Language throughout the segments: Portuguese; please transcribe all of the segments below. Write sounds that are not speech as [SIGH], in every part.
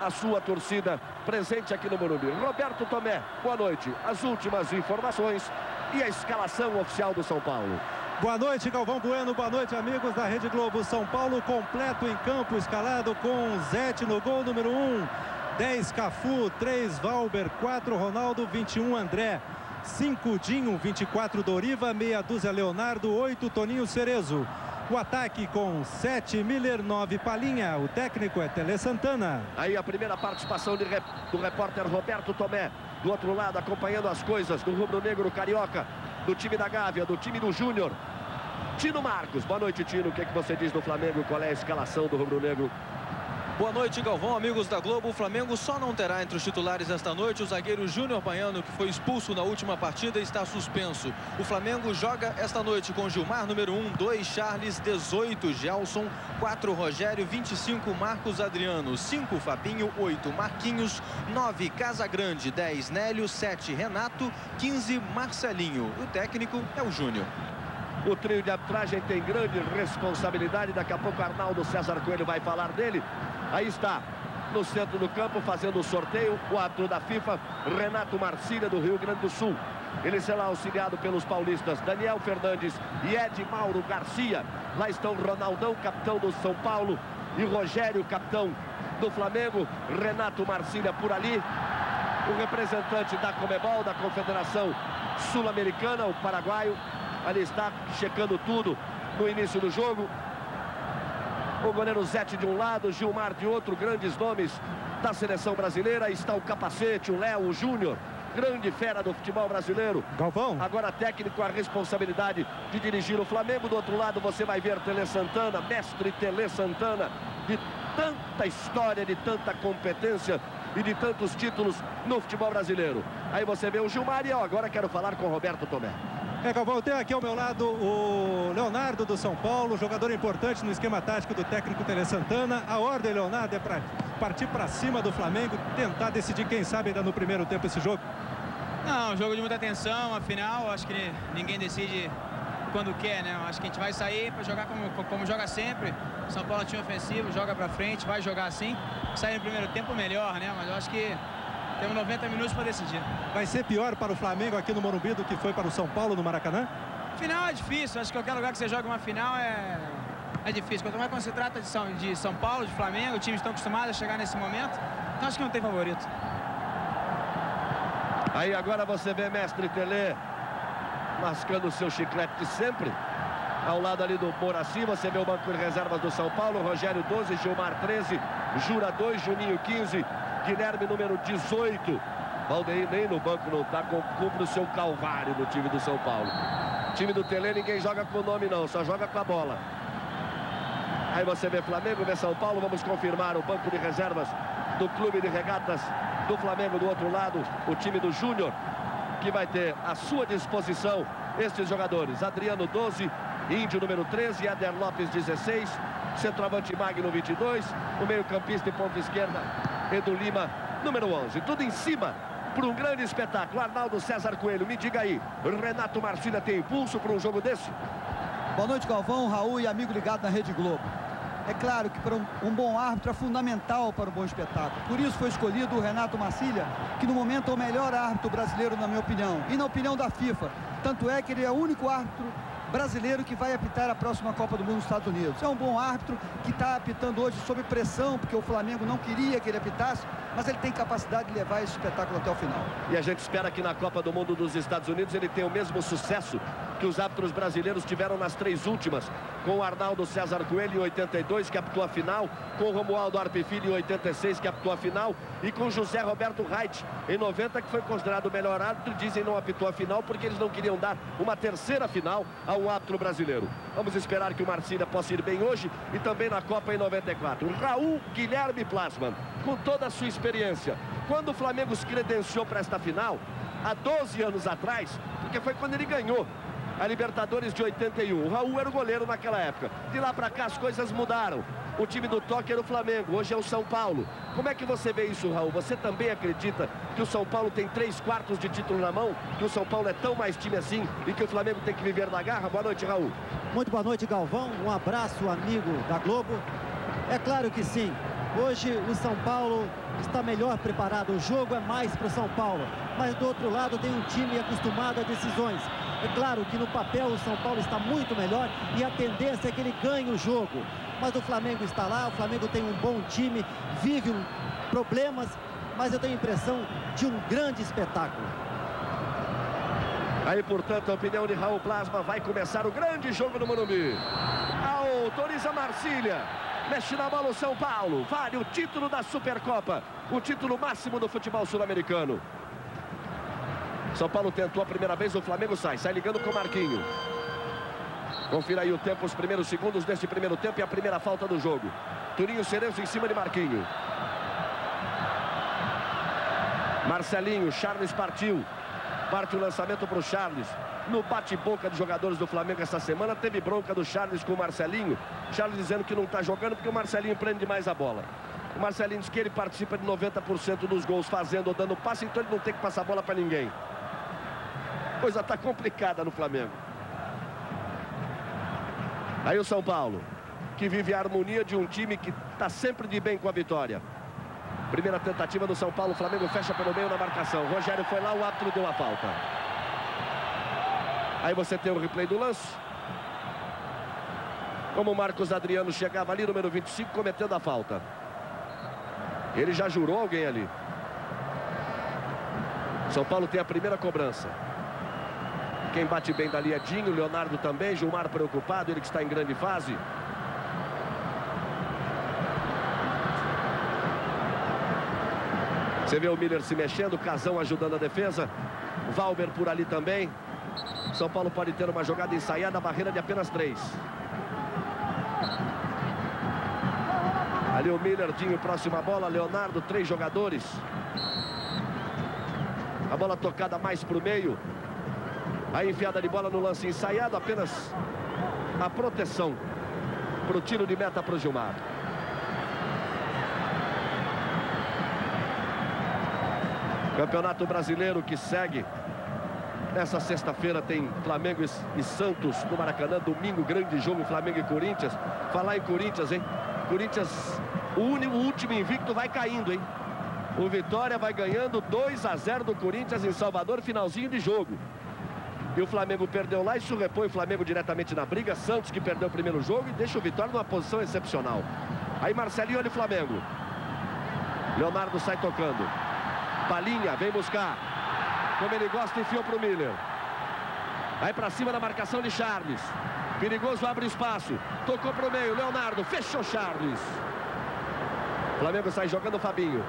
a sua torcida presente aqui no Morumbi. Roberto Tomé, boa noite. As últimas informações e a escalação oficial do São Paulo. Boa noite, Galvão Bueno. Boa noite, amigos da Rede Globo. São Paulo completo em campo, escalado com Zete no gol número 1. 10 Cafu, 3 Valber, 4 Ronaldo, 21 André. 5 Dinho, 24 Doriva, meia dúzia Leonardo, 8 Toninho Cerezo. O ataque com 7 Miller, 9 Palinha. O técnico é Tele Santana. Aí a primeira participação rep... do repórter Roberto Tomé. Do outro lado, acompanhando as coisas do rubro-negro carioca, do time da Gávea, do time do Júnior. Tino Marcos. Boa noite, Tino. O que, é que você diz do Flamengo? Qual é a escalação do rubro-negro? Boa noite, Galvão, amigos da Globo. O Flamengo só não terá entre os titulares esta noite o zagueiro Júnior Baiano, que foi expulso na última partida e está suspenso. O Flamengo joga esta noite com Gilmar, número 1, 2 Charles, 18 Gelson, 4 Rogério, 25 Marcos Adriano, 5 Fabinho, 8 Marquinhos, 9 Casagrande, 10 Nélio, 7 Renato, 15 Marcelinho. O técnico é o Júnior. O trio de arbitragem tem grande responsabilidade. Daqui a pouco Arnaldo César Coelho vai falar dele. Aí está, no centro do campo, fazendo o sorteio, o árbitro da FIFA, Renato Marcília, do Rio Grande do Sul. Ele será auxiliado pelos paulistas Daniel Fernandes e Ed Mauro Garcia. Lá estão Ronaldão, capitão do São Paulo, e Rogério, capitão do Flamengo. Renato Marcília por ali. O representante da Comebol, da Confederação Sul-Americana, o paraguaio. Ali está, checando tudo no início do jogo. O goleiro Zete de um lado, Gilmar de outro, grandes nomes da seleção brasileira. Está o capacete, o Léo, o Júnior, grande fera do futebol brasileiro. Galvão. Agora técnico a responsabilidade de dirigir o Flamengo. Do outro lado você vai ver Tele Santana, mestre Tele Santana, de tanta história, de tanta competência e de tantos títulos no futebol brasileiro. Aí você vê o Gilmar e eu agora quero falar com o Roberto Tomé. É, Galvão, tenho aqui ao meu lado o Leonardo do São Paulo, jogador importante no esquema tático do técnico Tele Santana. A ordem, Leonardo, é para partir para cima do Flamengo, tentar decidir, quem sabe, ainda no primeiro tempo esse jogo. Não, um jogo de muita tensão, afinal, acho que ninguém decide quando quer, né? Acho que a gente vai sair para jogar como, como joga sempre. São Paulo é time ofensivo, joga para frente, vai jogar assim. Sair no primeiro tempo melhor, né? Mas eu acho que temos 90 minutos para decidir. Vai ser pior para o Flamengo aqui no Morumbi do que foi para o São Paulo no Maracanã? Final é difícil. Acho que qualquer lugar que você joga uma final é, é difícil. Quanto mais quando se trata de São, de São Paulo, de Flamengo, os times estão acostumados a chegar nesse momento. Então acho que não tem favorito. Aí agora você vê mestre Tele mascando o seu chiclete de sempre. Ao lado ali do Moraci, você vê o banco de reservas do São Paulo. Rogério 12, Gilmar 13, Jura 2, Juninho 15, Guilherme número 18. Valdeir nem no banco não está, cumpre o seu calvário no time do São Paulo. Time do Tele ninguém joga com o nome não, só joga com a bola. Aí você vê Flamengo, vê São Paulo, vamos confirmar o banco de reservas do clube de regatas do Flamengo do outro lado, o time do Júnior, que vai ter à sua disposição estes jogadores. Adriano 12, Índio número 13, Eder Lopes 16, centroavante Magno 22, o meio campista e ponta esquerda Edu Lima, número 11. Tudo em cima para um grande espetáculo. Arnaldo César Coelho, me diga aí, Renato Marcília tem impulso para um jogo desse? Boa noite, Galvão, Raul e amigo ligado na Rede Globo. É claro que para um, um, bom árbitro é fundamental para um bom espetáculo. Por isso foi escolhido o Renato Marcília, que no momento é o melhor árbitro brasileiro, na minha opinião, e na opinião da FIFA. Tanto é que ele é o único árbitro brasileiro que vai apitar a próxima Copa do Mundo nos Estados Unidos. É um bom árbitro que está apitando hoje sob pressão, porque o Flamengo não queria que ele apitasse, mas ele tem capacidade de levar esse espetáculo até o final. E a gente espera que na Copa do Mundo dos Estados Unidos ele tenha o mesmo sucesso que os árbitros brasileiros tiveram nas três últimas, com o Arnaldo César Coelho em 82, que apitou a final, com Romualdo Arpifilho em 86, que apitou a final, e com José Roberto Reit em 90, que foi considerado o melhor árbitro, dizem não apitou a final porque eles não queriam dar uma terceira final a um árbitro brasileiro. Vamos esperar que o Marcília possa ir bem hoje e também na Copa em 94. Raul Guilherme Plasman, com toda a sua experiência. Quando o Flamengo se credenciou para esta final, há 12 anos atrás, porque foi quando ele ganhou a Libertadores de 81. O Raul era o goleiro naquela época. De lá para cá as coisas mudaram. O time do toque era o Flamengo, hoje é o São Paulo. Como é que você vê isso, Raul? Você também acredita que o São Paulo tem três quartos de título na mão? Que o São Paulo é tão mais time assim e que o Flamengo tem que viver na garra? Boa noite, Raul. Muito boa noite, Galvão. Um abraço, amigo da Globo. É claro que sim. Hoje o São Paulo está melhor preparado. O jogo é mais para o São Paulo. Mas do outro lado tem um time acostumado a decisões. É claro que no papel o São Paulo está muito melhor e a tendência é que ele ganhe o jogo. Mas o Flamengo está lá, o Flamengo tem um bom time, vive problemas, mas eu tenho a impressão de um grande espetáculo. Aí, portanto, a opinião de Raul Plasma vai começar o grande jogo no Morumbi. Autoriza Marcília. Mexe na bola o São Paulo. Vale o título da Supercopa. O título máximo do futebol sul-americano. São Paulo tentou a primeira vez, o Flamengo sai. Sai ligando com o Marquinho. Confira aí o tempo, os primeiros segundos deste primeiro tempo e a primeira falta do jogo. Turinho Cerezo em cima de Marquinho. Marcelinho, Charles partiu. Parte o lançamento para o Charles. No bate-boca dos jogadores do Flamengo essa semana, teve bronca do Charles com o Marcelinho. Charles dizendo que não está jogando porque o Marcelinho prende mais a bola. O Marcelinho diz que ele participa de 90% dos gols fazendo ou dando passe, então ele não tem que passar bola para ninguém. Coisa está complicada no Flamengo. Aí o São Paulo, que vive a harmonia de um time que está sempre de bem com a vitória. Primeira tentativa do São Paulo, o Flamengo fecha pelo meio na marcação. Rogério foi lá, o árbitro deu a falta. Aí você tem o replay do lance. Como o Marcos Adriano chegava ali, número 25, cometendo a falta. Ele já jurou alguém ali. São Paulo tem a primeira cobrança. Quem bate bem dali é Dinho, Leonardo também, Gilmar preocupado, ele que está em grande fase. Você vê o Miller se mexendo, Casão ajudando a defesa. Valber por ali também. São Paulo pode ter uma jogada ensaiada, barreira de apenas três. Ali o Miller, Dinho, próxima bola, Leonardo, três jogadores. A bola tocada mais para o meio. A enfiada de bola no lance ensaiado, apenas a proteção para o tiro de meta para o Gilmar. Campeonato Brasileiro que segue. Nessa sexta-feira tem Flamengo e Santos no Maracanã. Domingo, grande jogo, Flamengo e Corinthians. Falar em Corinthians, hein? Corinthians, o, único, o último invicto vai caindo, hein? O Vitória vai ganhando 2 a 0 do Corinthians em Salvador, finalzinho de jogo. E o Flamengo perdeu lá, isso repõe o Flamengo diretamente na briga. Santos que perdeu o primeiro jogo e deixa o Vitória numa posição excepcional. Aí Marcelinho olha o Flamengo. Leonardo sai tocando. Palinha, vem buscar. Como ele gosta, enfiou para o Miller. Aí para cima da marcação de Charles. Perigoso, abre espaço. Tocou para o meio, Leonardo, fechou Charles. Flamengo sai jogando o Fabinho.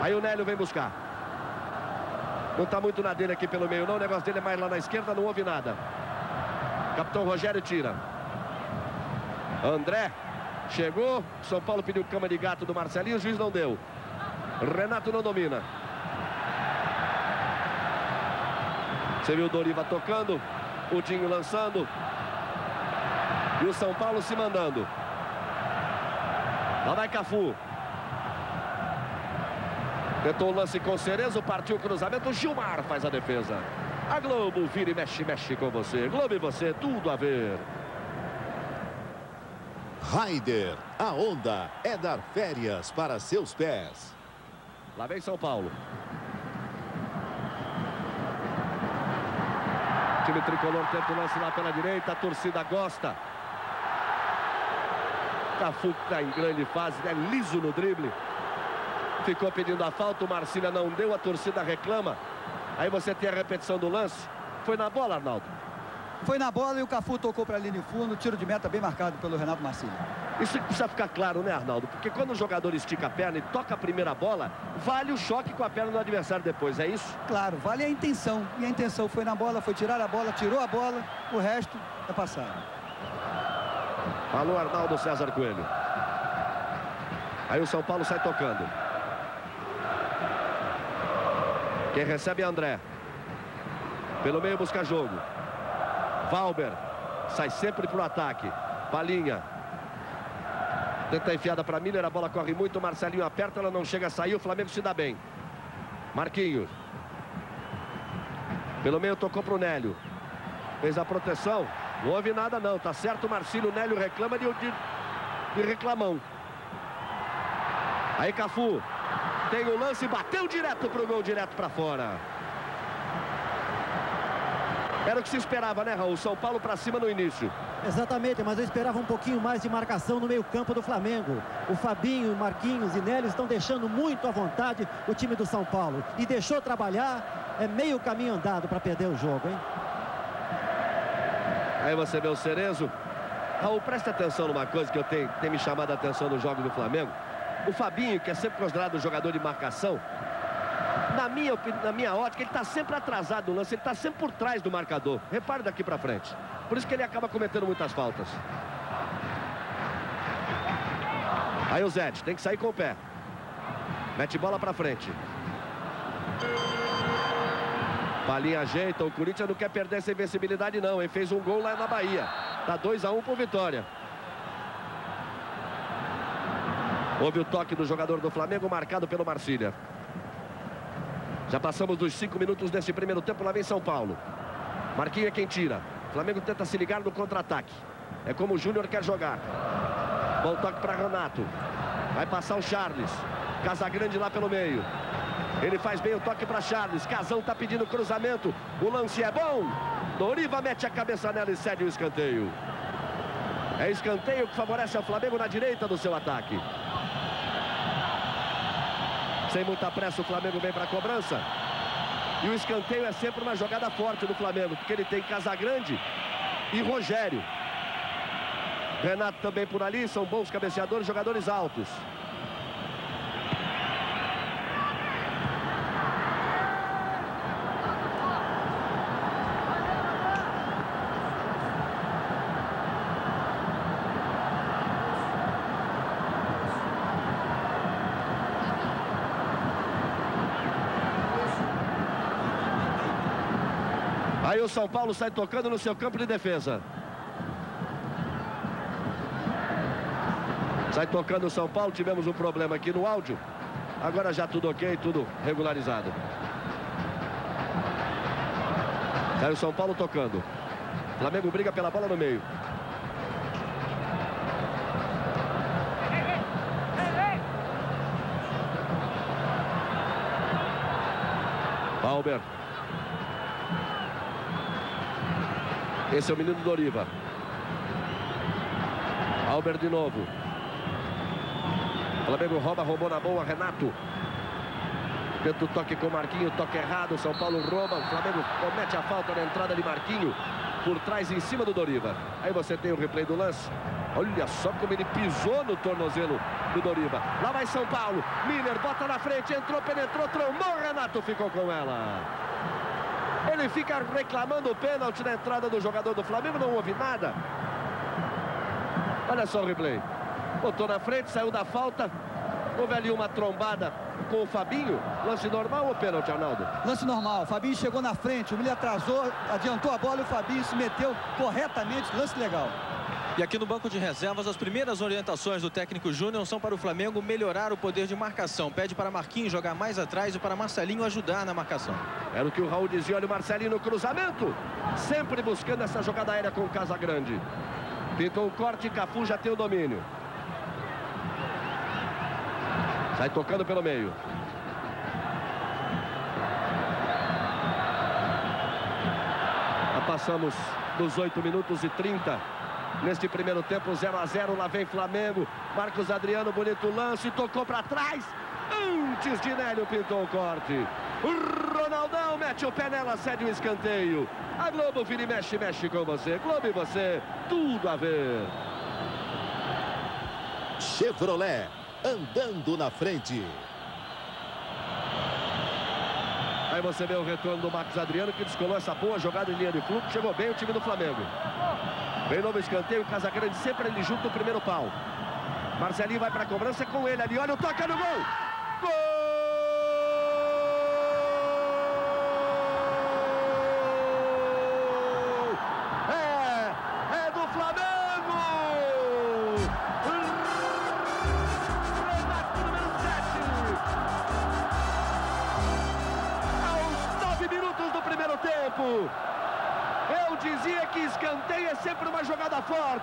Aí o Nélio vem buscar. Não está muito na dele aqui pelo meio, não. O negócio dele é mais lá na esquerda, não houve nada. Capitão Rogério tira. André chegou. São Paulo pediu cama de gato do Marcelinho, o juiz não deu. Renato não domina. Você viu o Doriva tocando. O Dinho lançando. E o São Paulo se mandando. Lá vai Cafu. Tentou o lance com Cerezo, partiu o cruzamento. Gilmar faz a defesa. A Globo vira e mexe, mexe com você. Globo e você, tudo a ver. Raider, a onda é dar férias para seus pés. Lá vem São Paulo. O time tricolor tenta o lance lá pela direita. A torcida gosta. Cafu está em grande fase, é liso no drible. Ficou pedindo a falta, o Marcília não deu, a torcida reclama. Aí você tem a repetição do lance. Foi na bola, Arnaldo? Foi na bola e o Cafu tocou para a linha de fundo. Tiro de meta bem marcado pelo Renato Marcília. Isso precisa ficar claro, né, Arnaldo? Porque quando o jogador estica a perna e toca a primeira bola, vale o choque com a perna do adversário depois, é isso? Claro, vale a intenção. E a intenção foi na bola, foi tirar a bola, tirou a bola, o resto é passado. Alô, Arnaldo César Coelho. Aí o São Paulo sai tocando. Quem recebe é André. Pelo meio busca jogo. Valber sai sempre para o ataque. Palinha. Tenta enfiada para Miller, a bola corre muito. Marcelinho aperta, ela não chega a sair. O Flamengo se dá bem. Marquinhos. Pelo meio tocou para o Nélio. Fez a proteção. Não houve nada não, tá certo Marcílio Nélio reclama de, de, de reclamão. Aí Cafu tem o lance, bateu direto pro gol, direto para fora. Era o que se esperava, né, Raul? São Paulo para cima no início. Exatamente, mas eu esperava um pouquinho mais de marcação no meio-campo do Flamengo. O Fabinho, Marquinhos e Nélio estão deixando muito à vontade o time do São Paulo. E deixou trabalhar, é meio caminho andado para perder o jogo, hein? Aí você vê o Cerezo. Raul, preste atenção numa coisa que eu tenho, tem me chamado a atenção no jogo do Flamengo. O Fabinho, que é sempre considerado um jogador de marcação, na minha, na minha ótica, ele está sempre atrasado no lance, ele está sempre por trás do marcador. Repare daqui para frente. Por isso que ele acaba cometendo muitas faltas. Aí o Zete tem que sair com o pé. Mete bola para frente. Palinha ajeita, o Corinthians não quer perder essa invencibilidade não, hein? Fez um gol lá na Bahia. Tá 2 a 1 um por vitória. Houve o toque do jogador do Flamengo, marcado pelo Marcília. Já passamos dos cinco minutos desse primeiro tempo, lá vem São Paulo. Marquinhos é quem tira. Flamengo tenta se ligar no contra-ataque. É como o Júnior quer jogar. Bom toque para Renato. Vai passar o Charles. Casagrande lá pelo meio. Ele faz bem o toque para Charles. Casão está pedindo cruzamento. O lance é bom. Doriva mete a cabeça nela e cede o escanteio. É escanteio que favorece o Flamengo na direita do seu ataque. Sem muita pressa, o Flamengo vem para a cobrança. E o escanteio é sempre uma jogada forte do Flamengo, porque ele tem Casagrande e Rogério. Renato também por ali, são bons cabeceadores, jogadores altos. São Paulo sai tocando no seu campo de defesa. Sai tocando o São Paulo. Tivemos um problema aqui no áudio. Agora já tudo ok, tudo regularizado. Sai o São Paulo tocando. Flamengo briga pela bola no meio. Valber. Esse é o menino Doriva. Albert de novo. Flamengo rouba, roubou na boa, Renato. Tenta o toque com Marquinho, toque errado, São Paulo rouba, o Flamengo comete a falta na entrada de Marquinho, por trás em cima do Doriva. Aí você tem o replay do lance. Olha só como ele pisou no tornozelo do Doriva. Lá vai São Paulo, Miller bota na frente, entrou, penetrou, trombou, Renato ficou com ela. Ele fica reclamando o pênalti na entrada do jogador do Flamengo, não houve nada. Olha só o replay. Botou na frente, saiu da falta. Houve ali uma trombada com o Fabinho. Lance normal ou pênalti, Arnaldo? Lance normal. O Fabinho chegou na frente, o Miller atrasou, adiantou a bola e o Fabinho se meteu corretamente. Lance legal. E aqui no banco de reservas, as primeiras orientações do técnico Júnior são para o Flamengo melhorar o poder de marcação. Pede para Marquinhos jogar mais atrás e para Marcelinho ajudar na marcação. Era o que o Raul dizia, olha o Marcelinho no cruzamento. Sempre buscando essa jogada aérea com o Casagrande. Pintou o corte, Cafu já tem o domínio. Sai tocando pelo meio. Já passamos dos 8 minutos e 30 neste primeiro tempo, 0 a 0. Lá vem Flamengo. Marcos Adriano, bonito lance, tocou para trás. Antes de Nélio pintou o corte. Ronaldão mete o pé nela, cede o escanteio. A Globo vira e mexe, mexe com você. Globo e você, tudo a ver. Chevrolet, andando na frente. Aí você vê o retorno do Marcos Adriano, que descolou essa boa jogada em linha de fluxo. Chegou bem o time do Flamengo. Vem novo escanteio, Casagrande sempre ele junto no primeiro pau. Marcelinho vai para a cobrança com ele ali. Olha o toque no gol. Gol!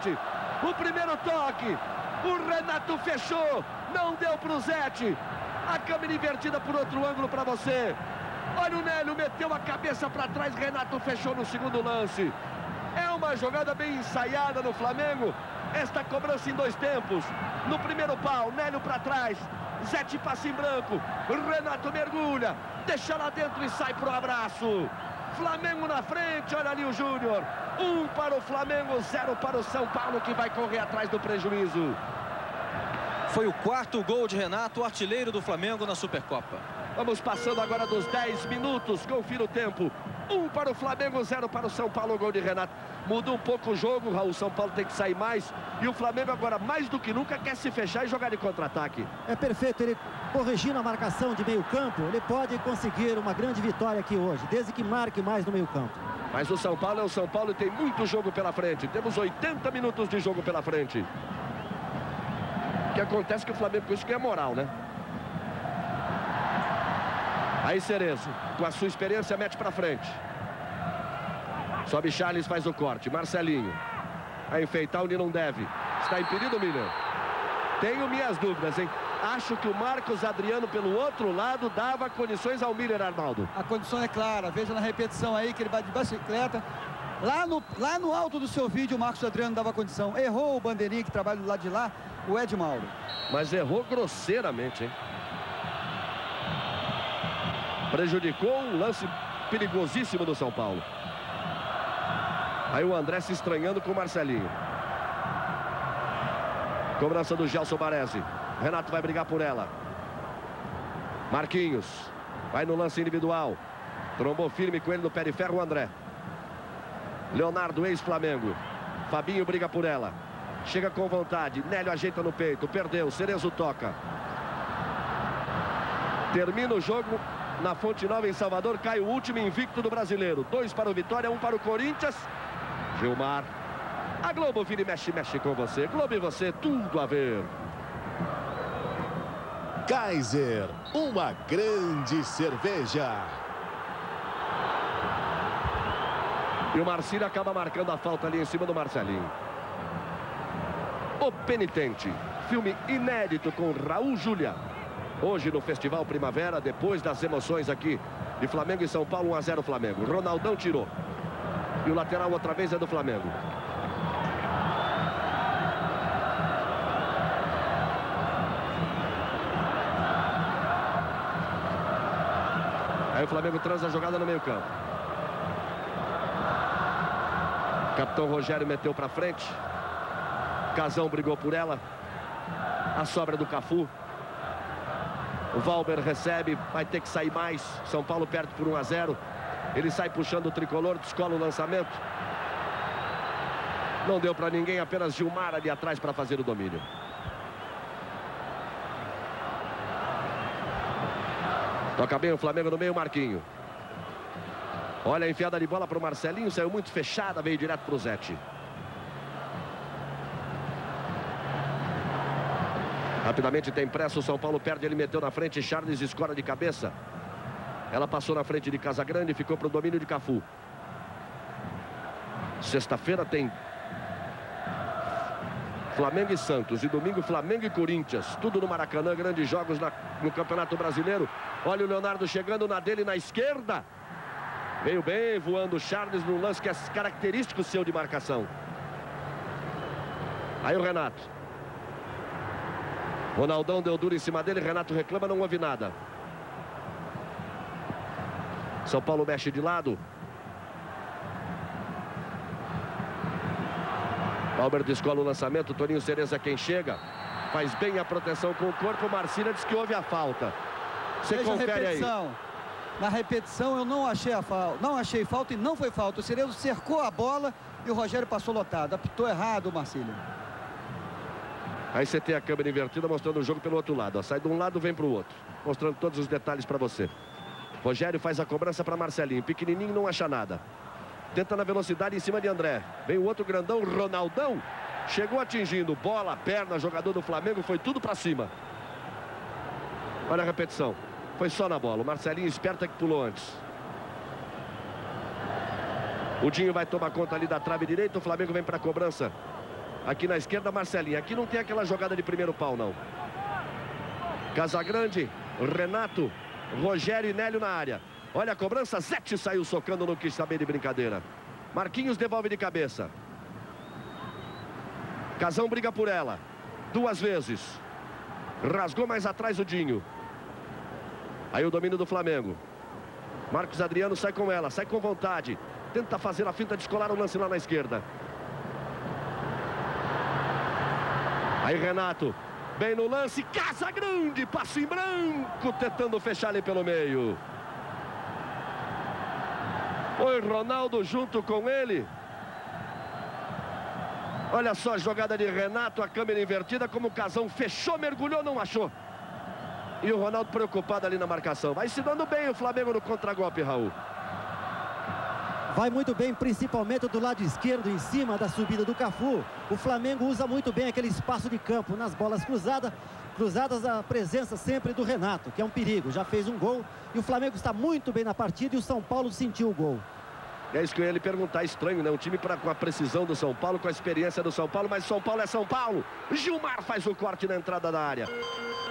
Forte. O primeiro toque. O Renato fechou. Não deu para o Zete. A câmera invertida por outro ângulo para você. Olha o Nélio, meteu a cabeça para trás. Renato fechou no segundo lance. É uma jogada bem ensaiada no Flamengo. Esta cobrança em dois tempos. No primeiro pau, Nélio para trás. Zete passa em branco. Renato mergulha. Deixa lá dentro e sai pro abraço. Flamengo na frente, olha ali o Júnior. Um para o Flamengo, zero para o São Paulo, que vai correr atrás do prejuízo. Foi o quarto gol de Renato, artilheiro do Flamengo na Supercopa. Vamos passando agora dos 10 minutos. Confira o tempo. Um para o Flamengo, zero para o São Paulo. Gol de Renato. Mudou um pouco o jogo. Raul São Paulo tem que sair mais. E o Flamengo agora, mais do que nunca, quer se fechar e jogar de contra-ataque. É perfeito. Ele corrigindo a marcação de meio campo, ele pode conseguir uma grande vitória aqui hoje, desde que marque mais no meio campo. Mas o São Paulo é o São Paulo e tem muito jogo pela frente. Temos 80 minutos de jogo pela frente. O que acontece que o Flamengo com isso é moral, né? Aí Cerezo, com a sua experiência, mete para frente. Sobe Charles, faz o corte. Marcelinho. A enfeitar onde não deve. Está impedido, Miller. Tenho minhas dúvidas, hein? Acho que o Marcos Adriano, pelo outro lado, dava condições ao Miller, Arnaldo. A condição é clara. Veja na repetição aí que ele vai de bicicleta. Lá no, lá no alto do seu vídeo, o Marcos Adriano dava condição. Errou o bandeirinha que trabalha do lado de lá, o Ed Mauro. Mas errou grosseiramente, hein? Prejudicou um lance perigosíssimo do São Paulo. Aí o André se estranhando com o Marcelinho. Cobrança do Gelson Baresi. Renato vai brigar por ela. Marquinhos. Vai no lance individual. Trombou firme com ele no pé de ferro o André. Leonardo, ex-Flamengo. Fabinho briga por ela. Chega com vontade. Nélio ajeita no peito. Perdeu. Cerezo toca. Termina o jogo na Fonte Nova em Salvador. Cai o último invicto do brasileiro. Dois para o Vitória, um para o Corinthians. Gilmar. A Globo vira e mexe, mexe com você. Globo e você, tudo a ver. Kaiser, uma grande cerveja. E o Marcílio acaba marcando a falta ali em cima do Marcelinho. O Penitente, filme inédito com Raul Júlia. Hoje no Festival Primavera, depois das emoções aqui de Flamengo e São Paulo, 1 a 0 Flamengo. Ronaldão tirou. E o lateral outra vez é do Flamengo. Flamengo transa a jogada no meio campo. Capitão Rogério meteu para frente. Casão brigou por ela. A sobra do Cafu. O Valber recebe, vai ter que sair mais. São Paulo perde por 1 a 0. Ele sai puxando o tricolor, descola o lançamento. Não deu para ninguém, apenas Gilmar ali atrás para fazer o domínio. Toca bem o Flamengo no meio, Marquinho. Olha a enfiada de bola para o Marcelinho, saiu muito fechada, veio direto para o Zete. Rapidamente tem pressa, o São Paulo perde, ele meteu na frente, Charles escora de cabeça. Ela passou na frente de Casagrande ficou para o domínio de Cafu. Sexta-feira tem Flamengo e Santos. E domingo Flamengo e Corinthians. Tudo no Maracanã, grandes jogos na, no Campeonato Brasileiro. Olha o Leonardo chegando na dele na esquerda. Veio bem, voando o Charles no lance que é característico seu de marcação. Aí o Renato. Ronaldão deu duro em cima dele, Renato reclama, não houve nada. São Paulo mexe de lado. Albert descola o lançamento, Toninho Cereza quem chega. Faz bem a proteção com o corpo, Marcília diz que houve a falta. Você Veja a confere aí. repetição. Na repetição eu não achei a falta, não achei falta e não foi falta. O Cerezo cercou a bola e o Rogério passou lotado. Apitou errado Marcílio. Aí você tem a câmera invertida mostrando o jogo pelo outro lado. ó. Sai de um lado, vem para o outro. Mostrando todos os detalhes para você. Rogério faz a cobrança para Marcelinho. Pequenininho não acha nada. Tenta na velocidade em cima de André. Vem o outro grandão, Ronaldão. Chegou atingindo bola, perna, jogador do Flamengo. Foi tudo para cima. Olha a repetição. Foi só na bola. O Marcelinho esperta que pulou antes. O Dinho vai tomar conta ali da trave direita. O Flamengo vem para a cobrança. Aqui na esquerda, Marcelinho. Aqui não tem aquela jogada de primeiro pau, não. Casagrande, Renato, Rogério e Nélio na área. Olha a cobrança, Zete saiu socando, não quis saber de brincadeira. Marquinhos devolve de cabeça. Casão briga por ela. Duas vezes. Rasgou mais atrás o Dinho. Aí o domínio do Flamengo. Marcos Adriano sai com ela, sai com vontade. Tenta fazer a finta de escolar o lance lá na esquerda. Aí Renato, bem no lance, Casa Grande, passo em branco, tentando fechar ali pelo meio. Foi Ronaldo junto com ele. Olha só a jogada de Renato, a câmera invertida, como o Casão fechou, mergulhou, não achou. E o Ronaldo preocupado ali na marcação. Vai se dando bem o Flamengo no contragolpe, Raul. Vai muito bem, principalmente do lado esquerdo, em cima da subida do Cafu. O Flamengo usa muito bem aquele espaço de campo nas bolas cruzadas. Cruzadas a presença sempre do Renato, que é um perigo. Já fez um gol e o Flamengo está muito bem na partida e o São Paulo sentiu o gol. É isso que eu ia lhe perguntar, estranho, né? Um time pra, com a precisão do São Paulo, com a experiência do São Paulo, mas São Paulo é São Paulo. Gilmar faz o corte na entrada da área.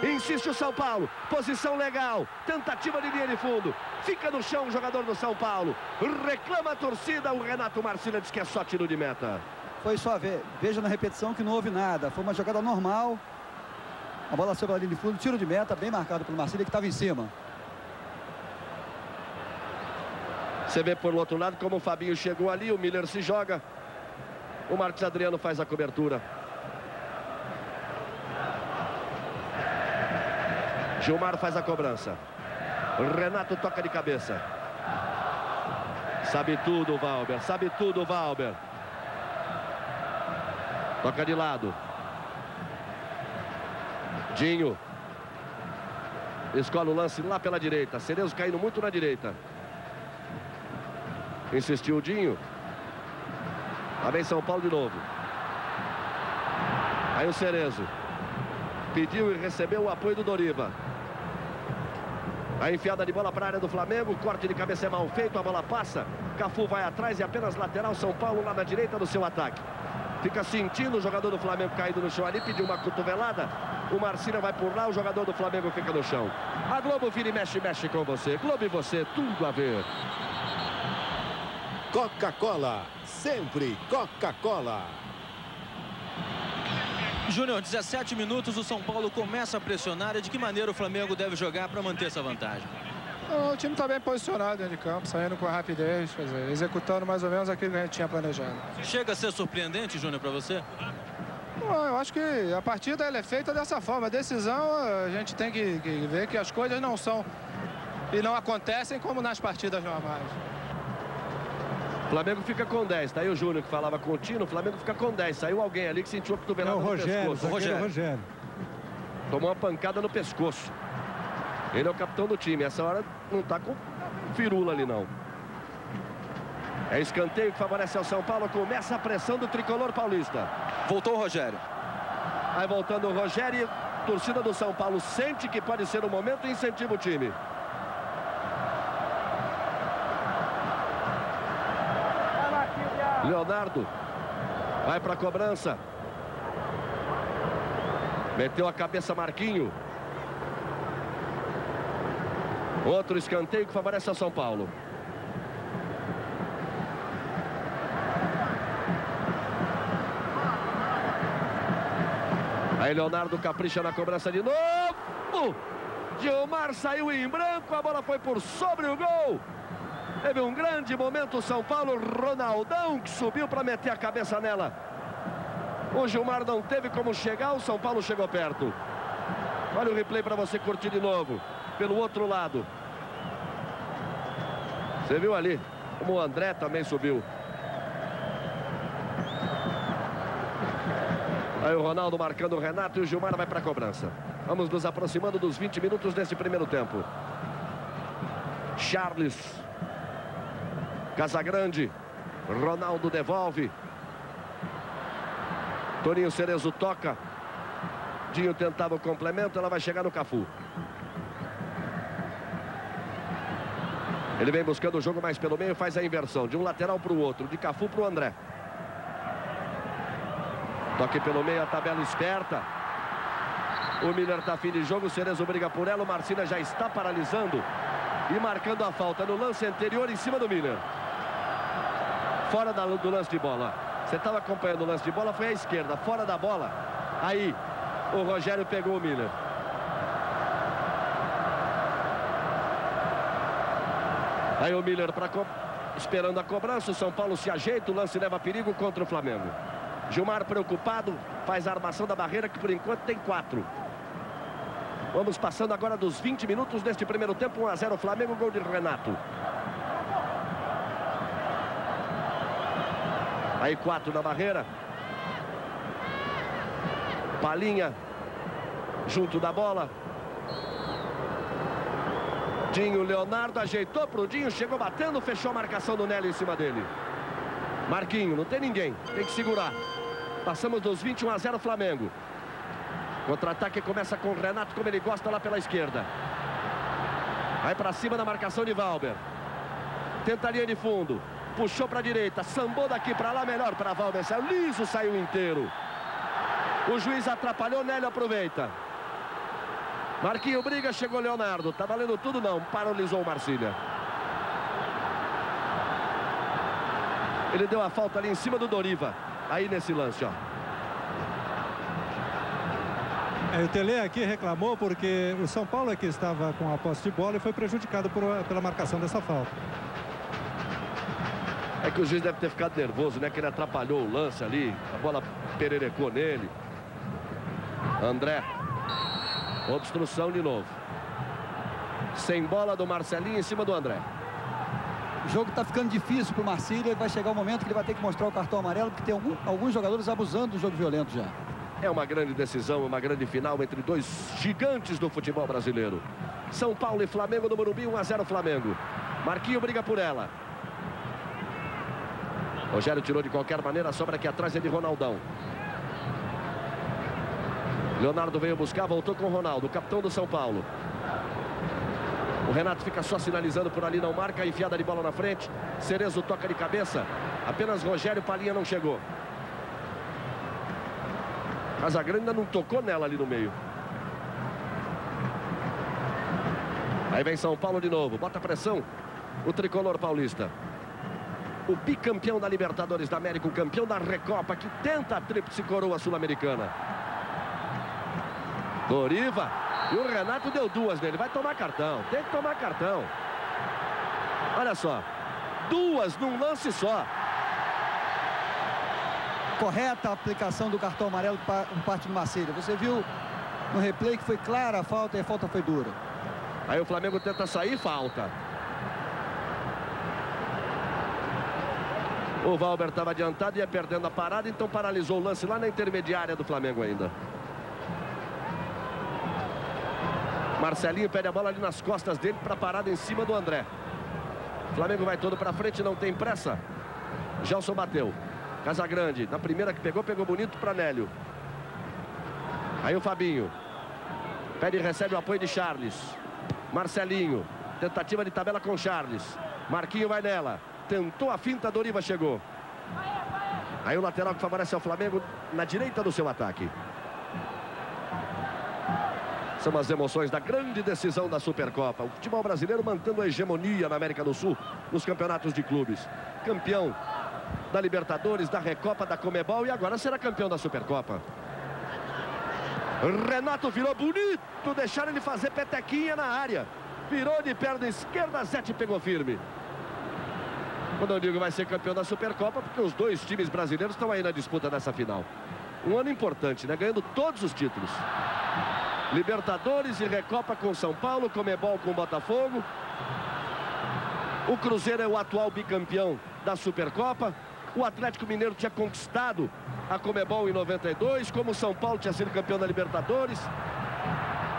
Insiste o São Paulo, posição legal, tentativa de linha de fundo. Fica no chão o jogador do São Paulo. Reclama a torcida, o Renato Marcília diz que é só tiro de meta. Foi só ver, veja na repetição que não houve nada. Foi uma jogada normal. A bola sobre a linha de fundo, tiro de meta, bem marcado pelo Marcília que estava em cima. Você vê por outro lado como o Fabinho chegou ali, o Miller se joga. O Marcos Adriano faz a cobertura. Gilmar faz a cobrança. Renato toca de cabeça. Sabe tudo, Valber. Sabe tudo, Valber. Toca de lado. Dinho. Escola o lance lá pela direita. Cerezo caindo muito na direita. Insistiu o Dinho. Lá vem São Paulo de novo. Aí o Cerezo. Pediu e recebeu o apoio do Doriva. A enfiada de bola para a área do Flamengo. Corte de cabeça é mal feito. A bola passa. Cafu vai atrás e apenas lateral. São Paulo lá na direita do seu ataque. Fica sentindo o jogador do Flamengo caído no chão ali. Pediu uma cotovelada. O Marcília vai por lá. O jogador do Flamengo fica no chão. A Globo vira e mexe, mexe com você. Globo e você, tudo a ver. Coca-Cola, sempre Coca-Cola. Júnior, 17 minutos, o São Paulo começa a pressionar. E de que maneira o Flamengo deve jogar para manter essa vantagem? O time está bem posicionado dentro de campo, saindo com rapidez, dizer, executando mais ou menos aquilo que a gente tinha planejado. Chega a ser surpreendente, Júnior, para você? Bom, eu acho que a partida é feita dessa forma. A decisão, a gente tem que, que ver que as coisas não são e não acontecem como nas partidas normais. Flamengo fica com 10. Tá aí o Júnior que falava com o Tino. O Flamengo fica com 10. Saiu alguém ali que sentiu a cotovelada é o Rogério, no pescoço. O Rogério. Rogério. Tomou uma pancada no pescoço. Ele é o capitão do time. Essa hora não tá com firula ali, não. É escanteio que favorece ao São Paulo. Começa a pressão do tricolor paulista. Voltou o Rogério. Aí voltando o Rogério. Torcida do São Paulo sente que pode ser o momento e incentiva o time. Leonardo vai para a cobrança. Meteu a cabeça Marquinho. Outro escanteio que favorece a São Paulo. Aí Leonardo capricha na cobrança de novo. Gilmar saiu em branco, a bola foi por sobre o gol. Teve um grande momento São Paulo, Ronaldão que subiu para meter a cabeça nela. O Gilmar não teve como chegar, o São Paulo chegou perto. Olha o replay para você curtir de novo. Pelo outro lado. Você viu ali como o André também subiu. Aí o Ronaldo marcando o Renato e o Gilmar vai para a cobrança. Vamos nos aproximando dos 20 minutos desse primeiro tempo. Charles Casagrande. Ronaldo devolve. Toninho Cerezo toca. Dinho tentava o complemento, ela vai chegar no Cafu. Ele vem buscando o jogo mais pelo meio, faz a inversão de um lateral para o outro, de Cafu para o André. Toque pelo meio, a tabela esperta. O Miller está fim de jogo, o Cerezo briga por ela, o Marcília já está paralisando e marcando a falta no lance anterior em cima do Miller. Fora da, do lance de bola. Você estava acompanhando o lance de bola, foi à esquerda, fora da bola. Aí o Rogério pegou o Miller. Aí o Miller para esperando a cobrança. O São Paulo se ajeita, o lance leva perigo contra o Flamengo. Gilmar preocupado, faz a armação da barreira que por enquanto tem quatro. Vamos passando agora dos 20 minutos deste primeiro tempo. 1 a 0 Flamengo, gol de Renato. Aí quatro na barreira. Palinha junto da bola. Dinho Leonardo ajeitou para o Dinho, chegou batendo, fechou a marcação do Nélio em cima dele. Marquinho, não tem ninguém, tem que segurar. Passamos dos 21 a 0 Flamengo. Contra-ataque começa com o Renato, como ele gosta lá pela esquerda. Vai para cima da marcação de Valber. Tenta a linha de fundo. Puxou para a direita, sambou daqui para lá, melhor para Valber. Saiu liso, saiu inteiro. O juiz atrapalhou, Nélio aproveita. Marquinho briga, chegou Leonardo. Tá valendo tudo não, paralisou o Marcília. Ele deu a falta ali em cima do Doriva. Aí nesse lance, ó. É, o Tele aqui reclamou porque o São Paulo aqui estava com a posse de bola e foi prejudicado por, pela marcação dessa falta. É que o juiz deve ter ficado nervoso, né? Que ele atrapalhou o lance ali. A bola pererecou nele. André Obstrução de novo. Sem bola do Marcelinho em cima do André. O jogo está ficando difícil para o Marcílio e vai chegar o momento que ele vai ter que mostrar o cartão amarelo, porque tem algum, alguns jogadores abusando do jogo violento já. É uma grande decisão, uma grande final entre dois gigantes do futebol brasileiro. São Paulo e Flamengo no Morumbi, 1 a 0 Flamengo. Marquinho briga por ela. Rogério tirou de qualquer maneira, sobra aqui atrás é de Ronaldão. Leonardo veio buscar, voltou com o Ronaldo, capitão do São Paulo. O Renato fica só sinalizando por ali, não marca, enfiada de bola na frente. Cerezo toca de cabeça. Apenas Rogério Palinha não chegou. Casagrande ainda não tocou nela ali no meio. Aí vem São Paulo de novo, bota pressão. O tricolor paulista. O bicampeão da Libertadores da América, o campeão da Recopa, que tenta a tríplice coroa sul-americana. Doriva. E o Renato deu duas nele. Vai tomar cartão. Tem que tomar cartão. Olha só. Duas num lance só. Correta a aplicação do cartão amarelo para um parte do Marcílio. Você viu no replay que foi clara a falta e a falta foi dura. Aí o Flamengo tenta sair, falta. O Valber estava adiantado e ia perdendo a parada, então paralisou o lance lá na intermediária do Flamengo ainda. Marcelinho pede a bola ali nas costas dele para parada em cima do André. Flamengo vai todo para frente, não tem pressa. Gelson bateu. Casagrande, na primeira que pegou, pegou bonito para Nélio. Aí o Fabinho. Pede e recebe o apoio de Charles. Marcelinho. Tentativa de tabela com Charles. Marquinho vai nela. Tentou a finta, Doriva chegou. Aí o lateral que favorece ao Flamengo na direita do seu ataque. São as emoções da grande decisão da Supercopa. O futebol brasileiro mantendo a hegemonia na América do Sul nos campeonatos de clubes. Campeão da Libertadores, da Recopa, da Comebol e agora será campeão da Supercopa. Renato virou bonito, deixaram ele fazer petequinha na área. Virou de perna esquerda, Zete pegou firme. Quando eu digo vai ser campeão da Supercopa, porque os dois times brasileiros estão aí na disputa dessa final. Um ano importante, né? Ganhando todos os títulos. Libertadores e Recopa com São Paulo, Comebol com Botafogo. O Cruzeiro é o atual bicampeão da Supercopa. O Atlético Mineiro tinha conquistado a Comebol em 92, como o São Paulo tinha sido campeão da Libertadores.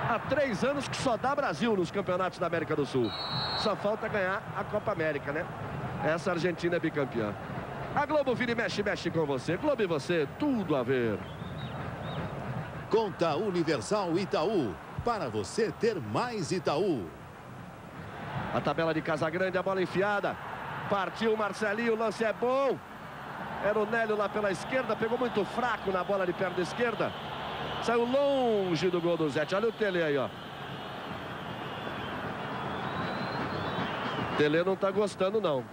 Há três anos que só dá Brasil nos campeonatos da América do Sul. Só falta ganhar a Copa América, né? Essa Argentina é bicampeã. A Globo vira e mexe, mexe com você. Globo e você, tudo a ver. Conta Universal Itaú. Para você ter mais Itaú. A tabela de Casagrande, a bola enfiada. Partiu Marcelinho, o lance é bom. Era o Nélio lá pela esquerda, pegou muito fraco na bola de perna esquerda. Saiu longe do gol do Zete. Olha o Tele aí, ó. Tele não tá gostando, não.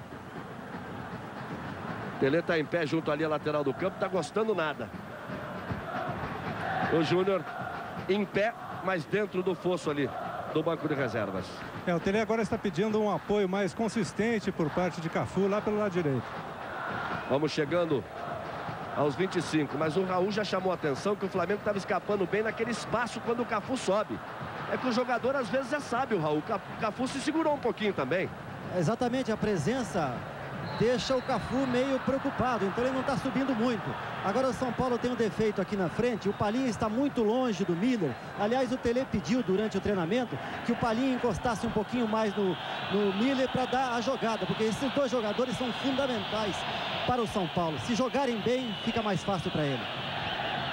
Tele tá em pé junto ali à lateral do campo. Tá gostando nada. O Júnior em pé, mas dentro do fosso ali do banco de reservas. É, o Tele agora está pedindo um apoio mais consistente por parte de Cafu lá pelo lado direito. Vamos chegando aos 25. Mas o Raul já chamou a atenção que o Flamengo estava escapando bem naquele espaço quando o Cafu sobe. É que o jogador às vezes é sábio, Raul. O Cafu se segurou um pouquinho também. Exatamente, a presença deixa o Cafu meio preocupado, então ele não está subindo muito. Agora o São Paulo tem um defeito aqui na frente, o Palinha está muito longe do Miller. Aliás, o Tele pediu durante o treinamento que o Palinha encostasse um pouquinho mais no, no Miller para dar a jogada, porque esses dois jogadores são fundamentais para o São Paulo. Se jogarem bem, fica mais fácil para ele.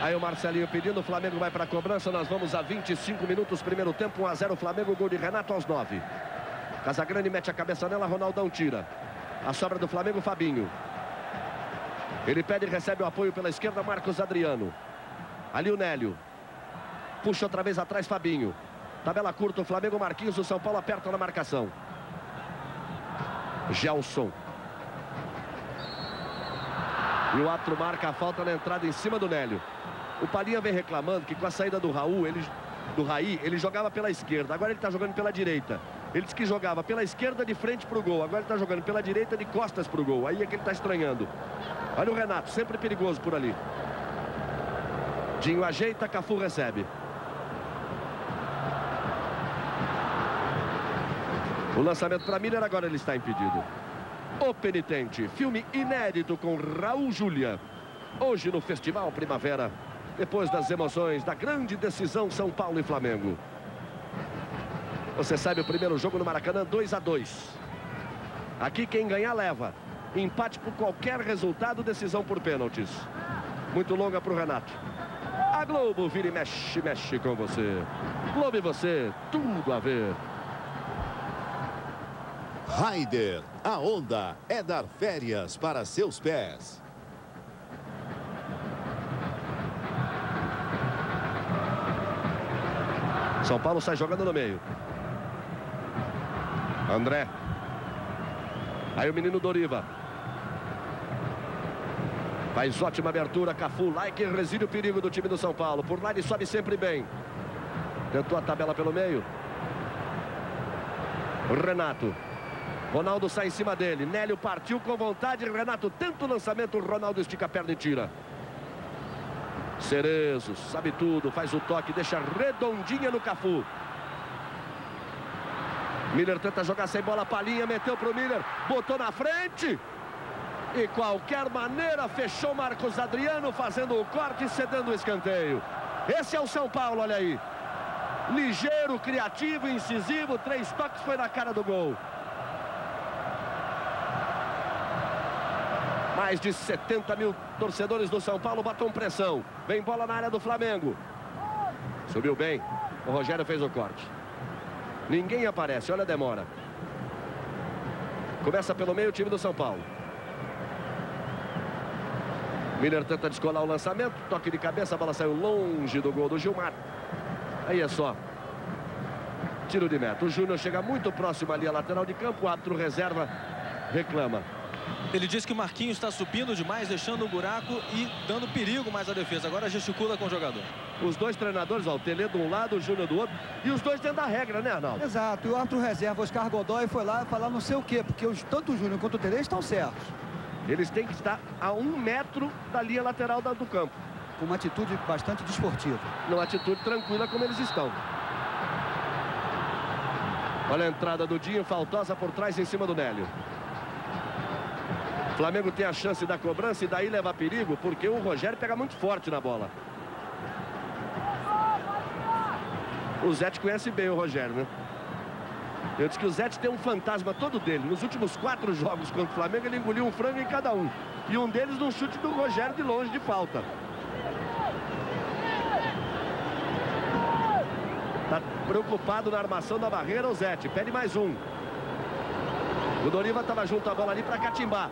Aí o Marcelinho pedindo, o Flamengo vai para a cobrança, nós vamos a 25 minutos, primeiro tempo, 1 a 0 Flamengo, gol de Renato aos 9. Casagrande mete a cabeça nela, Ronaldão tira. A sobra do Flamengo, Fabinho. Ele pede e recebe o apoio pela esquerda, Marcos Adriano. Ali o Nélio. Puxa outra vez atrás, Fabinho. Tabela curta, o Flamengo, Marquinhos, o São Paulo aperta na marcação. Gelson. E o Atro marca a falta na entrada em cima do Nélio. O Palinha vem reclamando que com a saída do Raul, ele, do Raí, ele jogava pela esquerda. Agora ele está jogando pela direita. Ele disse que jogava pela esquerda de frente para o gol. Agora ele está jogando pela direita de costas para o gol. Aí é que ele está estranhando. Olha o Renato, sempre perigoso por ali. Dinho ajeita, Cafu recebe. O lançamento para Miller, agora ele está impedido. O Penitente, filme inédito com Raul Júlia. Hoje no Festival Primavera, depois das emoções da grande decisão São Paulo e Flamengo. Você sabe, o primeiro jogo no Maracanã, 2 a 2 Aqui quem ganhar leva. Empate por qualquer resultado, decisão por pênaltis. Muito longa para o Renato. A Globo vira e mexe, mexe com você. Globo e você, tudo a ver. Raider, a onda é dar férias para seus pés. São Paulo sai jogando no meio. André. Aí o menino Doriva. Faz ótima abertura, Cafu, que reside o perigo do time do São Paulo. Por lá ele sobe sempre bem. Tentou a tabela pelo meio. Renato. Ronaldo sai em cima dele. Nélio partiu com vontade. Renato tenta o lançamento. Ronaldo estica a perna e tira. Cerezo, sabe tudo. Faz o toque, deixa redondinha no Cafu. Miller tenta jogar sem bola, Palinha, meteu para o Miller, botou na frente. E qualquer maneira fechou Marcos Adriano fazendo o corte e cedendo o escanteio. Esse é o São Paulo, olha aí. Ligeiro, criativo, incisivo, três toques foi na cara do gol. Mais de 70 mil torcedores do São Paulo batom pressão. Vem bola na área do Flamengo. Subiu bem. O Rogério fez o corte. Ninguém aparece, olha a demora. Começa pelo meio o time do São Paulo. Miller tenta descolar o lançamento, toque de cabeça, a bola saiu longe do gol do Gilmar. Aí é só. Tiro de meta. O Júnior chega muito próximo ali à lateral de campo, o árbitro reserva, reclama. Ele diz que o Marquinhos está subindo demais, deixando um buraco e dando perigo mais à defesa. Agora gesticula com o jogador. Os dois treinadores, ó, o Tele de um lado, o Júnior do outro. E os dois dentro da regra, né, Arnaldo? Exato. E o árbitro reserva, Oscar Godoy, foi lá falar não sei o quê, porque os, tanto o Júnior quanto o Tele estão certos. Eles têm que estar a um metro da linha lateral do campo. Com uma atitude bastante desportiva. Numa atitude tranquila como eles estão. Olha a entrada do Dinho, faltosa por trás em cima do Nélio. Flamengo tem a chance da cobrança e daí leva perigo, porque o Rogério pega muito forte na bola. O Zete conhece bem o Rogério, né? Eu disse que o Zete tem um fantasma todo dele. Nos últimos quatro jogos contra o Flamengo, ele engoliu um frango em cada um. E um deles num chute do Rogério de longe de falta. Tá preocupado na armação da barreira o Zete. Pede mais um. O Doriva estava junto à bola ali para catimbar.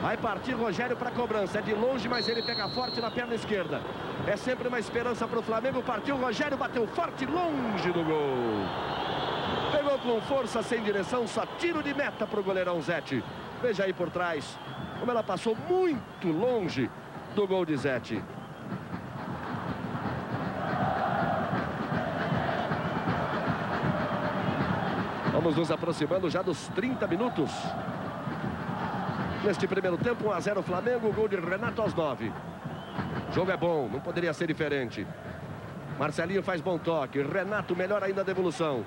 Vai partir Rogério para cobrança. É de longe, mas ele pega forte na perna esquerda. É sempre uma esperança para o Flamengo. Partiu Rogério, bateu forte, longe do gol. Pegou com força, sem direção, só tiro de meta para o goleirão Zete. Veja aí por trás, como ela passou muito longe do gol de Zete. Vamos nos aproximando já dos 30 minutos. Neste primeiro tempo, 1 a 0 Flamengo, gol de Renato aos 9. O jogo é bom, não poderia ser diferente. Marcelinho faz bom toque. Renato melhor ainda a devolução.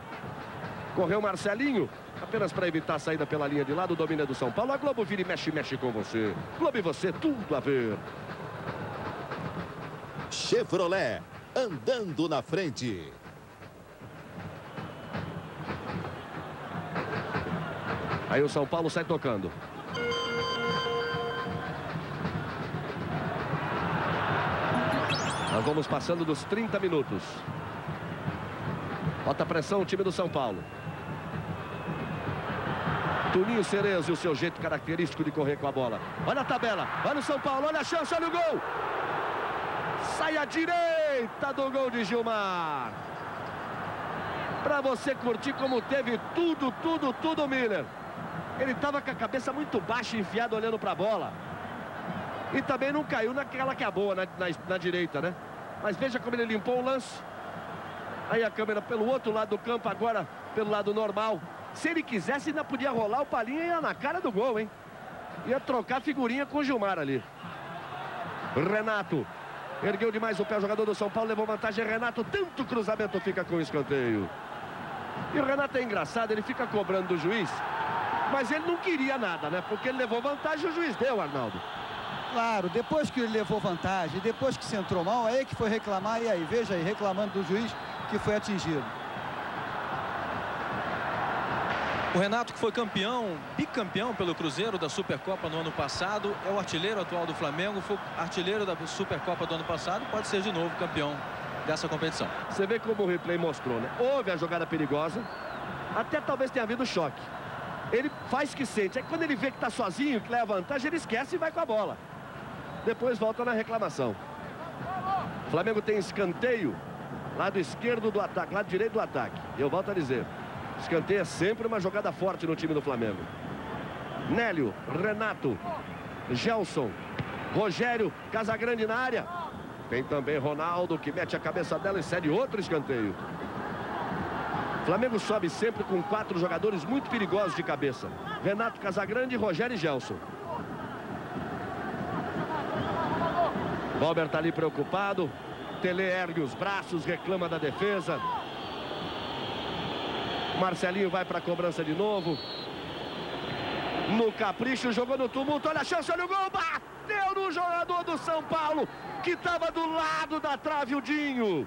Correu Marcelinho, apenas para evitar a saída pela linha de lado, domina do São Paulo. A Globo vira e mexe, mexe com você. Globo e você, tudo a ver. Chevrolet, andando na frente. Aí o São Paulo sai tocando. Nós vamos passando dos 30 minutos. Bota pressão o time do São Paulo. Tuninho Cerezo e o seu jeito característico de correr com a bola. Olha a tabela, olha o São Paulo, olha a chance, olha o gol. Sai à direita do gol de Gilmar. Para você curtir como teve tudo, tudo, tudo, Miller. Ele estava com a cabeça muito baixa, enfiado, olhando para a bola. E também não caiu naquela que é boa, na, na, na, direita, né? Mas veja como ele limpou o lance. Aí a câmera pelo outro lado do campo, agora pelo lado normal. Se ele quisesse, ainda podia rolar o palinho e ia na cara do gol, hein? Ia trocar figurinha com o Gilmar ali. Renato. Ergueu demais o pé, o jogador do São Paulo levou vantagem. Renato, tanto cruzamento fica com o escanteio. E o Renato é engraçado, ele fica cobrando do juiz. Mas ele não queria nada, né? Porque ele levou vantagem e o juiz deu, Arnaldo. Claro, depois que ele levou vantagem, depois que se entrou mal, é aí que foi reclamar. E aí, veja aí, reclamando do juiz que foi atingido. O Renato, que foi campeão, bicampeão pelo Cruzeiro da Supercopa no ano passado, é o artilheiro atual do Flamengo, foi artilheiro da Supercopa do ano passado, pode ser de novo campeão dessa competição. Você vê como o replay mostrou, né? Houve a jogada perigosa, até talvez tenha havido choque. Ele faz que sente, aí quando ele vê que está sozinho, que leva vantagem, ele esquece e vai com a bola. Depois volta na reclamação. O Flamengo tem escanteio, lado esquerdo do ataque, lado direito do ataque. Eu volto a dizer, Escanteio é sempre uma jogada forte no time do Flamengo. Nélio, Renato, Gelson, Rogério, Casagrande na área. Tem também Ronaldo que mete a cabeça dela e cede outro escanteio. Flamengo sobe sempre com quatro jogadores muito perigosos de cabeça. Renato Casagrande, Rogério e Gelson. Robert está ali preocupado. Tele ergue os braços, reclama da defesa. Marcelinho vai para a cobrança de novo. No capricho, jogou no tumulto. Olha a chance, olha o gol. Bateu no jogador do São Paulo, que estava do lado da trave, o Dinho.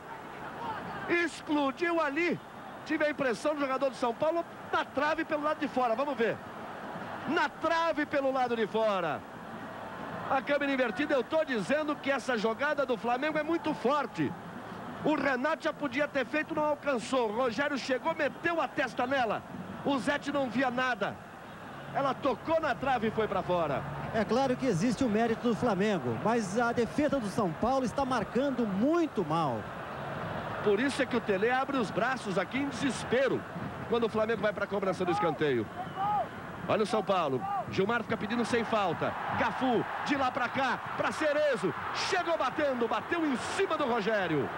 Explodiu ali. Tive a impressão do jogador do São Paulo na trave pelo lado de fora. Vamos ver. Na trave pelo lado de fora. A câmera invertida, eu estou dizendo que essa jogada do Flamengo é muito forte. O Renato já podia ter feito, não alcançou. O Rogério chegou, meteu a testa nela. O Zete não via nada. Ela tocou na trave e foi para fora. É claro que existe o mérito do Flamengo, mas a defesa do São Paulo está marcando muito mal. Por isso é que o Tele abre os braços aqui em desespero quando o Flamengo vai para a cobrança do escanteio. Olha o São Paulo. Gilmar fica pedindo sem falta. Cafu, de lá para cá, para Cerezo. Chegou batendo, bateu em cima do Rogério.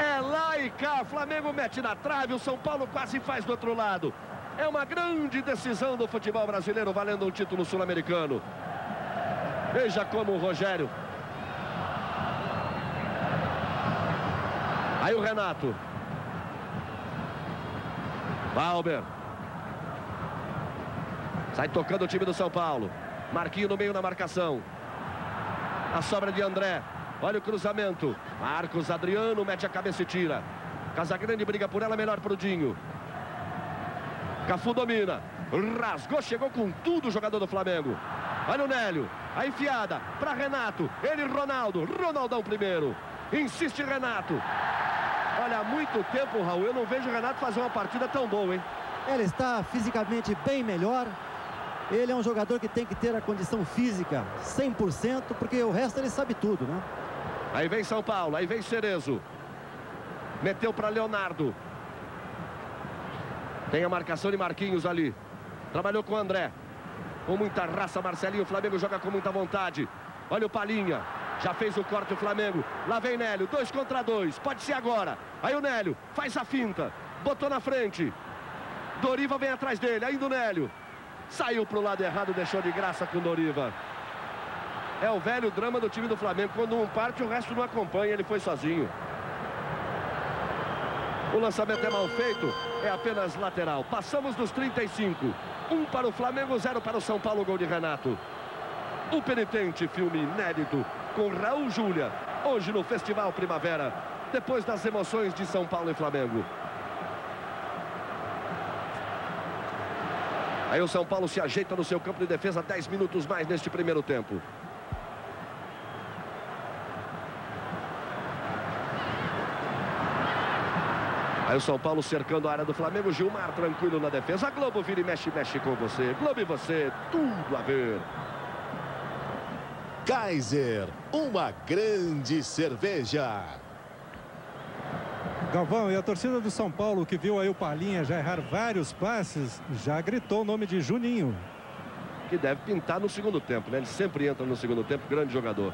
É lá e cá, Flamengo mete na trave, o São Paulo quase faz do outro lado. É uma grande decisão do futebol brasileiro, valendo um título sul-americano. Veja como o Rogério. Aí o Renato. Valber. Sai tocando o time do São Paulo. Marquinho no meio na marcação. A sobra de André. Olha o cruzamento. Marcos Adriano mete a cabeça e tira. Casagrande briga por ela, melhor pro Dinho. Cafu domina. Rasgou, chegou com tudo o jogador do Flamengo. Olha o Nélio. A enfiada para Renato. Ele, Ronaldo. Ronaldão primeiro. Insiste Renato. Olha, há muito tempo, Raul, eu não vejo o Renato fazer uma partida tão boa, hein? Ele está fisicamente bem melhor. Ele é um jogador que tem que ter a condição física 100%, porque o resto ele sabe tudo, né? Aí vem São Paulo, aí vem Cerezo. Meteu para Leonardo. Tem a marcação de Marquinhos ali. Trabalhou com o André. Com muita raça, Marcelinho. O Flamengo joga com muita vontade. Olha o Palinha. Já fez o corte o Flamengo. Lá vem Nélio. Dois contra dois. Pode ser agora. Aí o Nélio faz a finta. Botou na frente. Doriva vem atrás dele. Ainda o Nélio. Saiu para o lado errado. Deixou de graça com Doriva. É o velho drama do time do Flamengo. Quando um parte, o resto não acompanha. Ele foi sozinho. O lançamento é mal feito, é apenas lateral. Passamos dos 35. Um para o Flamengo, zero para o São Paulo, gol de Renato. O penitente, filme inédito, com Raul Júlia, hoje no Festival Primavera, depois das emoções de São Paulo e Flamengo. Aí o São Paulo se ajeita no seu campo de defesa, 10 minutos mais neste primeiro tempo. Aí o São Paulo cercando a área do Flamengo. Gilmar tranquilo na defesa. A Globo vira e mexe, mexe com você. Globo e você, tudo a ver. Kaiser, uma grande cerveja. Galvão, e a torcida do São Paulo que viu aí o Palinha já errar vários passes, já gritou o nome de Juninho. Que deve pintar no segundo tempo, né? Ele sempre entra no segundo tempo, grande jogador.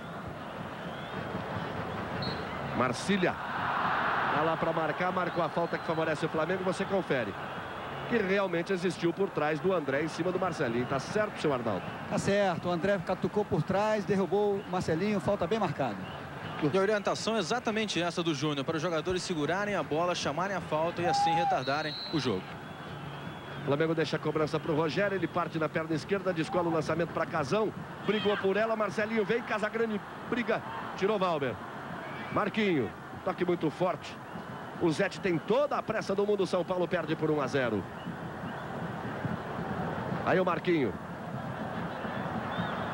Marcília Tá lá para marcar, marcou a falta que favorece o Flamengo, você confere. Que realmente existiu por trás do André em cima do Marcelinho. Tá certo, seu Arnaldo? Tá certo, o André catucou por trás, derrubou o Marcelinho, falta bem marcada. E a orientação é exatamente essa do Júnior, para os jogadores segurarem a bola, chamarem a falta e assim retardarem o jogo. O Flamengo deixa a cobrança para o Rogério, ele parte na perna esquerda, descola o lançamento para Casão, brigou por ela, Marcelinho vem, Casagrande briga, tirou Valber. Marquinho, toque muito forte, o Zete tem toda a pressa do mundo. São Paulo perde por 1 a 0. Aí o Marquinho.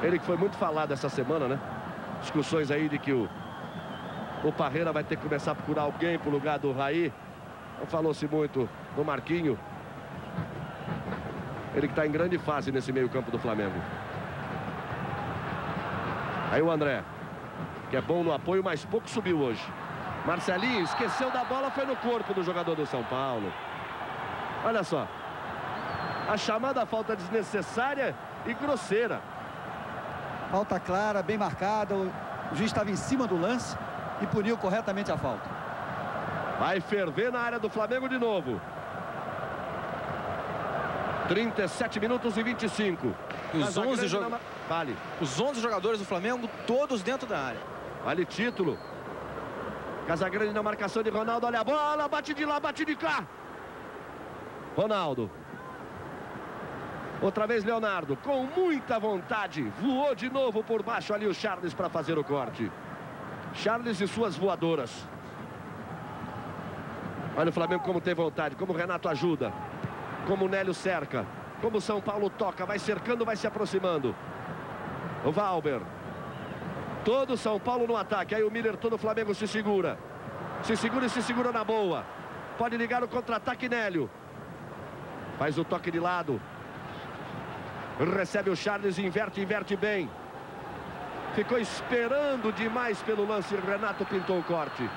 Ele que foi muito falado essa semana, né? Discussões aí de que o, o Parreira vai ter que começar a procurar alguém para o lugar do Raí. Falou-se muito do Marquinho. Ele que está em grande fase nesse meio campo do Flamengo. Aí o André, que é bom no apoio, mas pouco subiu hoje. Marcelinho esqueceu da bola, foi no corpo do jogador do São Paulo. Olha só. A chamada falta desnecessária e grosseira. Falta clara, bem marcada. O juiz estava em cima do lance e puniu corretamente a falta. Vai ferver na área do Flamengo de novo. 37 minutos e 25. Os 11, jo... vale. Os 11 jogadores do Flamengo, todos dentro da área. Vale título. Casagrande na marcação de Ronaldo. Olha a bola, bate de lá, bate de cá. Ronaldo. Outra vez Leonardo, com muita vontade, voou de novo por baixo ali o Charles para fazer o corte. Charles e suas voadoras. Olha o Flamengo como tem vontade, como o Renato ajuda, como o Nélio cerca, como o São Paulo toca, vai cercando, vai se aproximando. O Valber Todo São Paulo no ataque. Aí o Miller, todo o Flamengo se segura. Se segura e se segura na boa. Pode ligar o contra-ataque Nélio. Faz o toque de lado. Recebe o Charles, inverte, inverte bem. Ficou esperando demais pelo lance. Renato pintou o corte.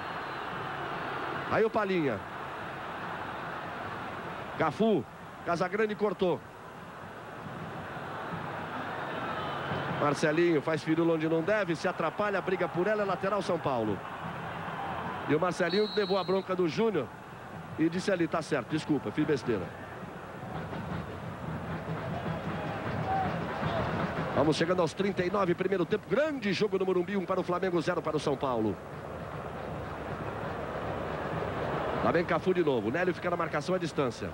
Aí o Palinha. Cafu. Casagrande cortou. Marcelinho faz firula onde não deve, se atrapalha, briga por ela, é lateral São Paulo. E o Marcelinho levou a bronca do Júnior e disse ali, tá certo, desculpa, fiz besteira. Vamos chegando aos 39, primeiro tempo, grande jogo no Morumbi, um para o Flamengo, zero para o São Paulo. Lá vem Cafu de novo, Nélio fica na marcação à distância.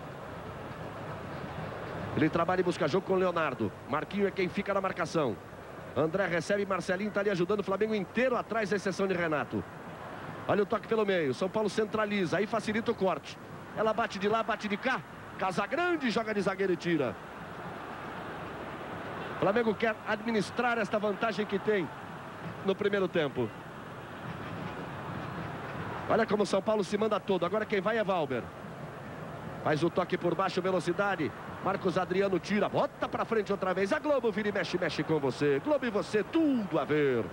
Ele trabalha e busca jogo com Leonardo. Marquinho é quem fica na marcação. André recebe, Marcelinho está ali ajudando o Flamengo inteiro atrás, da exceção de Renato. Olha o toque pelo meio, São Paulo centraliza, aí facilita o corte. Ela bate de lá, bate de cá. Casagrande joga de zagueiro e tira. Flamengo quer administrar esta vantagem que tem no primeiro tempo. Olha como o São Paulo se manda todo. Agora quem vai é Valber. Faz o toque por baixo, velocidade. Marcos Adriano tira, bota para frente outra vez. A Globo vira e mexe, mexe com você. Globo e você, tudo a ver.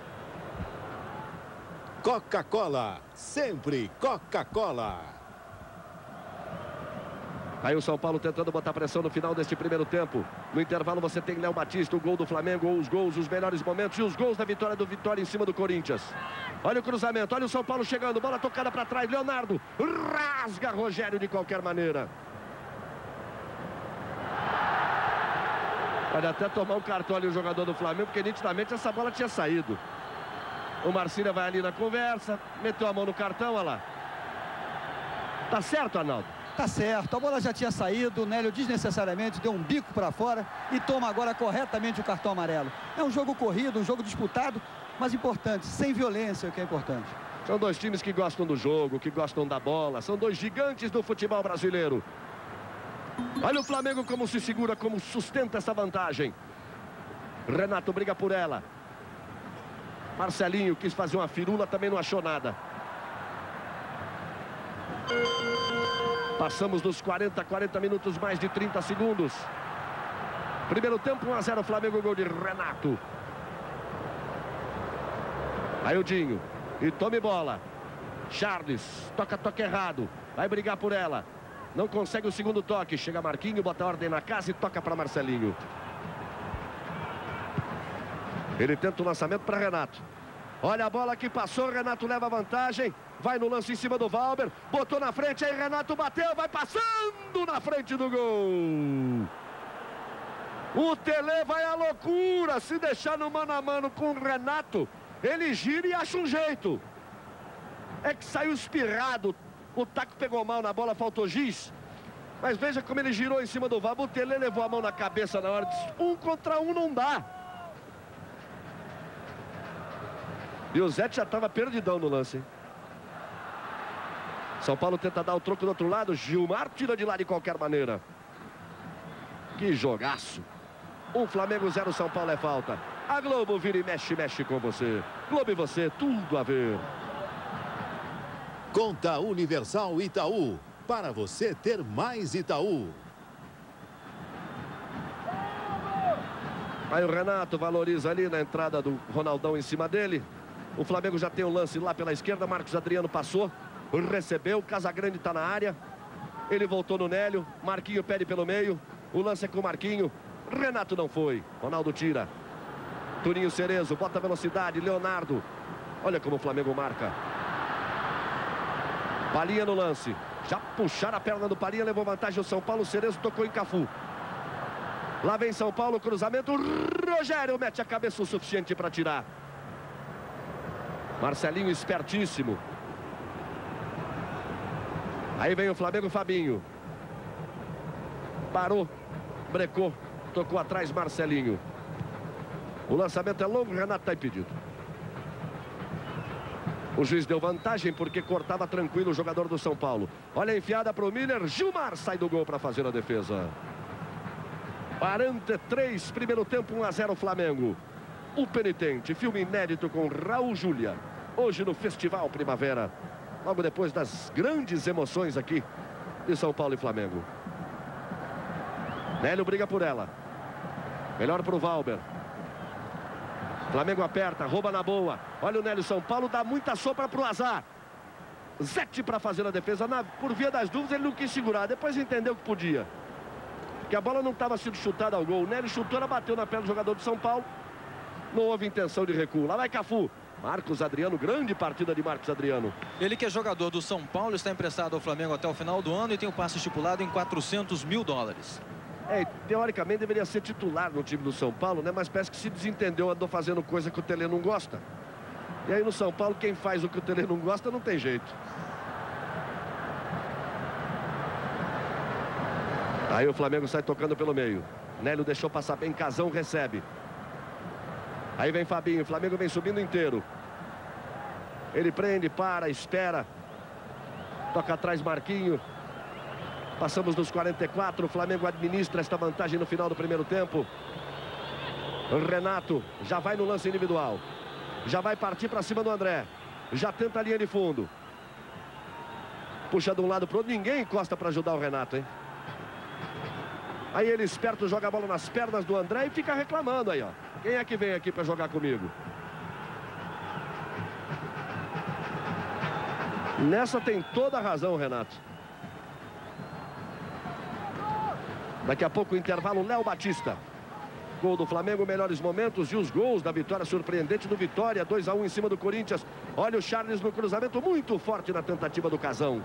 Coca-Cola, sempre Coca-Cola. Aí o São Paulo tentando botar pressão no final deste primeiro tempo. No intervalo você tem Léo Batista, o gol do Flamengo, os gols, os melhores momentos e os gols da vitória do Vitória em cima do Corinthians. Olha o cruzamento, olha o São Paulo chegando, bola tocada para trás, Leonardo rasga Rogério de qualquer maneira. Pode até tomar um cartão ali o jogador do Flamengo, porque nitidamente essa bola tinha saído. O Marcília vai ali na conversa, meteu a mão no cartão, olha lá. Tá certo, Arnaldo? Tá certo, a bola já tinha saído, o Nélio desnecessariamente deu um bico para fora e toma agora corretamente o cartão amarelo. É um jogo corrido, um jogo disputado, mas importante, sem violência, o que é importante. São dois times que gostam do jogo, que gostam da bola, são dois gigantes do futebol brasileiro. Olha o Flamengo como se segura, como sustenta essa vantagem. Renato briga por ela. Marcelinho quis fazer uma firula, também não achou nada. Passamos dos 40, 40 minutos, mais de 30 segundos. Primeiro tempo, 1 a 0 Flamengo, gol de Renato. Aí o Dinho. E tome bola. Charles, toca, toca errado. Vai brigar por ela. Não consegue o segundo toque. Chega Marquinho, bota ordem na casa e toca para Marcelinho. Ele tenta o lançamento para Renato. Olha a bola que passou, Renato leva vantagem. Vai no lance em cima do Valber. Botou na frente, aí Renato bateu, vai passando na frente do gol. O Tele vai à loucura. Se deixar no mano a mano com o Renato, ele gira e acha um jeito. É que saiu espirrado. O taco pegou mal na bola, faltou giz. Mas veja como ele girou em cima do Valber. O Tele levou a mão na cabeça na hora. Disse, um contra um não dá. E o Zé já estava perdidão no lance. Hein? São Paulo tenta dar o troco do outro lado. Gilmar tira de lá de qualquer maneira. Que jogaço. Um Flamengo 0, São Paulo é falta. A Globo vira e mexe, mexe com você. Globo e você, tudo a ver. Conta Universal Itaú. Para você ter mais Itaú. Aí o Renato valoriza ali na entrada do Ronaldão em cima dele. O Flamengo já tem o um lance lá pela esquerda. Marcos Adriano passou. Recebeu. Casagrande está na área. Ele voltou no Nélio. Marquinho pede pelo meio. O lance é com o Marquinho. Renato não foi. Ronaldo tira. Turinho Cerezo. Bota velocidade. Leonardo. Olha como o Flamengo marca. Palinha no lance. Já puxaram a perna do Palinha. Levou vantagem o São Paulo. Cerezo tocou em Cafu. Lá vem São Paulo. Cruzamento. Rogério mete a cabeça o suficiente para tirar. Marcelinho espertíssimo. Aí vem o Flamengo, Fabinho. Parou, brecou, tocou atrás Marcelinho. O lançamento é longo, Renato está impedido. O juiz deu vantagem porque cortava tranquilo o jogador do São Paulo. Olha a enfiada para o Miller. Gilmar sai do gol para fazer a defesa. 43, primeiro tempo, 1 a 0 Flamengo. O Penitente, filme inédito com Raul Júlia. Hoje no Festival Primavera. Logo depois das grandes emoções aqui de São Paulo e Flamengo. Nélio briga por ela. Melhor para o Valber. Flamengo aperta, rouba na boa. Olha o Nélio São Paulo, dá muita sopa para o azar. Zete para fazer a defesa. Na, por via das dúvidas, ele não quis segurar. Depois entendeu que podia. Que a bola não estava sendo chutada ao gol. O Nélio chutou, ela bateu na perna do jogador de São Paulo. Não houve intenção de recuo. Lá vai Cafu. Marcos Adriano, grande partida de Marcos Adriano. Ele que é jogador do São Paulo, está emprestado ao Flamengo até o final do ano e tem o um passe estipulado em 400 mil dólares. É, teoricamente deveria ser titular no time do São Paulo, né? Mas parece que se desentendeu, andou fazendo coisa que o Tele não gosta. E aí no São Paulo, quem faz o que o Tele não gosta, não tem jeito. Aí o Flamengo sai tocando pelo meio. Nélio deixou passar bem, Casão recebe. Aí vem Fabinho, o Flamengo vem subindo inteiro. Ele prende, para, espera. Toca atrás Marquinho. Passamos dos 44, o Flamengo administra esta vantagem no final do primeiro tempo. Renato já vai no lance individual. Já vai partir para cima do André. Já tenta a linha de fundo. Puxa de um lado para outro. Ninguém encosta para ajudar o Renato, hein? Aí ele esperto joga a bola nas pernas do André e fica reclamando aí, ó. Quem é que vem aqui para jogar comigo? Nessa tem toda a razão, Renato. Daqui a pouco o intervalo, Léo Batista. Gol do Flamengo, melhores momentos e os gols da vitória surpreendente do Vitória, 2 a 1 em cima do Corinthians. Olha o Charles no cruzamento, muito forte na tentativa do Casão.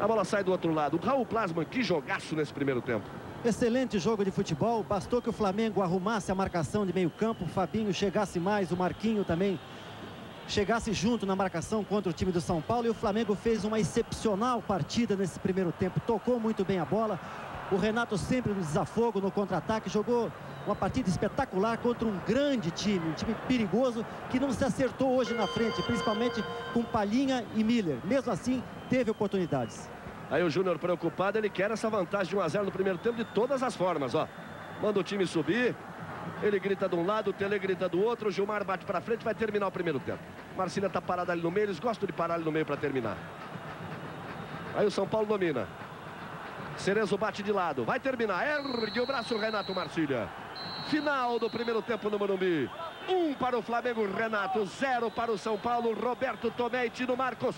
A bola sai do outro lado. Raul Plasman, que jogaço nesse primeiro tempo. Excelente jogo de futebol. Bastou que o Flamengo arrumasse a marcação de meio campo. O Fabinho chegasse mais, o Marquinho também chegasse junto na marcação contra o time do São Paulo. E o Flamengo fez uma excepcional partida nesse primeiro tempo. Tocou muito bem a bola. O Renato sempre no desafogo, no contra-ataque, jogou uma partida espetacular contra um grande time, um time perigoso que não se acertou hoje na frente, principalmente com Palhinha e Miller. Mesmo assim, teve oportunidades. Aí o Júnior preocupado, ele quer essa vantagem de 1 a 0 no primeiro tempo de todas as formas, ó. Manda o time subir. Ele grita de um lado, o Tele grita do outro, o Gilmar bate para frente, vai terminar o primeiro tempo. Marcília está parada ali no meio, eles gostam de parar ali no meio para terminar. Aí o São Paulo domina. Cerezo bate de lado, vai terminar, ergue o braço Renato Marcília. Final do primeiro tempo no Morumbi. Um para o Flamengo, Renato, zero para o São Paulo, Roberto Tomé e Tino Marcos.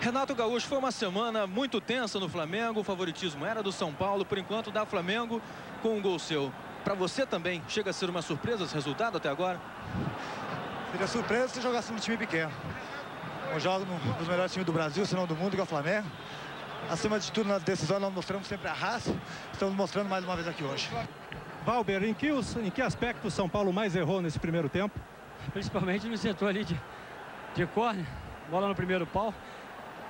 Renato Gaúcho, foi uma semana muito tensa no Flamengo, o favoritismo era do São Paulo, por enquanto dá Flamengo com um gol seu. Para você também, chega a ser uma surpresa esse resultado até agora? Seria surpresa se jogasse num time pequeno. Eu jogo num dos melhores times do Brasil, se não do mundo, que é o Flamengo. Acima de tudo, nas decisões, nós mostramos sempre a raça. Estamos mostrando mais uma vez aqui hoje. Valber, em que, em que aspecto o São Paulo mais errou nesse primeiro tempo? Principalmente no setor ali de, de corne, bola no primeiro pau,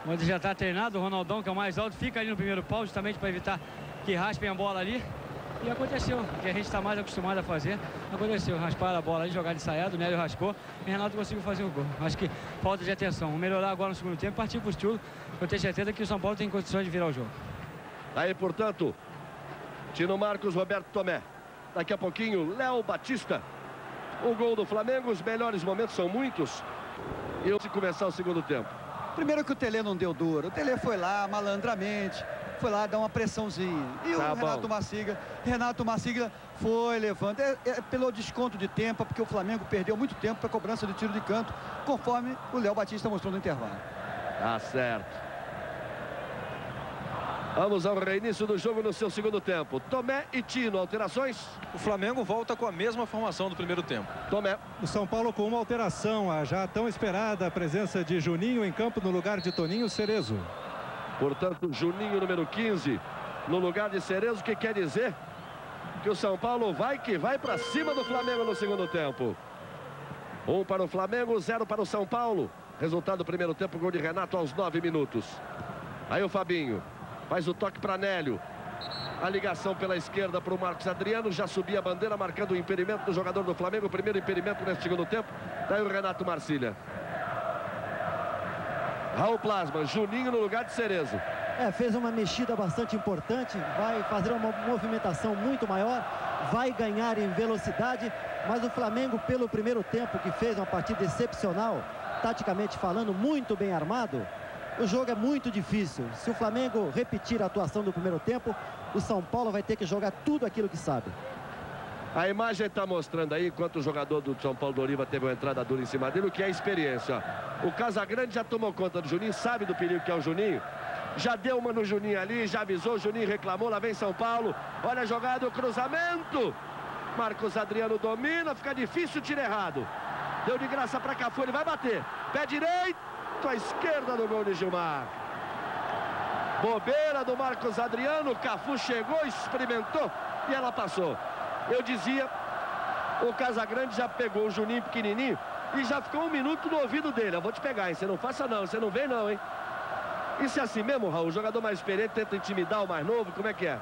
onde já está treinado, o Ronaldão, que é o mais alto, fica ali no primeiro pau, justamente para evitar que raspem a bola ali. E aconteceu, que a gente está mais acostumado a fazer, aconteceu, raspar a bola ali, jogar de saiado, o Nélio raspou e o Renato conseguiu fazer o gol. Acho que falta de atenção, melhorar agora no segundo tempo, partir para o estilo, eu tenho certeza que o São Paulo tem condições de virar o jogo. Aí, portanto, Tino Marcos, Roberto Tomé. Daqui a pouquinho, Léo Batista. O gol do Flamengo, os melhores momentos são muitos. E se começar o segundo tempo. Primeiro que o Tele não deu duro. O Tele foi lá malandramente, foi lá dar uma pressãozinha. E Tá o Renato bom. Maciga, Renato Maciga foi levando. É, é pelo desconto de tempo, porque o Flamengo perdeu muito tempo para cobrança de tiro de canto, conforme o Léo Batista mostrou no intervalo. Tá certo. Vamos ao reinício do jogo no seu segundo tempo. Tomé e Tino, alterações? O Flamengo volta com a mesma formação do primeiro tempo. Tomé. O São Paulo com uma alteração, a já tão esperada a presença de Juninho em campo no lugar de Toninho Cerezo. Portanto, Juninho, número 15, no lugar de Cerezo, que quer dizer que o São Paulo vai que vai para cima do Flamengo no segundo tempo. Um para o Flamengo, zero para o São Paulo. Resultado do primeiro tempo, gol de Renato aos nove minutos. Aí o Fabinho faz o toque para Nélio. A ligação pela esquerda para o Marcos Adriano. Já subia a bandeira, marcando o impedimento do jogador do Flamengo. O primeiro impedimento nesse segundo tempo. Daí o Renato Marcília. Raul Plasma, Juninho no lugar de Cerezo. É, fez uma mexida bastante importante, vai fazer uma movimentação muito maior, vai ganhar em velocidade, mas o Flamengo, pelo primeiro tempo, que fez uma partida excepcional, taticamente falando, muito bem armado, o jogo é muito difícil. Se o Flamengo repetir a atuação do primeiro tempo, o São Paulo vai ter que jogar tudo aquilo que sabe. A imagem está mostrando aí, enquanto o jogador do São Paulo do Oliva teve uma entrada dura em cima dele, o que é experiência. O Casagrande já tomou conta do Juninho, sabe do perigo que é o Juninho. Já deu uma no Juninho ali, já avisou, o Juninho reclamou, lá vem São Paulo. Olha a jogada, o cruzamento. Marcos Adriano domina, fica difícil, tira errado. Deu de graça para Cafu, ele vai bater. Pé direito, à esquerda do gol de Gilmar. Bobeira do Marcos Adriano, Cafu chegou, experimentou e ela passou. Eu dizia, o Casagrande já pegou o Juninho pequenininho e já ficou um minuto no ouvido dele. Eu vou te pegar, hein? Você não faça não, você não vem não, hein? Isso é assim mesmo, Raul? O jogador mais experiente tenta intimidar o mais novo, como é que é?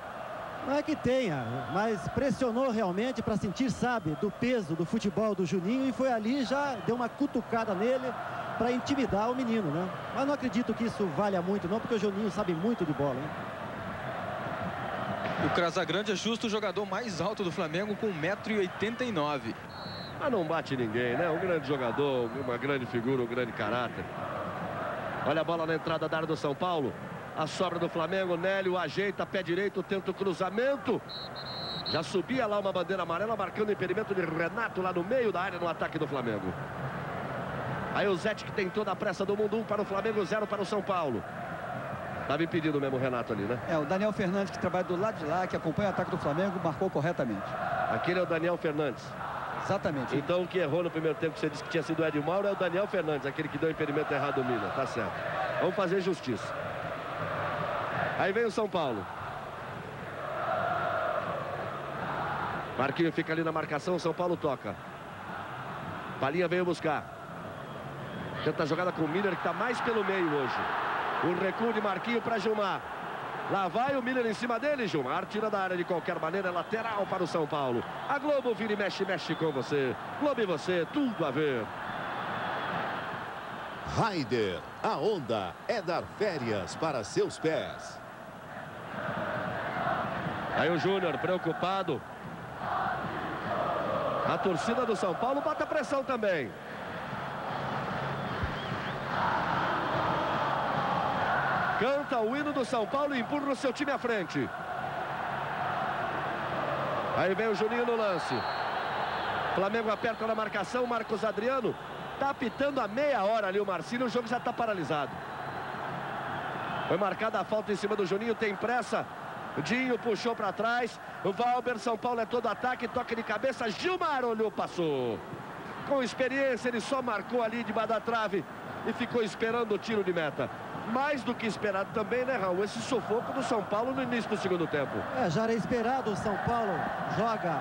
Não é que tenha, mas pressionou realmente para sentir, sabe, do peso do futebol do Juninho e foi ali já deu uma cutucada nele para intimidar o menino, né? Mas não acredito que isso valha muito não, porque o Juninho sabe muito de bola, hein? O Casagrande é justo o jogador mais alto do Flamengo com 1,89m. Mas não bate ninguém, né? Um grande jogador, uma grande figura, um grande caráter. Olha a bola na entrada da área do São Paulo. A sobra do Flamengo, Nélio ajeita, pé direito, tenta o cruzamento. Já subia lá uma bandeira amarela, marcando o impedimento de Renato lá no meio da área no ataque do Flamengo. Aí o Zete que tem toda a pressa do mundo, um para o Flamengo, zero para o São Paulo. Estava impedido mesmo o Renato ali, né? É, o Daniel Fernandes que trabalha do lado de lá, que acompanha o ataque do Flamengo, marcou corretamente. Aquele é o Daniel Fernandes. Exatamente. Então o que errou no primeiro tempo, que você disse que tinha sido o Ed Mauro, é o Daniel Fernandes, aquele que deu o impedimento errado ao Milan. Tá certo. Vamos fazer justiça. Aí vem o São Paulo. Marquinho fica ali na marcação, o São Paulo toca. Palinha veio buscar. Tenta a jogada com o Miller, que está mais pelo meio hoje. O recuo de Marquinho para Gilmar. Lá vai o Miller em cima dele, Gilmar. Tira da área de qualquer maneira, lateral para o São Paulo. A Globo vira e mexe, mexe com você. Globo e você, tudo a ver. Raider, a onda é dar férias para seus pés. Aí o Júnior preocupado. A torcida do São Paulo bota pressão também. Canta o hino do São Paulo e empurra o seu time à frente. Aí vem o Juninho no lance. Flamengo aperta na marcação, Marcos Adriano. Tá apitando a meia hora ali o Marcinho, o jogo já está paralisado. Foi marcada a falta em cima do Juninho, tem pressa. Dinho puxou para trás. O Valber, São Paulo é todo ataque, toque de cabeça. Gilmar olhou, passou. Com experiência, ele só marcou ali debaixo da trave e ficou esperando o tiro de meta. Mais do que esperado também, né, Raul? Esse sufoco do São Paulo no início do segundo tempo. É, já era esperado. O São Paulo joga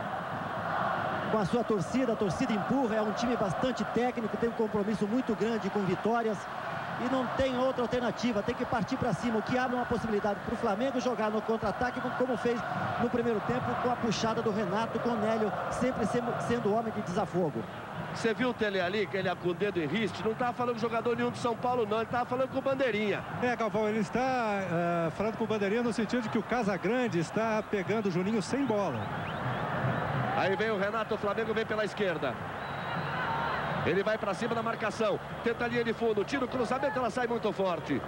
com a sua torcida, a torcida empurra. É um time bastante técnico, tem um compromisso muito grande com vitórias e não tem outra alternativa, tem que partir para cima, o que abre uma possibilidade para o Flamengo jogar no contra-ataque, como fez no primeiro tempo com a puxada do Renato, com o Nélio sempre sendo homem de desafogo. Você viu o Tele ali, que ele com o dedo em riste? Não estava falando com jogador nenhum do São Paulo, não. Ele estava falando com o Bandeirinha. É, Galvão, ele está uh, falando com o Bandeirinha no sentido de que o Casagrande está pegando o Juninho sem bola. Aí vem o Renato, o Flamengo vem pela esquerda. Ele vai para cima da marcação. Tenta a linha de fundo. Tira o cruzamento, ela sai muito forte.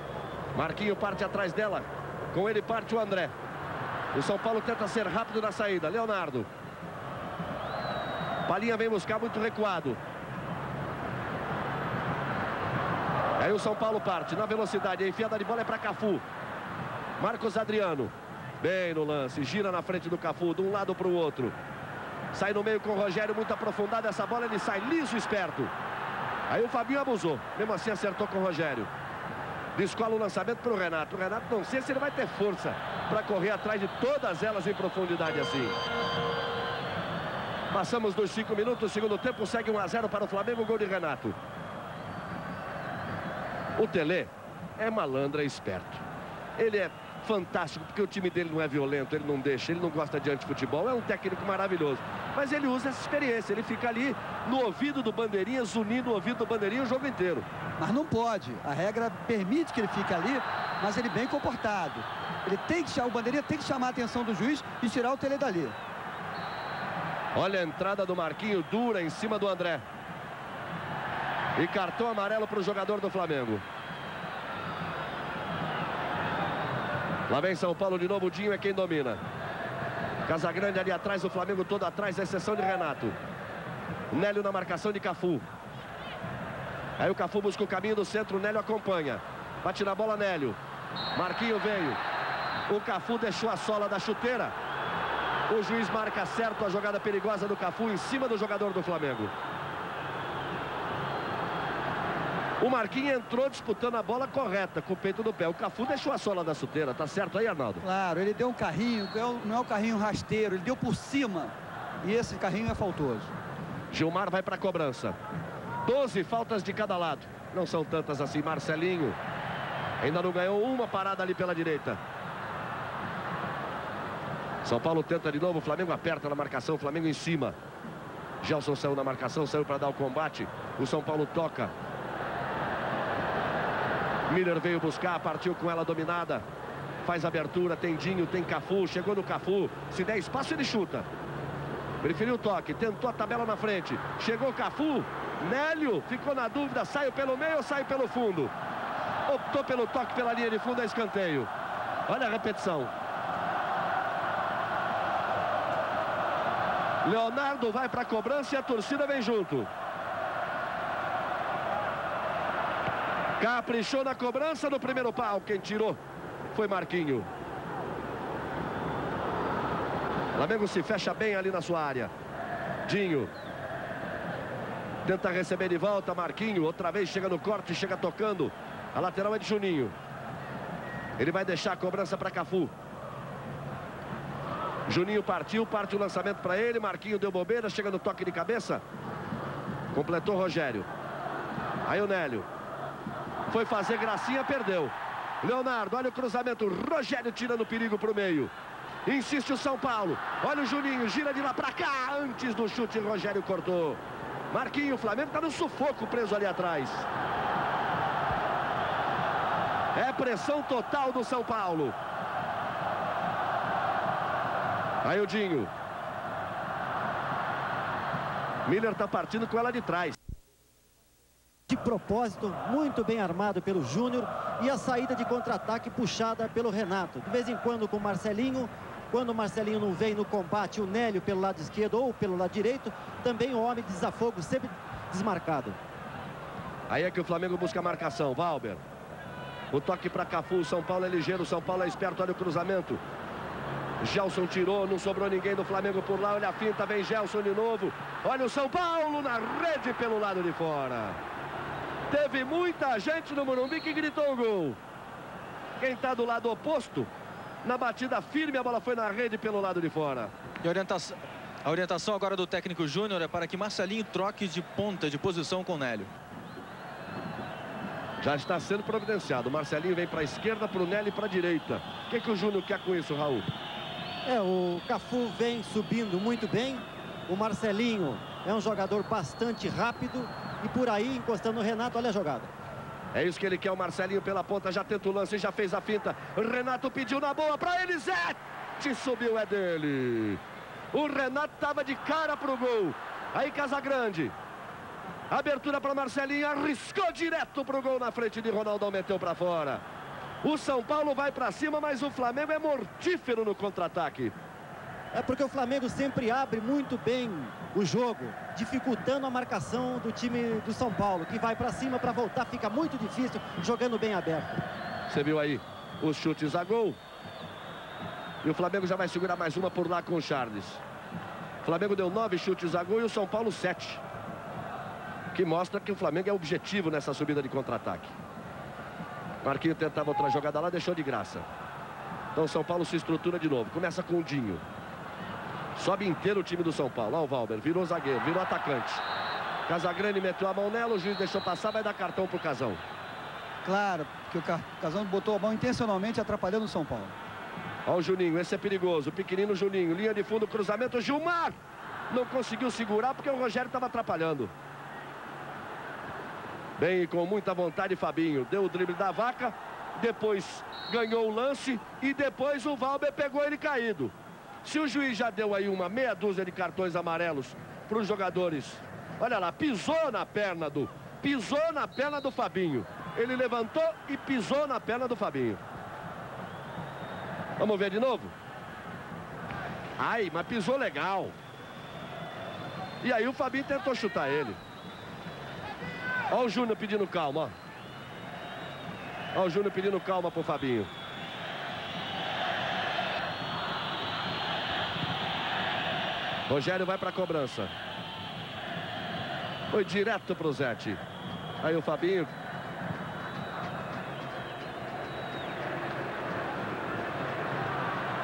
Marquinho parte atrás dela. Com ele parte o André. O São Paulo tenta ser rápido na saída. Leonardo. Palinha vem buscar muito recuado. Aí o São Paulo parte na velocidade. A enfiada de bola é para Cafu. Marcos Adriano. Bem no lance. Gira na frente do Cafu, de um lado para o outro. Sai no meio com o Rogério, muito aprofundado essa bola, ele sai liso esperto. Aí o Fabinho abusou, mesmo assim acertou com o Rogério. Descola o lançamento para o Renato. O Renato não sei se ele vai ter força para correr atrás de todas elas em profundidade assim. Passamos dos cinco minutos, segundo tempo, segue 1 a 0 para o Flamengo, gol de Renato. O Tele é malandro, é esperto. Ele é fantástico, porque o time dele não é violento, ele não deixa, ele não gosta de antifutebol, é um técnico maravilhoso. Mas ele usa essa experiência, ele fica ali no ouvido do Bandeirinha, zunindo o ouvido do Bandeirinha o jogo inteiro. Mas não pode, a regra permite que ele fique ali, mas ele bem comportado. Ele tem que, o Bandeirinha tem que chamar a atenção do juiz e tirar o Tele dali. Olha a entrada do Marquinho, dura em cima do André. E cartão amarelo para o jogador do Flamengo. Lá vem São Paulo de novo, o Dinho é quem domina. Casagrande ali atrás, o Flamengo todo atrás, a exceção de Renato. Nélio na marcação de Cafu. Aí o Cafu busca o caminho do centro, o Nélio acompanha. Bate na bola, Nélio. Marquinho veio. O Cafu deixou a sola da chuteira. O juiz marca certo a jogada perigosa do Cafu em cima do jogador do Flamengo. O Marquinhos entrou disputando a bola correta, com o peito do pé. O Cafu deixou a sola da chuteira, tá certo aí, Arnaldo? Claro, ele deu um carrinho, não é o carrinho rasteiro, ele deu por cima. E esse carrinho é faltoso. Gilmar vai para a cobrança. 12 faltas de cada lado. Não são tantas assim, Marcelinho. Ainda não ganhou uma parada ali pela direita. São Paulo tenta de novo, o Flamengo aperta na marcação, o Flamengo em cima. Gelson saiu na marcação, saiu para dar o combate. O São Paulo toca. Miller veio buscar, partiu com ela dominada. Faz abertura, tem Dinho, tem Cafu, chegou no Cafu. Se der espaço, ele chuta. Preferiu o toque, tentou a tabela na frente. Chegou Cafu, Nélio, ficou na dúvida, saiu pelo meio ou saiu pelo fundo? Optou pelo toque pela linha de fundo, é escanteio. Olha a repetição. Leonardo vai para a cobrança e a torcida vem junto. Caprichou na cobrança no primeiro pau. Quem tirou foi Marquinho. Flamengo se fecha bem ali na sua área. Dinho. Tenta receber de volta. Marquinho. Outra vez chega no corte, chega tocando. A lateral é de Juninho. Ele vai deixar a cobrança para Cafu. Juninho partiu, parte o lançamento para ele. Marquinho deu bobeira, chega no toque de cabeça. Completou Rogério. Aí o Nélio. Foi fazer gracinha, perdeu. Leonardo, olha o cruzamento. Rogério tirando perigo para o meio. Insiste o São Paulo. Olha o Juninho, gira de lá para cá. Antes do chute, Rogério cortou. Marquinho, o Flamengo está no sufoco preso ali atrás. É pressão total do São Paulo. Aí o Dinho. Miller está partindo com ela de trás. Propósito, muito bem armado pelo Júnior e a saída de contra-ataque puxada pelo Renato. De vez em quando com o Marcelinho, quando o Marcelinho não vem no combate, o Nélio pelo lado esquerdo ou pelo lado direito, também o homem de desafogo sempre desmarcado. Aí é que o Flamengo busca a marcação, Valber. O toque para Cafu, São Paulo é ligeiro, São Paulo é esperto, olha o cruzamento. Gelson tirou, não sobrou ninguém do Flamengo por lá. Olha a finta, vem Gelson de novo. Olha o São Paulo na rede pelo lado de fora. Teve muita gente no Morumbi que gritou o gol. Quem está do lado oposto, na batida firme, a bola foi na rede pelo lado de fora. E a orientação, a orientação agora do técnico Júnior é para que Marcelinho troque de ponta, de posição com Nélio. Já está sendo providenciado. O Marcelinho vem para a esquerda, para o Nélio e para a direita. O que, que o Júnior quer com isso, Raul? É, o Cafu vem subindo muito bem. O Marcelinho é um jogador bastante rápido. E por aí, encostando no Renato, olha a jogada. É isso que ele quer, o Marcelinho pela ponta, já tenta o lance, já fez a finta. Renato pediu na boa para ele, Zete subiu, é dele. O Renato estava de cara pro gol. Aí Casagrande. Abertura para Marcelinho, arriscou direto pro gol na frente de Ronaldão, meteu para fora. O São Paulo vai para cima, mas o Flamengo é mortífero no contra-ataque. É porque o Flamengo sempre abre muito bem o jogo, dificultando a marcação do time do São Paulo, que vai para cima para voltar, fica muito difícil, jogando bem aberto. Você viu aí os chutes a gol. E o Flamengo já vai segurar mais uma por lá com o Charles. O Flamengo deu nove chutes a gol e o São Paulo sete. Que mostra que o Flamengo é objetivo nessa subida de contra-ataque. Marquinhos tentava outra jogada lá, deixou de graça. Então São Paulo se estrutura de novo. Começa com o Dinho. Sobe inteiro o time do São Paulo. Olha o Valber, virou zagueiro, virou atacante. Casagrande meteu a mão nela, o juiz deixou passar, vai dar cartão pro Casão. Claro, que o Casão botou a mão intencionalmente atrapalhando o São Paulo. Olha o Juninho, esse é perigoso. Pequenino Juninho, linha de fundo, cruzamento, Gilmar! Não conseguiu segurar porque o Rogério estava atrapalhando. Bem, com muita vontade, Fabinho. Deu o drible da vaca, depois ganhou o lance e depois o Valber pegou ele caído. Se o juiz já deu aí uma meia dúzia de cartões amarelos para os jogadores, olha lá, pisou na perna do, pisou na perna do Fabinho. Ele levantou e pisou na perna do Fabinho. Vamos ver de novo? Ai, mas pisou legal. E aí o Fabinho tentou chutar ele. Olha o Júnior pedindo calma. Olha o Júnior pedindo calma pro Fabinho. Rogério vai para a cobrança. Foi direto pro Zete. Aí o Fabinho.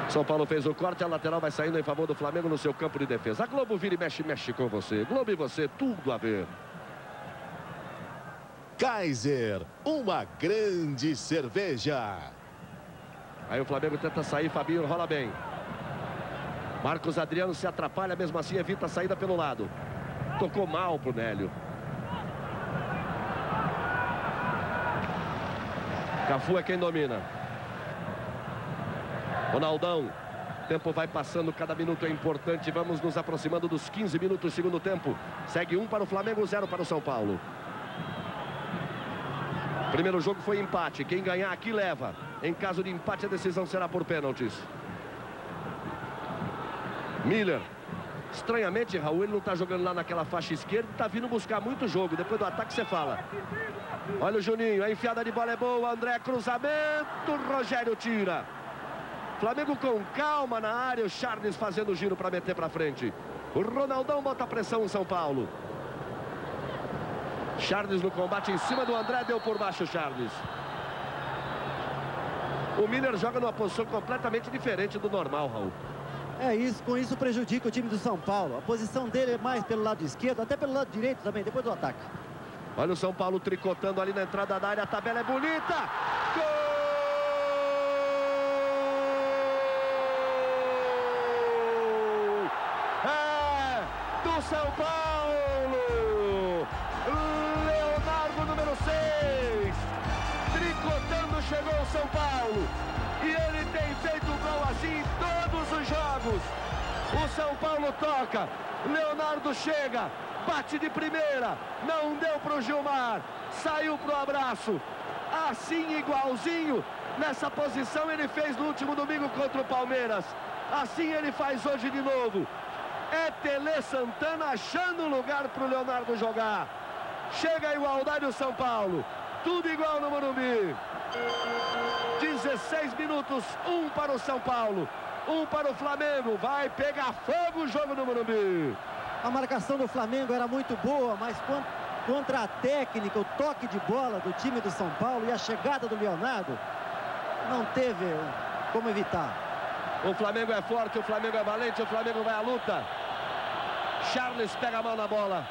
São Paulo fez o corte, a lateral vai saindo em favor do Flamengo no seu campo de defesa. A Globo vira e mexe, mexe com você. Globo e você, tudo a ver. Kaiser, uma grande cerveja. Aí o Flamengo tenta sair, Fabinho rola bem. Marcos Adriano se atrapalha, mesmo assim evita a saída pelo lado. Tocou mal pro Nélio. Cafu é quem domina. Ronaldão. Tempo vai passando, cada minuto é importante. Vamos nos aproximando dos 15 minutos do segundo tempo. Segue um para o Flamengo, zero para o São Paulo. Primeiro jogo foi empate. Quem ganhar aqui leva. Em caso de empate, a decisão será por pênaltis. Miller. Estranhamente, Raul, ele não está jogando lá naquela faixa esquerda, está vindo buscar muito jogo. Depois do ataque, você fala. Olha o Juninho, a enfiada de bola é boa, André, cruzamento, Rogério tira. Flamengo com calma na área, o Charles fazendo o giro para meter para frente. O Ronaldão bota pressão em São Paulo. Charles no combate em cima do André, deu por baixo o Charles. O Miller joga numa posição completamente diferente do normal, Raul. É isso, com isso prejudica o time do São Paulo. A posição dele é mais pelo lado esquerdo, até pelo lado direito também, depois do ataque. Olha o São Paulo tricotando ali na entrada da área, a tabela é bonita. São Paulo toca. Leonardo chega. Bate de primeira. Não deu para o Gilmar. Saiu para o abraço. Assim, igualzinho. Nessa posição ele fez no último domingo contra o Palmeiras. Assim ele faz hoje de novo. É Tele Santana achando lugar para o Leonardo jogar. Chega a igualdade o São Paulo. Tudo igual no Morumbi. 16 minutos, um para o São Paulo, um para o Flamengo. Vai pegar fogo o jogo no Morumbi. A marcação do Flamengo era muito boa, mas contra a técnica, o toque de bola do time do São Paulo e a chegada do Leonardo, não teve como evitar. O Flamengo é forte, o Flamengo é valente, o Flamengo vai à luta. Charles pega a mão na bola.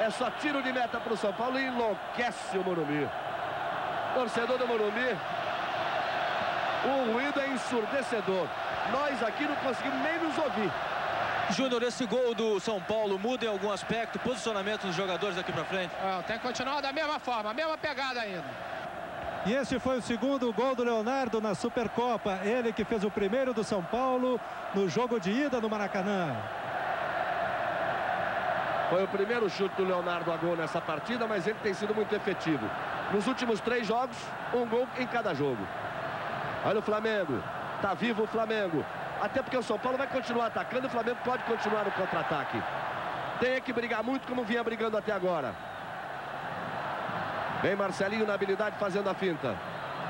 É só tiro de meta para o São Paulo e enlouquece o Morumbi. Torcedor do Morumbi o ruído é ensurdecedor. Nós aqui não conseguimos nem nos ouvir. Júnior, esse gol do São Paulo muda em algum aspecto, posicionamento dos jogadores daqui para frente? É, tem que continuar da mesma forma, a mesma pegada ainda. E este foi o segundo gol do Leonardo na Supercopa. Ele que fez o primeiro do São Paulo no jogo de ida no Maracanã. Foi o primeiro chute do Leonardo a gol nessa partida, mas ele tem sido muito efetivo. Nos últimos três jogos, um gol em cada jogo. Olha o Flamengo. Tá vivo o Flamengo. Até porque o São Paulo vai continuar atacando o Flamengo pode continuar no contra-ataque. Tem que brigar muito como vinha brigando até agora. Vem Marcelinho na habilidade fazendo a finta.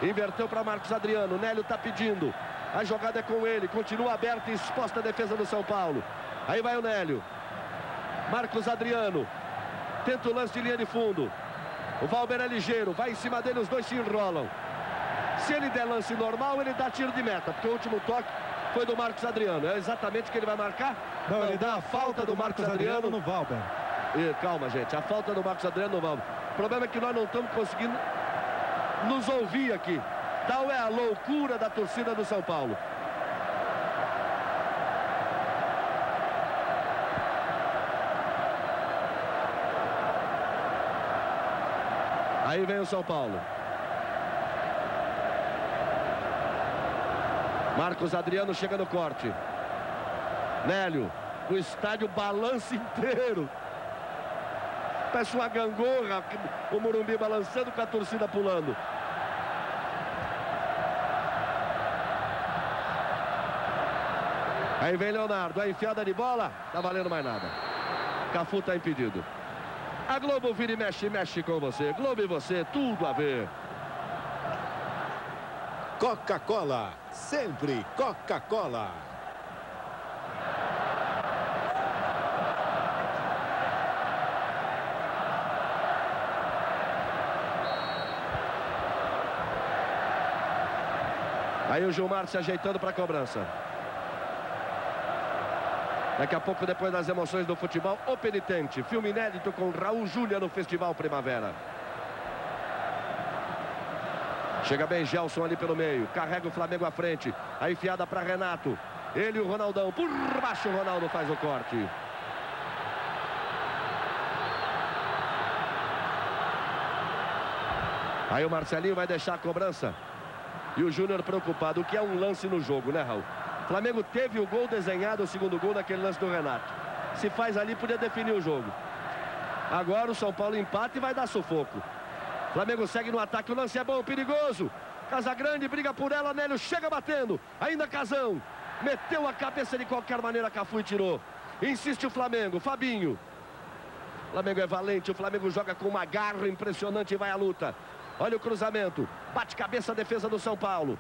Inverteu para Marcos Adriano. Nélio está pedindo. A jogada é com ele. Continua aberta e exposta a defesa do São Paulo. Aí vai o Nélio. Marcos Adriano. Tenta o lance de linha de fundo. O Valber é ligeiro. Vai em cima dele. Os dois se enrolam. Se ele der lance normal, ele dá tiro de meta, porque o último toque foi do Marcos Adriano. É exatamente o que ele vai marcar? Não, Não ele dá a falta do Marcos, Marcos Adriano, Adriano no Valber. E, calma, gente. A falta do Marcos Adriano no Valber. O problema é que nós não estamos conseguindo nos ouvir aqui. Tal é a loucura da torcida do São Paulo. Aí vem o São Paulo. Marcos Adriano chega no corte. Nélio, o estádio balança inteiro. Parece uma gangorra, o Morumbi balançando com a torcida pulando. Aí vem Leonardo, a enfiada de bola, tá valendo mais nada. Cafu tá impedido. A Globo vira e mexe, mexe com você. Globo e você, tudo a ver. Coca-Cola, sempre Coca-Cola. Aí o Gilmar se ajeitando para a cobrança. Daqui a pouco, depois das emoções do futebol, o penitente. Filme inédito com Raul Júlia no Festival Primavera. Chega bem Gelson ali pelo meio. Carrega o Flamengo à frente. A enfiada para Renato. Ele e o Ronaldão. Por baixo o Ronaldo faz o corte. Aí o Marcelinho vai deixar a cobrança. E o Júnior preocupado. O que é um lance no jogo, né, Raul? Flamengo teve o gol desenhado, o segundo gol naquele lance do Renato. Se faz ali, podia definir o jogo. Agora o São Paulo empata e vai dar sufoco. Flamengo segue no ataque, o lance é bom, perigoso. Casagrande briga por ela, Nélio chega batendo. Ainda Casão. Meteu a cabeça de qualquer maneira, Cafu e tirou. Insiste o Flamengo, Fabinho. O Flamengo é valente, o Flamengo joga com uma garra impressionante e vai à luta. Olha o cruzamento. Bate cabeça a defesa do São Paulo.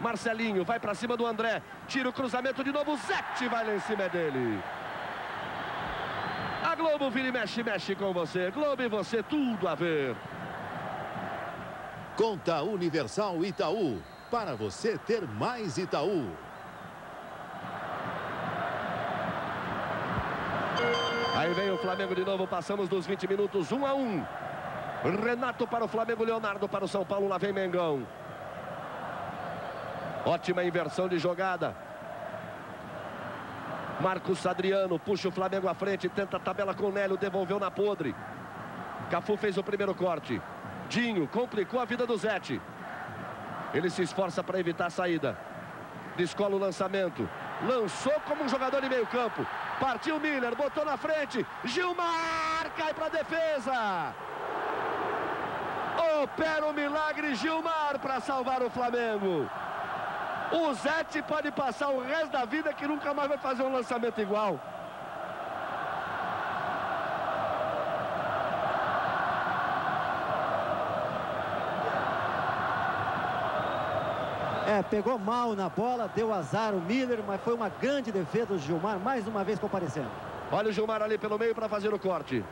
Marcelinho vai para cima do André. Tira o cruzamento de novo. Zete vai lá em cima dele. A Globo vira e mexe, mexe com você. Globo e você, tudo a ver. Conta Universal Itaú. Para você ter mais Itaú. Aí vem o Flamengo de novo. Passamos dos 20 minutos, 1 a 1. Renato para o Flamengo, Leonardo para o São Paulo. Lá vem Mengão. Ótima inversão de jogada. Marcos Adriano puxa o Flamengo à frente, tenta a tabela com o Nélio, devolveu na podre. Cafu fez o primeiro corte. Dinho complicou a vida do Zete. Ele se esforça para evitar a saída. Descola o lançamento. Lançou como um jogador de meio campo. Partiu Miller, botou na frente. Gilmar cai para a defesa. Opera o milagre Gilmar para salvar o Flamengo. O Zete pode passar o resto da vida que nunca mais vai fazer um lançamento igual. Pegou mal na bola, deu azar o Miller, mas foi uma grande defesa do Gilmar, mais uma vez comparecendo. Olha o Gilmar ali pelo meio para fazer o corte.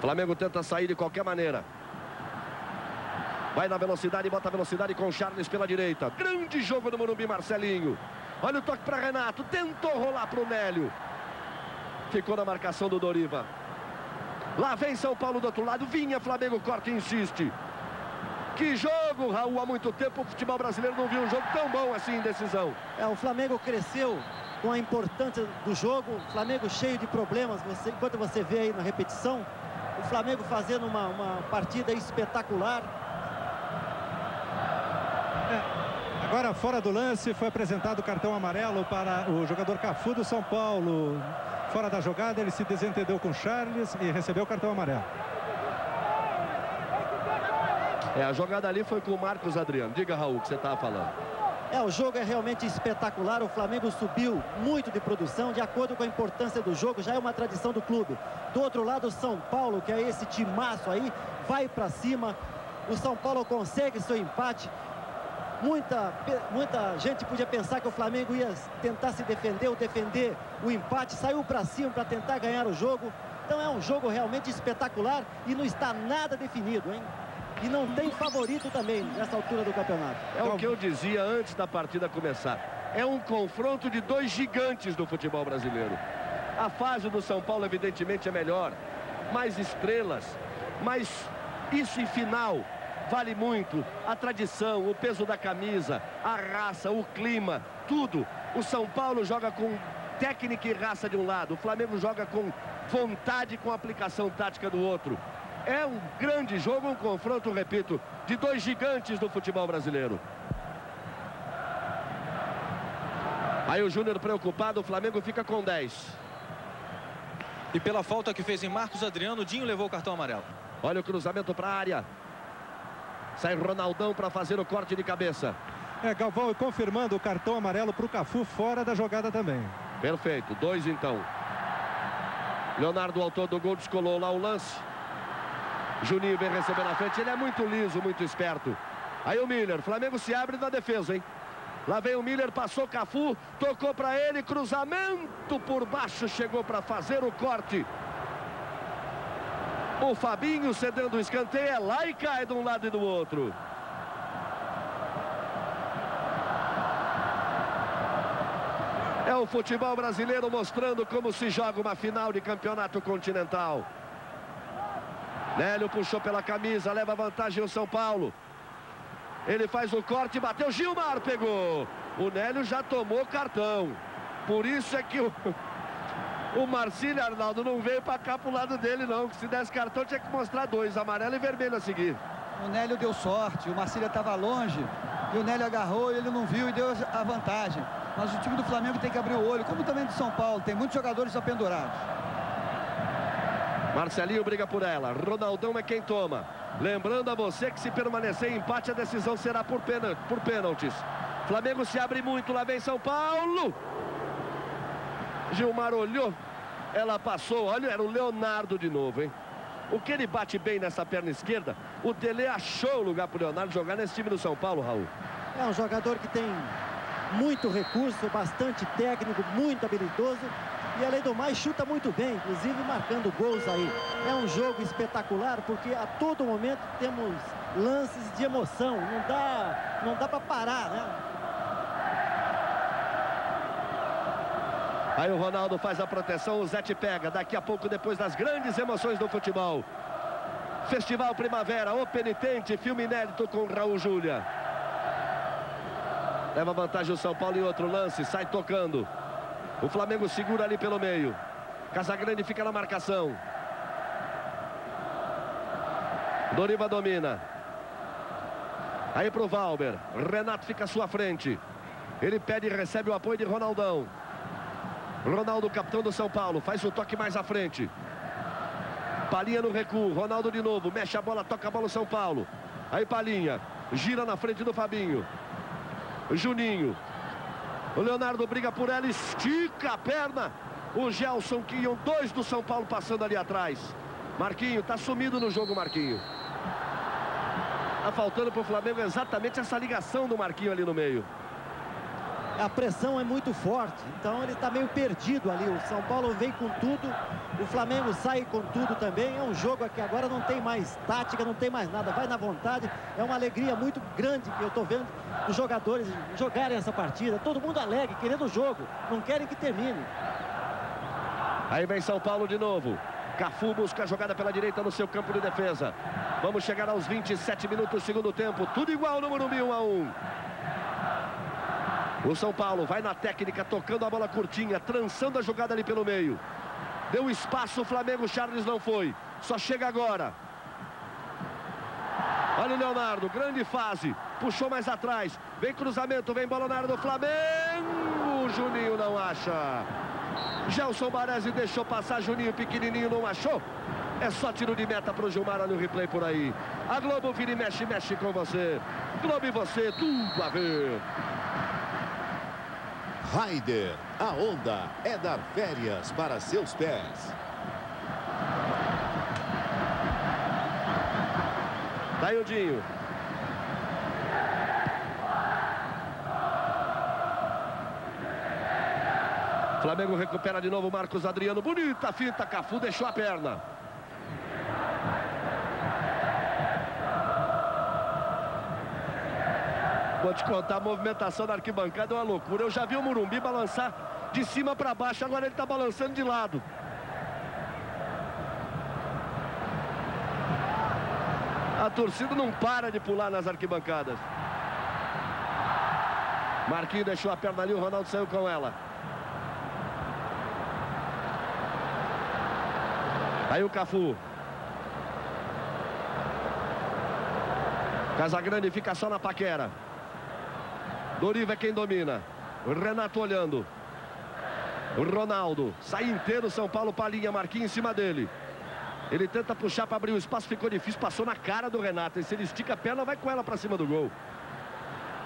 Flamengo tenta sair de qualquer maneira. Vai na velocidade, bota a velocidade com Charles pela direita. Grande jogo do Morumbi, Marcelinho. Olha o toque para Renato. Tentou rolar para o Nélio. Ficou na marcação do Doriva. Lá vem São Paulo do outro lado. Vinha, Flamengo corta e insiste. Que jogo, Raul. Há muito tempo o futebol brasileiro não viu um jogo tão bom assim em decisão. É, o Flamengo cresceu com a importância do jogo. O Flamengo cheio de problemas. Você, enquanto você vê aí na repetição, o Flamengo fazendo uma, uma partida espetacular. É, agora, fora do lance, foi apresentado o cartão amarelo para o jogador Cafu do São Paulo. Fora da jogada, ele se desentendeu com Charles e recebeu o cartão amarelo. É, a jogada ali foi com o Marcos Adriano. Diga, Raul, que você estava falando. É, o jogo é realmente espetacular. O Flamengo subiu muito de produção, de acordo com a importância do jogo. Já é uma tradição do clube. Do outro lado, o São Paulo, que é esse timaço aí, vai para cima. O São Paulo consegue seu empate. Muita, muita gente podia pensar que o Flamengo ia tentar se defender ou defender o empate. Saiu para cima para tentar ganhar o jogo. Então é um jogo realmente espetacular e não está nada definido, hein? E não tem favorito também nessa altura do campeonato. É o que eu dizia antes da partida começar. É um confronto de dois gigantes do futebol brasileiro. A fase do São Paulo, evidentemente, é melhor. Mais estrelas, mas isso em final vale muito. A tradição, o peso da camisa, a raça, o clima, tudo. O São Paulo joga com técnica e raça de um lado. O Flamengo joga com vontade e com aplicação tática do outro. É um grande jogo, um confronto, repito, de dois gigantes do futebol brasileiro. Aí o Júnior preocupado, o Flamengo fica com 10. E pela falta que fez em Marcos Adriano, Dinho levou o cartão amarelo. Olha o cruzamento para a área. Sai Ronaldão para fazer o corte de cabeça. É, Galvão confirmando o cartão amarelo para o Cafu fora da jogada também. Perfeito, dois então. Leonardo, autor do gol, descolou lá o lance. Juninho vem receber na frente. Ele é muito liso, muito esperto. Aí o Miller. Flamengo se abre na defesa, hein? Lá vem o Miller, passou Cafu, tocou para ele, cruzamento por baixo, chegou para fazer o corte. O Fabinho cedendo o escanteio, é lá e cai de um lado e do outro. É o futebol brasileiro mostrando como se joga uma final de campeonato continental. Nélio puxou pela camisa, leva vantagem o São Paulo. Ele faz o corte, bateu, Gilmar pegou. O Nélio já tomou cartão. Por isso é que o, [LAUGHS] o Marcílio Arnaldo não veio para cá pro lado dele não. Que se desse cartão tinha que mostrar dois, amarelo e vermelho a seguir. O Nélio deu sorte, o Marcílio estava longe. E o Nélio agarrou, ele não viu e deu a vantagem. Mas o time do Flamengo tem que abrir o olho, como também do São Paulo. Tem muitos jogadores apendurados. Marcelinho briga por ela. Ronaldão é quem toma. Lembrando a você que se permanecer em empate, a decisão será por, pênalti, por pênaltis. Flamengo se abre muito, lá vem São Paulo. Gilmar olhou, ela passou. Olha, era o Leonardo de novo, hein? O que ele bate bem nessa perna esquerda, o Tele achou o lugar para o Leonardo jogar nesse time do São Paulo, Raul. É um jogador que tem muito recurso, bastante técnico, muito habilidoso. E além do mais, chuta muito bem, inclusive marcando gols aí. É um jogo espetacular porque a todo momento temos lances de emoção. Não dá, não dá para parar, né? Aí o Ronaldo faz a proteção, o Zé te pega. Daqui a pouco, depois das grandes emoções do futebol. Festival Primavera, o penitente, filme inédito com Raul Júlia. Leva vantagem o São Paulo em outro lance, sai tocando. O Flamengo segura ali pelo meio. Casagrande fica na marcação. Doriva domina. Aí pro Valber. Renato fica à sua frente. Ele pede e recebe o apoio de Ronaldão. Ronaldo, capitão do São Paulo, faz o toque mais à frente. Palinha no recuo, Ronaldo de novo, mexe a bola, toca a bola o São Paulo. Aí Palinha, gira na frente do Fabinho. Juninho. O Leonardo briga por ela, estica a perna. O Gelson, que iam dois do São Paulo passando ali atrás. Marquinho, tá sumido no jogo, Marquinho. Tá faltando pro Flamengo exatamente essa ligação do Marquinho ali no meio a pressão é muito forte, então ele está meio perdido ali. O São Paulo vem com tudo, o Flamengo sai com tudo também. É um jogo que agora não tem mais tática, não tem mais nada, vai na vontade. É uma alegria muito grande que eu estou vendo os jogadores jogarem essa partida. Todo mundo alegre, querendo o jogo, não querem que termine. Aí vem São Paulo de novo. Cafu busca a jogada pela direita no seu campo de defesa. Vamos chegar aos 27 minutos do segundo tempo. Tudo igual no Morumbi 1 a 1. O São Paulo vai na técnica, tocando a bola curtinha, trançando a jogada ali pelo meio. Deu espaço, o Flamengo, Charles não foi. Só chega agora. Olha o Leonardo, grande fase. Puxou mais atrás. Vem cruzamento, vem bola na área do Flamengo. O Juninho não acha. Gelson Baresi deixou passar, Juninho pequenininho não achou. É só tiro de meta para o Gilmar, olha o replay por aí. A Globo vira e mexe, mexe com você. Globo e você, tudo a ver. Raider, a onda é dar férias para seus pés. Daí o Dinho. Flamengo recupera de novo Marcos Adriano. Bonita finta, Cafu deixou a perna. Vou te contar, a movimentação da arquibancada é uma loucura. Eu já vi o Murumbi balançar de cima para baixo, agora ele está balançando de lado. A torcida não para de pular nas arquibancadas. Marquinhos deixou a perna ali, o Ronaldo saiu com ela. Aí o Cafu. Casagrande fica só na paquera. Doriva é quem domina. Renato olhando. Ronaldo. Sai inteiro São Paulo para a linha. Marquinhos em cima dele. Ele tenta puxar para abrir o espaço. Ficou difícil. Passou na cara do Renato. E se ele estica a perna, vai com ela para cima do gol.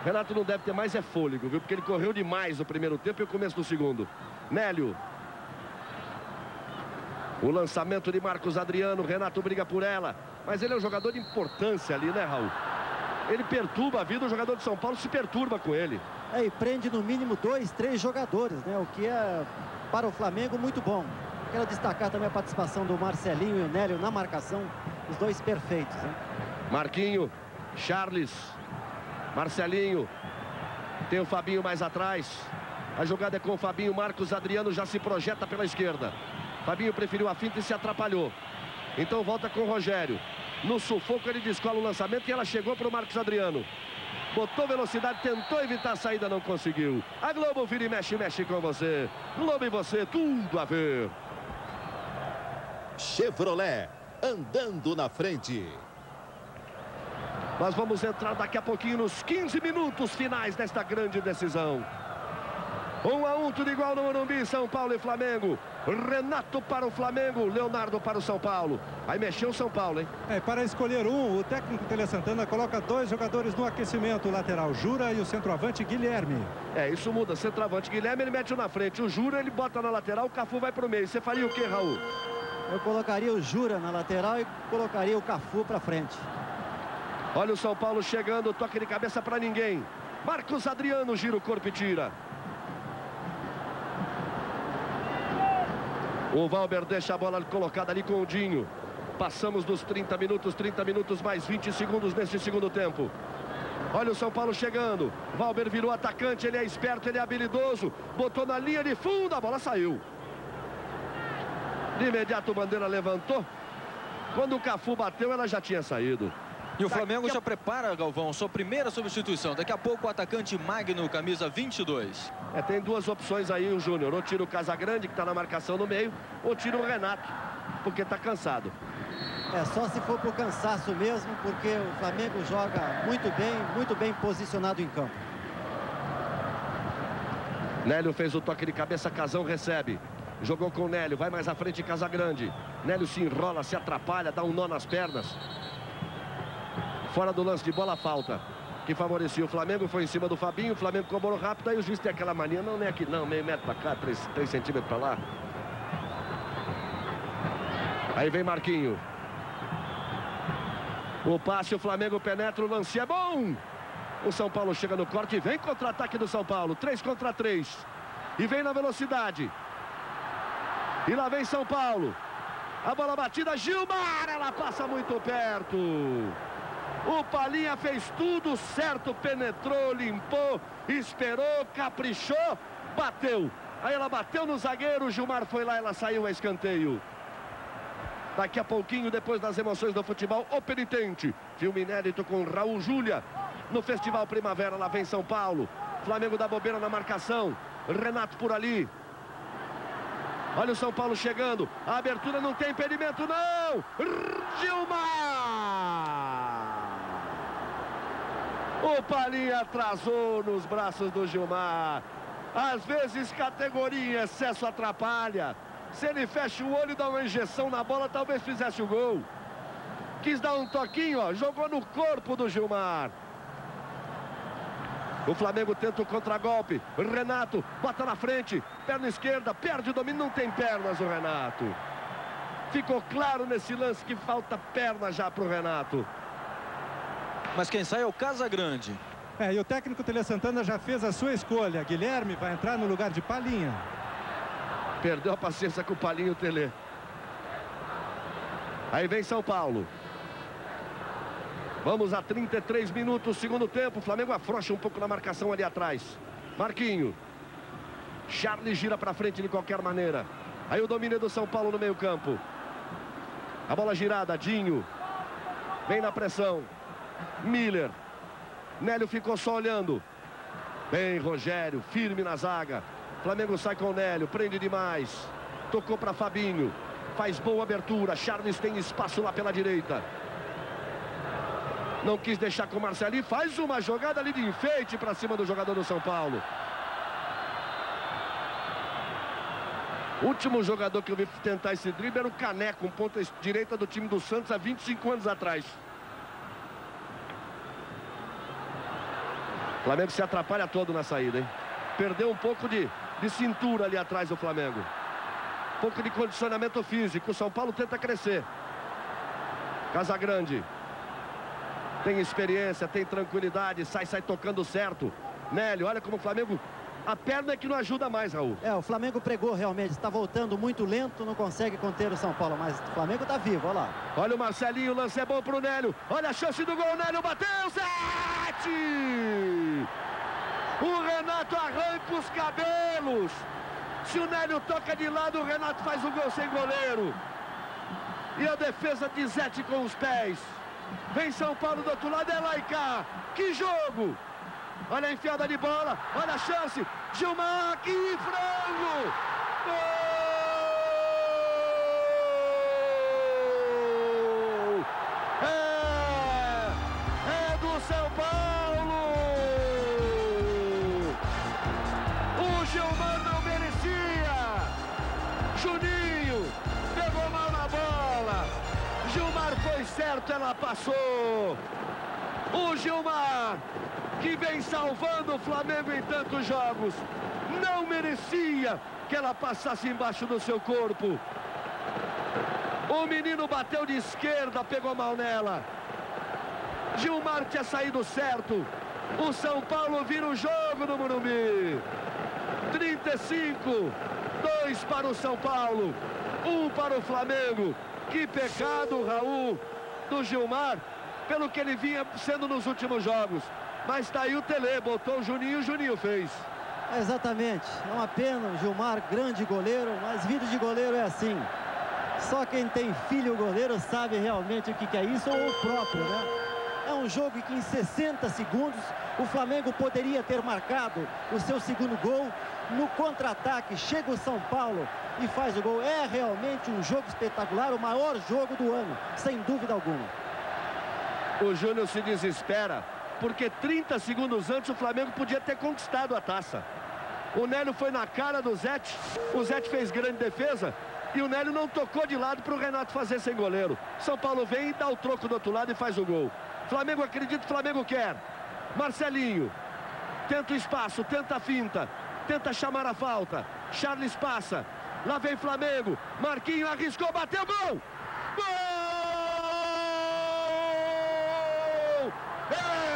Renato não deve ter mais é fôlego, viu? Porque ele correu demais no primeiro tempo e o começo do segundo. Nélio. O lançamento de Marcos Adriano. Renato briga por ela. Mas ele é um jogador de importância ali, né, Raul? Ele perturba a vida, o jogador de São Paulo se perturba com ele. É, e prende no mínimo dois, três jogadores, né? O que é, para o Flamengo, muito bom. Quero destacar também a participação do Marcelinho e o Nélio na marcação, os dois perfeitos. Né? Marquinho, Charles, Marcelinho, tem o Fabinho mais atrás. A jogada é com o Fabinho, Marcos Adriano já se projeta pela esquerda. Fabinho preferiu a finta e se atrapalhou. Então volta com o Rogério. No sufoco ele descola o lançamento e ela chegou para o Marcos Adriano. Botou velocidade, tentou evitar a saída, não conseguiu. A Globo vira e mexe, mexe com você. Globo e você, tudo a ver. Chevrolet, andando na frente. Nós vamos entrar daqui a pouquinho nos 15 minutos finais desta grande decisão. Um a um, tudo igual no Morumbi, São Paulo e Flamengo. Renato para o Flamengo, Leonardo para o São Paulo. Aí mexeu o São Paulo, hein? É, para escolher um, o técnico Tele Santana coloca dois jogadores no aquecimento. O lateral Jura e o centroavante Guilherme. É, isso muda. Centroavante Guilherme, ele mete um na frente. O Jura, ele bota na lateral, o Cafu vai para o meio. Você faria o que, Raul? Eu colocaria o Jura na lateral e colocaria o Cafu para frente. Olha o São Paulo chegando, toque de cabeça para ninguém. Marcos Adriano gira o corpo e tira. O Valber deixa a bola colocada ali com o Dinho. Passamos dos 30 minutos, 30 minutos mais 20 segundos nesse segundo tempo. Olha o São Paulo chegando. Valber virou atacante, ele é esperto, ele é habilidoso. Botou na linha de fundo, a bola saiu. De imediato o Bandeira levantou. Quando o Cafu bateu, ela já tinha saído. E o Flamengo já prepara, Galvão, sua primeira substituição. Daqui a pouco o atacante Magno, camisa 22. É, tem duas opções aí, o Júnior. Ou tira o Casagrande, que está na marcação no meio, ou tira o Renato, porque está cansado. É só se for por cansaço mesmo, porque o Flamengo joga muito bem, muito bem posicionado em campo. Nélio fez o toque de cabeça, Casão recebe. Jogou com o Nélio, vai mais à frente Casagrande. Nélio se enrola, se atrapalha, dá um nó nas pernas. Fora do lance de bola, falta. Que favorecia o Flamengo, foi em cima do Fabinho. O Flamengo cobrou rápido, aí o juiz tem aquela mania. Não, nem aqui não, meio metro pra cá, três, três centímetros pra lá. Aí vem Marquinho. O passe, o Flamengo penetra, o lance é bom. O São Paulo chega no corte vem contra-ataque do São Paulo. 3 contra 3. E vem na velocidade. E lá vem São Paulo. A bola batida, Gilmar, ela passa muito perto. O Palinha fez tudo certo, penetrou, limpou, esperou, caprichou, bateu. Aí ela bateu no zagueiro, o Gilmar foi lá, ela saiu a escanteio. Daqui a pouquinho, depois das emoções do futebol, o penitente. Filme inédito com Raul Júlia. No Festival Primavera, lá vem São Paulo. Flamengo da bobeira na marcação. Renato por ali. Olha o São Paulo chegando. A abertura não tem impedimento, não. Gilmar. O Palinha atrasou nos braços do Gilmar. Às vezes, categoria em excesso atrapalha. Se ele fecha o olho e dá uma injeção na bola, talvez fizesse o gol. Quis dar um toquinho, ó, jogou no corpo do Gilmar. O Flamengo tenta o contragolpe. Renato bota na frente, perna esquerda, perde o domínio, não tem pernas o Renato. Ficou claro nesse lance que falta perna já para o Renato. Mas quem sai é o Casagrande. É, e o técnico Tele Santana já fez a sua escolha. Guilherme vai entrar no lugar de Palinha. Perdeu a paciência com o Palinho Tele. Aí vem São Paulo. Vamos a 33 minutos, segundo tempo. O Flamengo afrouxa um pouco na marcação ali atrás. Marquinho. Charles gira para frente de qualquer maneira. Aí o domínio do São Paulo no meio campo. A bola girada, Dinho. Vem na pressão. Miller. Nélio ficou só olhando. Bem, Rogério, firme na zaga. Flamengo sai com o Nélio, prende demais. Tocou para Fabinho. Faz boa abertura. Charles tem espaço lá pela direita. Não quis deixar com o Marcelinho. Faz uma jogada ali de enfeite para cima do jogador do São Paulo. Último jogador que eu vi tentar esse drible era o Caneco, um ponta direita do time do Santos há 25 anos atrás. O Flamengo se atrapalha todo na saída, hein? Perdeu um pouco de, de cintura ali atrás do Flamengo. Um pouco de condicionamento físico. O São Paulo tenta crescer. Casagrande. Tem experiência, tem tranquilidade, sai, sai tocando certo. Nélio, olha como o Flamengo a perna é que não ajuda mais, Raul. É, o Flamengo pregou realmente, está voltando muito lento, não consegue conter o São Paulo, mas o Flamengo está vivo, olha lá. Olha o Marcelinho, o lance é bom para o Nélio. Olha a chance do gol, Nélio bateu, sete! O Renato arranca os cabelos. Se o Nélio toca de lado, o Renato faz o gol sem goleiro. E a defesa de Zete com os pés. Vem São Paulo do outro lado, é lá e cá. Que jogo! Olha a enfiada de bola, olha a chance. Gilmar, que frango! Gol! Que vem salvando o Flamengo em tantos jogos, não merecia que ela passasse embaixo do seu corpo. O menino bateu de esquerda, pegou mal nela. Gilmar tinha saído certo. O São Paulo vira o jogo no Morumbi. 35, 2 para o São Paulo, 1 para o Flamengo. Que pecado, Raul, do Gilmar, pelo que ele vinha sendo nos últimos jogos. Mas tá aí o Tele, botou o Juninho e o Juninho fez. Exatamente, é uma pena, o Gilmar, grande goleiro, mas vida de goleiro é assim. Só quem tem filho goleiro sabe realmente o que, que é isso, ou o próprio, né? É um jogo que em 60 segundos o Flamengo poderia ter marcado o seu segundo gol. No contra-ataque chega o São Paulo e faz o gol. É realmente um jogo espetacular, o maior jogo do ano, sem dúvida alguma. O Júnior se desespera, porque 30 segundos antes o Flamengo podia ter conquistado a taça. O Nélio foi na cara do Zete, o Zete fez grande defesa e o Nélio não tocou de lado para o Renato fazer sem goleiro. São Paulo vem e dá o troco do outro lado e faz o gol. Flamengo acredita, Flamengo quer. Marcelinho tenta o espaço, tenta a finta, tenta chamar a falta. Charles passa. Lá vem Flamengo. Marquinho arriscou, bateu gol! Gol! É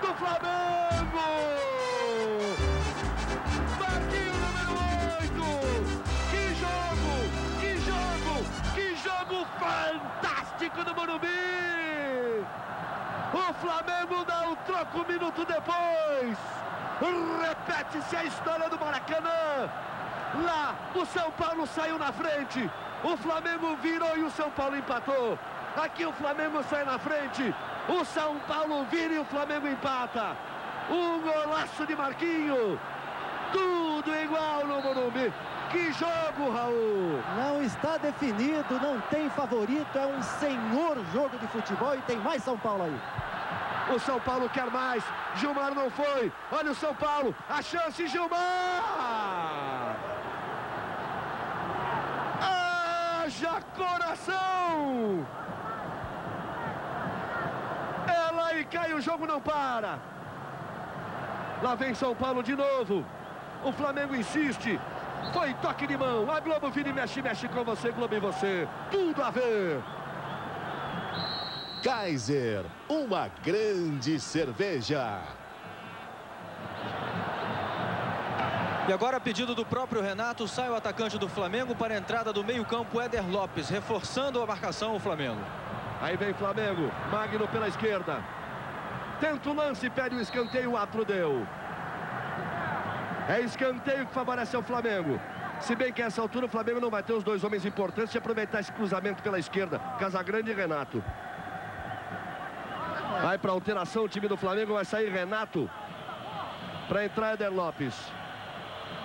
do Flamengo! Marquinho número 8! Que jogo! Que jogo! Que jogo fantástico do Morumbi! O Flamengo dá o troco um minuto depois. Repete-se a história do Maracanã. Lá, o São Paulo saiu na frente. O Flamengo virou e o São Paulo empatou. Aqui o Flamengo sai na frente. O São Paulo vira e o Flamengo empata. Um golaço de Marquinho. Tudo igual no Morumbi. Que jogo, Raul! Não está definido, não tem favorito, é um senhor jogo de futebol e tem mais São Paulo aí. O São Paulo quer mais. Gilmar não foi. Olha o São Paulo. A chance, Gilmar! Haja coração! Ela e cai, o jogo não para. Lá vem São Paulo de novo. O Flamengo insiste. Foi toque de mão. A Globo vira e mexe, mexe com você, Globo e você. Tudo a ver. Kaiser, uma grande cerveja. E agora, a pedido do próprio Renato, sai o atacante do Flamengo para a entrada do meio-campo, Éder Lopes, reforçando a marcação o Flamengo. Aí vem Flamengo, Magno pela esquerda. Tenta o lance, pede o escanteio, o Atro deu. É escanteio que favorece ao Flamengo. Se bem que a essa altura o Flamengo não vai ter os dois homens importantes de aproveitar esse cruzamento pela esquerda, Casagrande e Renato. Vai para alteração o time do Flamengo, vai sair Renato para entrar Eder Lopes.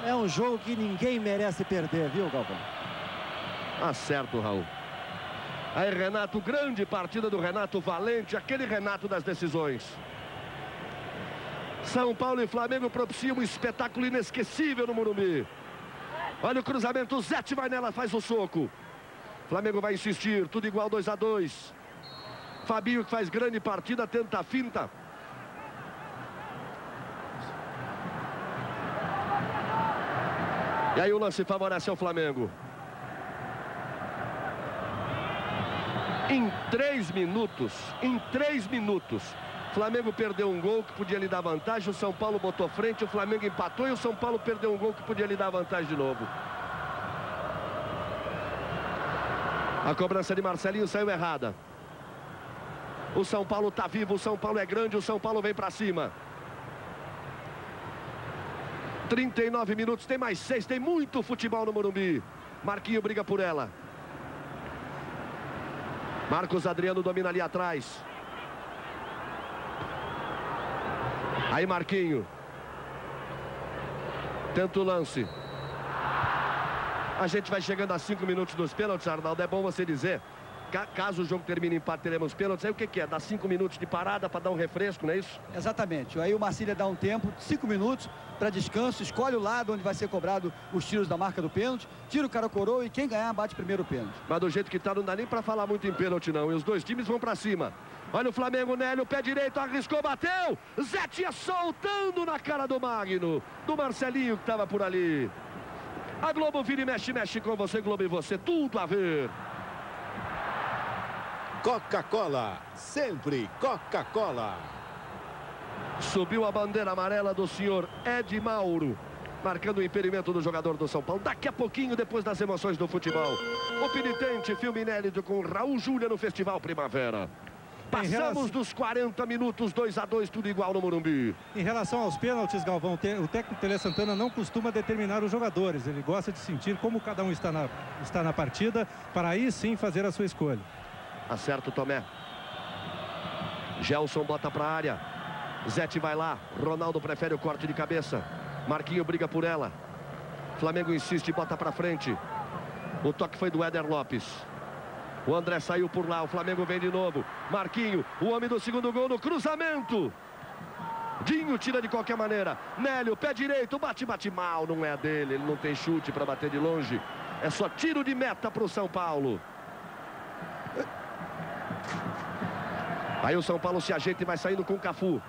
É um jogo que ninguém merece perder, viu, Galvão? Acerto, Raul. Aí Renato, grande partida do Renato Valente, aquele Renato das decisões. São Paulo e Flamengo propiciam um espetáculo inesquecível no Morumbi. Olha o cruzamento, o Zete vai nela, faz o soco. Flamengo vai insistir, tudo igual 2 a 2 Fabinho que faz grande partida, tenta a finta. E aí o lance favorece ao Flamengo. Em três minutos, em três minutos, Flamengo perdeu um gol que podia lhe dar vantagem, o São Paulo botou frente, o Flamengo empatou e o São Paulo perdeu um gol que podia lhe dar vantagem de novo. A cobrança de Marcelinho saiu errada. O São Paulo está vivo, o São Paulo é grande, o São Paulo vem para cima. 39 minutos, tem mais seis, tem muito futebol no Morumbi. Marquinho briga por ela. Marcos Adriano domina ali atrás. Aí Marquinho. Tenta o lance. A gente vai chegando a cinco minutos dos pênaltis, Arnaldo. É bom você dizer caso o jogo termine em empate, teremos pênaltis. Aí o que, que é? Dá cinco minutos de parada para dar um refresco, não é isso? Exatamente. Aí o Marcília dá um tempo, cinco minutos para descanso, escolhe o lado onde vai ser cobrado os tiros da marca do pênalti, tira o cara coroa e quem ganhar bate primeiro o pênalti. Mas do jeito que tá, não dá nem para falar muito em pênalti, não. E os dois times vão para cima. Olha o Flamengo, Nélio, pé direito, arriscou, bateu. Zé tinha soltando na cara do Magno, do Marcelinho que estava por ali. A Globo vira e mexe, mexe com você, Globo e você, tudo a ver. Coca-Cola, sempre Coca-Cola. Subiu a bandeira amarela do senhor Ed Mauro. Marcando o impedimento do jogador do São Paulo. Daqui a pouquinho, depois das emoções do futebol. O penitente, filme inédito com Raul Júlia no Festival Primavera. Passamos relação... dos 40 minutos, 2 a 2 tudo igual no Morumbi. Em relação aos pênaltis, Galvão, o técnico Tele Santana não costuma determinar os jogadores. Ele gosta de sentir como cada um está na, está na partida, para aí sim fazer a sua escolha. Acerta o Tomé. Gelson bota para a área. Zete vai lá. Ronaldo prefere o corte de cabeça. Marquinho briga por ela. Flamengo insiste, bota para frente. O toque foi do Éder Lopes. O André saiu por lá. O Flamengo vem de novo. Marquinho, o homem do segundo gol no cruzamento. Dinho tira de qualquer maneira. Nélio, pé direito, bate, bate mal. Não é dele, ele não tem chute para bater de longe. É só tiro de meta para o São Paulo. Aí o São Paulo se ajeita e vai saindo com o Cafu.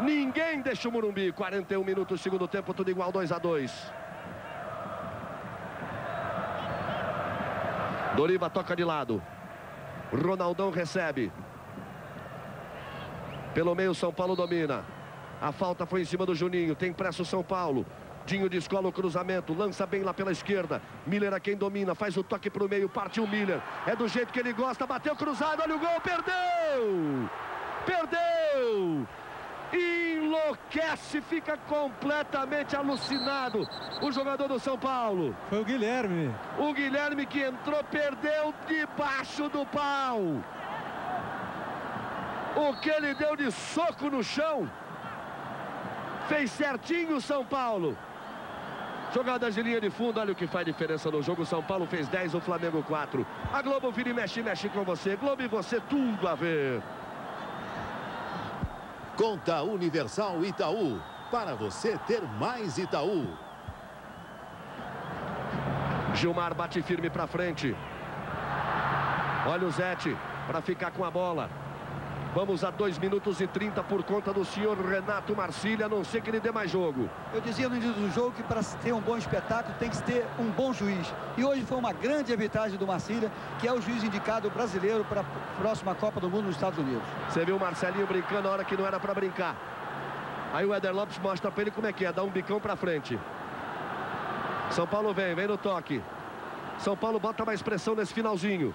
Ninguém deixa o Morumbi. 41 minutos, segundo tempo, tudo igual, 2 a 2. Doriva toca de lado. Ronaldão recebe. Pelo meio, São Paulo domina. A falta foi em cima do Juninho. Tem pressa o São Paulo. Dinho descola o cruzamento, lança bem lá pela esquerda. Miller é quem domina, faz o toque para o meio, parte o Miller. É do jeito que ele gosta, bateu cruzado, olha o gol, perdeu! Perdeu! enlouquece, fica completamente alucinado o jogador do São Paulo. Foi o Guilherme. O Guilherme que entrou, perdeu debaixo do pau. O que ele deu de soco no chão. Fez certinho o São Paulo. Jogadas de linha de fundo, olha o que faz diferença no jogo. São Paulo fez 10, o Flamengo 4. A Globo vira e mexe, mexe com você. Globo e você, tudo a ver. Conta Universal Itaú. Para você ter mais Itaú. Gilmar bate firme para frente. Olha o Zete para ficar com a bola. Vamos a 2 minutos e 30 por conta do senhor Renato Marcília, a não ser que ele dê mais jogo. Eu dizia no início do jogo que para ter um bom espetáculo tem que ter um bom juiz. E hoje foi uma grande arbitragem do Marcília, que é o juiz indicado brasileiro para a próxima Copa do Mundo nos Estados Unidos. Você viu o Marcelinho brincando na hora que não era para brincar. Aí o Éder Lopes mostra para ele como é que é, dá um bicão para frente. São Paulo vem, vem no toque. São Paulo bota mais pressão nesse finalzinho.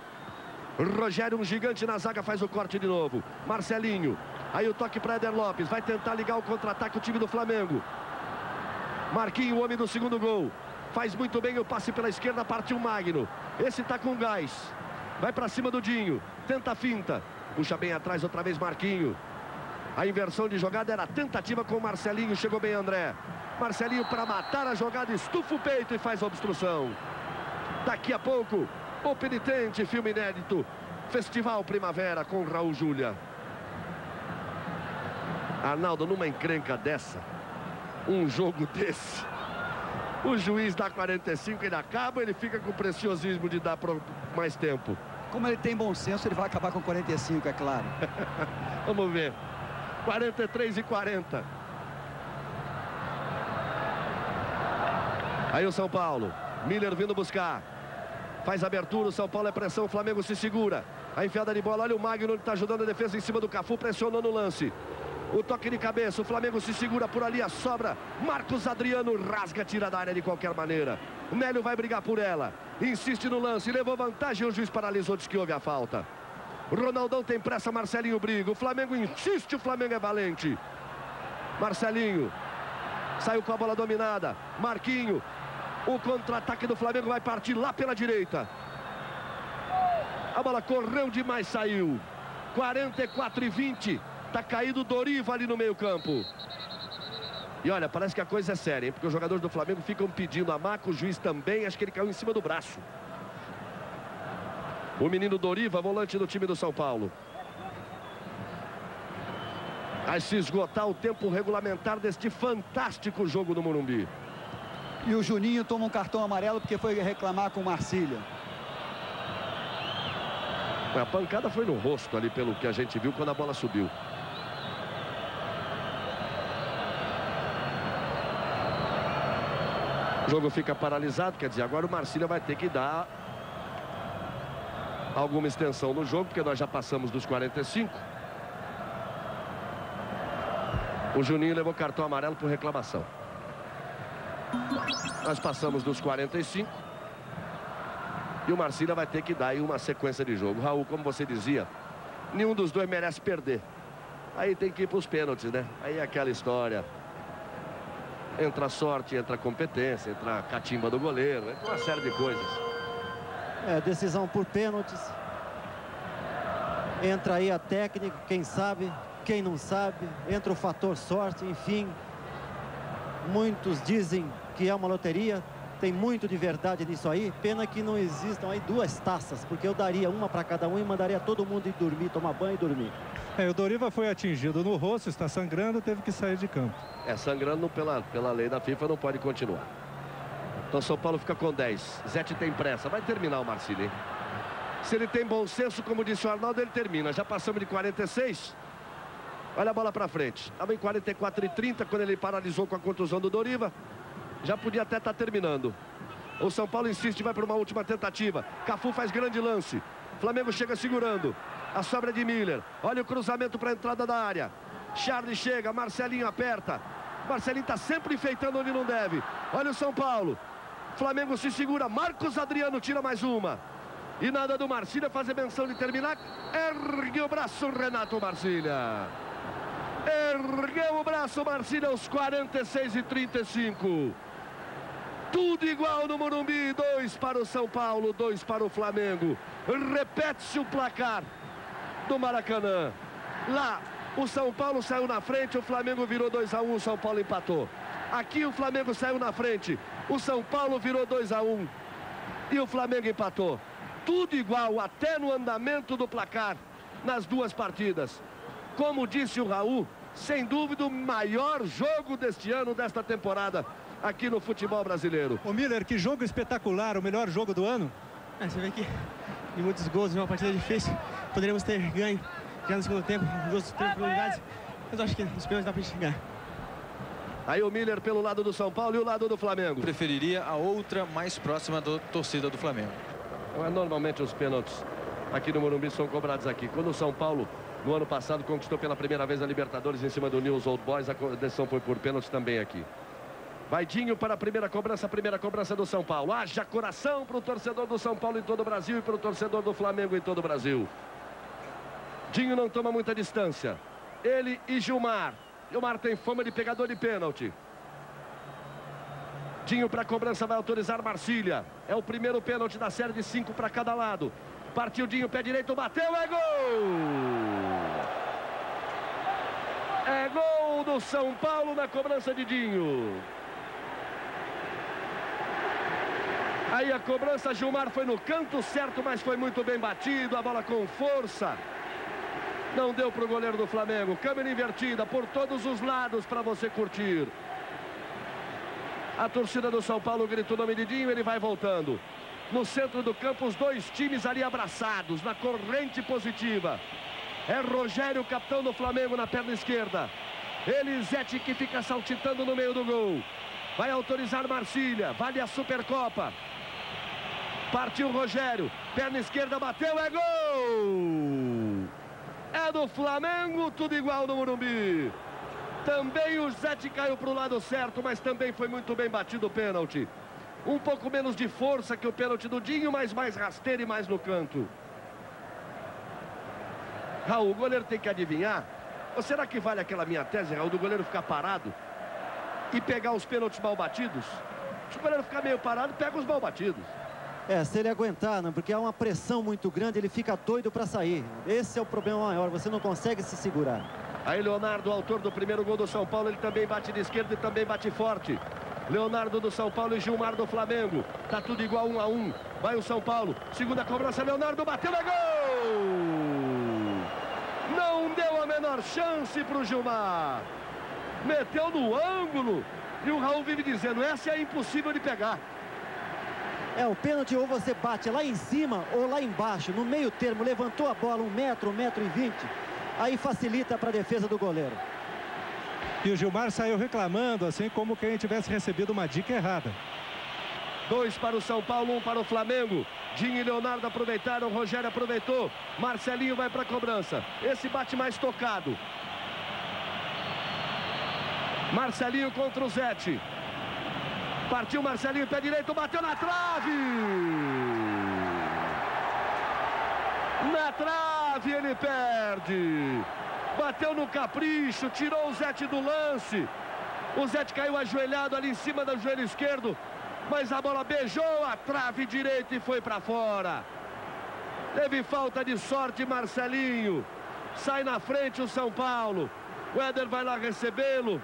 Rogério, um gigante na zaga, faz o corte de novo. Marcelinho. Aí o toque para Eder Lopes. Vai tentar ligar o contra-ataque o time do Flamengo. Marquinho, o homem do segundo gol. Faz muito bem o passe pela esquerda, partiu Magno. Esse tá com gás. Vai para cima do Dinho. Tenta a finta. Puxa bem atrás outra vez Marquinho. A inversão de jogada era tentativa com Marcelinho. Chegou bem André. Marcelinho para matar a jogada, estufa o peito e faz a obstrução. Daqui a pouco, o Penitente, filme inédito. Festival Primavera com Raul Júlia. Arnaldo, numa encrenca dessa, um jogo [LAUGHS] desse, o juiz dá 45 e acaba, ele fica com o preciosismo de dar mais tempo. Como ele tem bom senso, ele vai acabar com 45, é claro. [LAUGHS] Vamos ver. 43 e 40. Aí o São Paulo. Miller vindo buscar. Faz abertura, o São Paulo é pressão, o Flamengo se segura. A enfiada de bola, olha o Magno, ele está ajudando a defesa em cima do Cafu, pressionou no lance. O toque de cabeça, o Flamengo se segura por ali, a sobra. Marcos Adriano rasga, tira da área de qualquer maneira. O Nélio vai brigar por ela. Insiste no lance, levou vantagem, o juiz paralisou, diz que houve a falta. Ronaldão tem pressa, Marcelinho briga. O Flamengo insiste, o Flamengo é valente. Marcelinho. Saiu com a bola dominada. Marquinho. O contra-ataque do Flamengo vai partir lá pela direita. A bola correu demais, saiu. 44 e 20. Tá caído o Doriva ali no meio campo. E olha, parece que a coisa é séria, hein? Porque os jogadores do Flamengo ficam pedindo a maca, o juiz também. Acho que ele caiu em cima do braço. O menino Doriva, volante do time do São Paulo. Vai se esgotar o tempo regulamentar deste fantástico jogo do Morumbi. E o Juninho toma um cartão amarelo porque foi reclamar com o Marcília. A pancada foi no rosto ali, pelo que a gente viu quando a bola subiu. O jogo fica paralisado, quer dizer, agora o Marcília vai ter que dar alguma extensão no jogo, porque nós já passamos dos 45. O Juninho levou cartão amarelo por reclamação. Nós passamos dos 45. E o Marcília vai ter que dar aí uma sequência de jogo. Raul, como você dizia, nenhum dos dois merece perder. Aí tem que ir para os pênaltis, né? Aí é aquela história. Entra sorte, entra competência, entra a catimba do goleiro, entra uma série de coisas. É, decisão por pênaltis. Entra aí a técnica, quem sabe, quem não sabe. Entra o fator sorte, enfim. Muitos dizem que é uma loteria. Tem muito de verdade nisso aí. Pena que não existam aí duas taças, porque eu daria uma para cada um e mandaria todo mundo ir dormir, tomar banho e dormir. É, o Doriva foi atingido no rosto, está sangrando, teve que sair de campo. É, sangrando pela, pela lei da FIFA não pode continuar. Então São Paulo fica com 10. Zete tem pressa. Vai terminar o Marcílio, hein? Se ele tem bom senso, como disse o Arnaldo, ele termina. Já passamos de 46. Olha a bola para frente. Estava em 44 e 30 quando ele paralisou com a contusão do Doriva. Já podia até estar tá terminando. O São Paulo insiste vai para uma última tentativa. Cafu faz grande lance. Flamengo chega segurando. A sobra de Miller. Olha o cruzamento para a entrada da área. Charles chega, Marcelinho aperta. Marcelinho está sempre enfeitando onde não deve. Olha o São Paulo. Flamengo se segura. Marcos Adriano tira mais uma. E nada do Marcília fazer menção de terminar. Ergue o braço, Renato Marcília. Ergueu o braço, Marcília, aos 46 e 35. Tudo igual no Morumbi. Dois para o São Paulo, dois para o Flamengo. Repete-se o placar do Maracanã. Lá, o São Paulo saiu na frente, o Flamengo virou 2 a 1 um, o São Paulo empatou. Aqui o Flamengo saiu na frente, o São Paulo virou 2 a 1 um, e o Flamengo empatou. Tudo igual, até no andamento do placar, nas duas partidas. Como disse o Raul, sem dúvida o maior jogo deste ano, desta temporada, aqui no futebol brasileiro. O Miller, que jogo espetacular, o melhor jogo do ano? É, você vê que de muitos gols, uma partida difícil, poderíamos ter ganho já no segundo tempo, duas, três oportunidades, mas acho que os pênaltis dá pra gente ganhar. Aí o Miller pelo lado do São Paulo e o lado do Flamengo. Preferiria a outra mais próxima da torcida do Flamengo. Normalmente os pênaltis aqui no Morumbi são cobrados aqui. Quando o São Paulo, no ano passado, conquistou pela primeira vez a Libertadores em cima do News Old Boys, a decisão foi por pênalti também aqui. Vai Dinho para a primeira cobrança, a primeira cobrança do São Paulo. Haja coração para o torcedor do São Paulo em todo o Brasil e para o torcedor do Flamengo em todo o Brasil. Dinho não toma muita distância. Ele e Gilmar. Gilmar tem fama de pegador de pênalti. Dinho para a cobrança vai autorizar Marcília. É o primeiro pênalti da série de cinco para cada lado. Partiu Dinho, pé direito, bateu, é gol! É gol do São Paulo na cobrança de Dinho. Aí a cobrança, Gilmar foi no canto certo, mas foi muito bem batido. A bola com força. Não deu para o goleiro do Flamengo. Câmera invertida por todos os lados para você curtir. A torcida do São Paulo grita o nome ele vai voltando. No centro do campo, os dois times ali abraçados, na corrente positiva. É Rogério, capitão do Flamengo, na perna esquerda. Elisete que fica saltitando no meio do gol. Vai autorizar Marcília, vale a Supercopa. Partiu Rogério, perna esquerda, bateu, é gol! É do Flamengo, tudo igual no Morumbi. Também o Zete caiu para o lado certo, mas também foi muito bem batido o pênalti. Um pouco menos de força que o pênalti do Dinho, mas mais rasteiro e mais no canto. Raul, o goleiro tem que adivinhar. Ou será que vale aquela minha tese, Raul, do goleiro ficar parado e pegar os pênaltis mal batidos? Se o goleiro ficar meio parado, pega os mal batidos. É, se ele aguentar, né? porque há uma pressão muito grande, ele fica doido para sair. Esse é o problema maior, você não consegue se segurar. Aí Leonardo, autor do primeiro gol do São Paulo, ele também bate de esquerda e também bate forte. Leonardo do São Paulo e Gilmar do Flamengo. Tá tudo igual um a um. Vai o São Paulo. Segunda cobrança, Leonardo bateu, é gol! Não deu a menor chance para o Gilmar. Meteu no ângulo. E o Raul vive dizendo, essa é impossível de pegar. É, o pênalti ou você bate lá em cima ou lá embaixo, no meio termo, levantou a bola um metro, um metro e vinte, aí facilita para a defesa do goleiro. E o Gilmar saiu reclamando, assim como quem tivesse recebido uma dica errada. Dois para o São Paulo, um para o Flamengo. Dinho e Leonardo aproveitaram, Rogério aproveitou. Marcelinho vai para a cobrança. Esse bate mais tocado. Marcelinho contra o Zete. Partiu Marcelinho, pé direito, bateu na trave. Na trave ele perde. Bateu no capricho, tirou o Zete do lance. O Zete caiu ajoelhado ali em cima do joelho esquerdo. Mas a bola beijou a trave direita e foi para fora. Teve falta de sorte Marcelinho. Sai na frente o São Paulo. O Éder vai lá recebê-lo.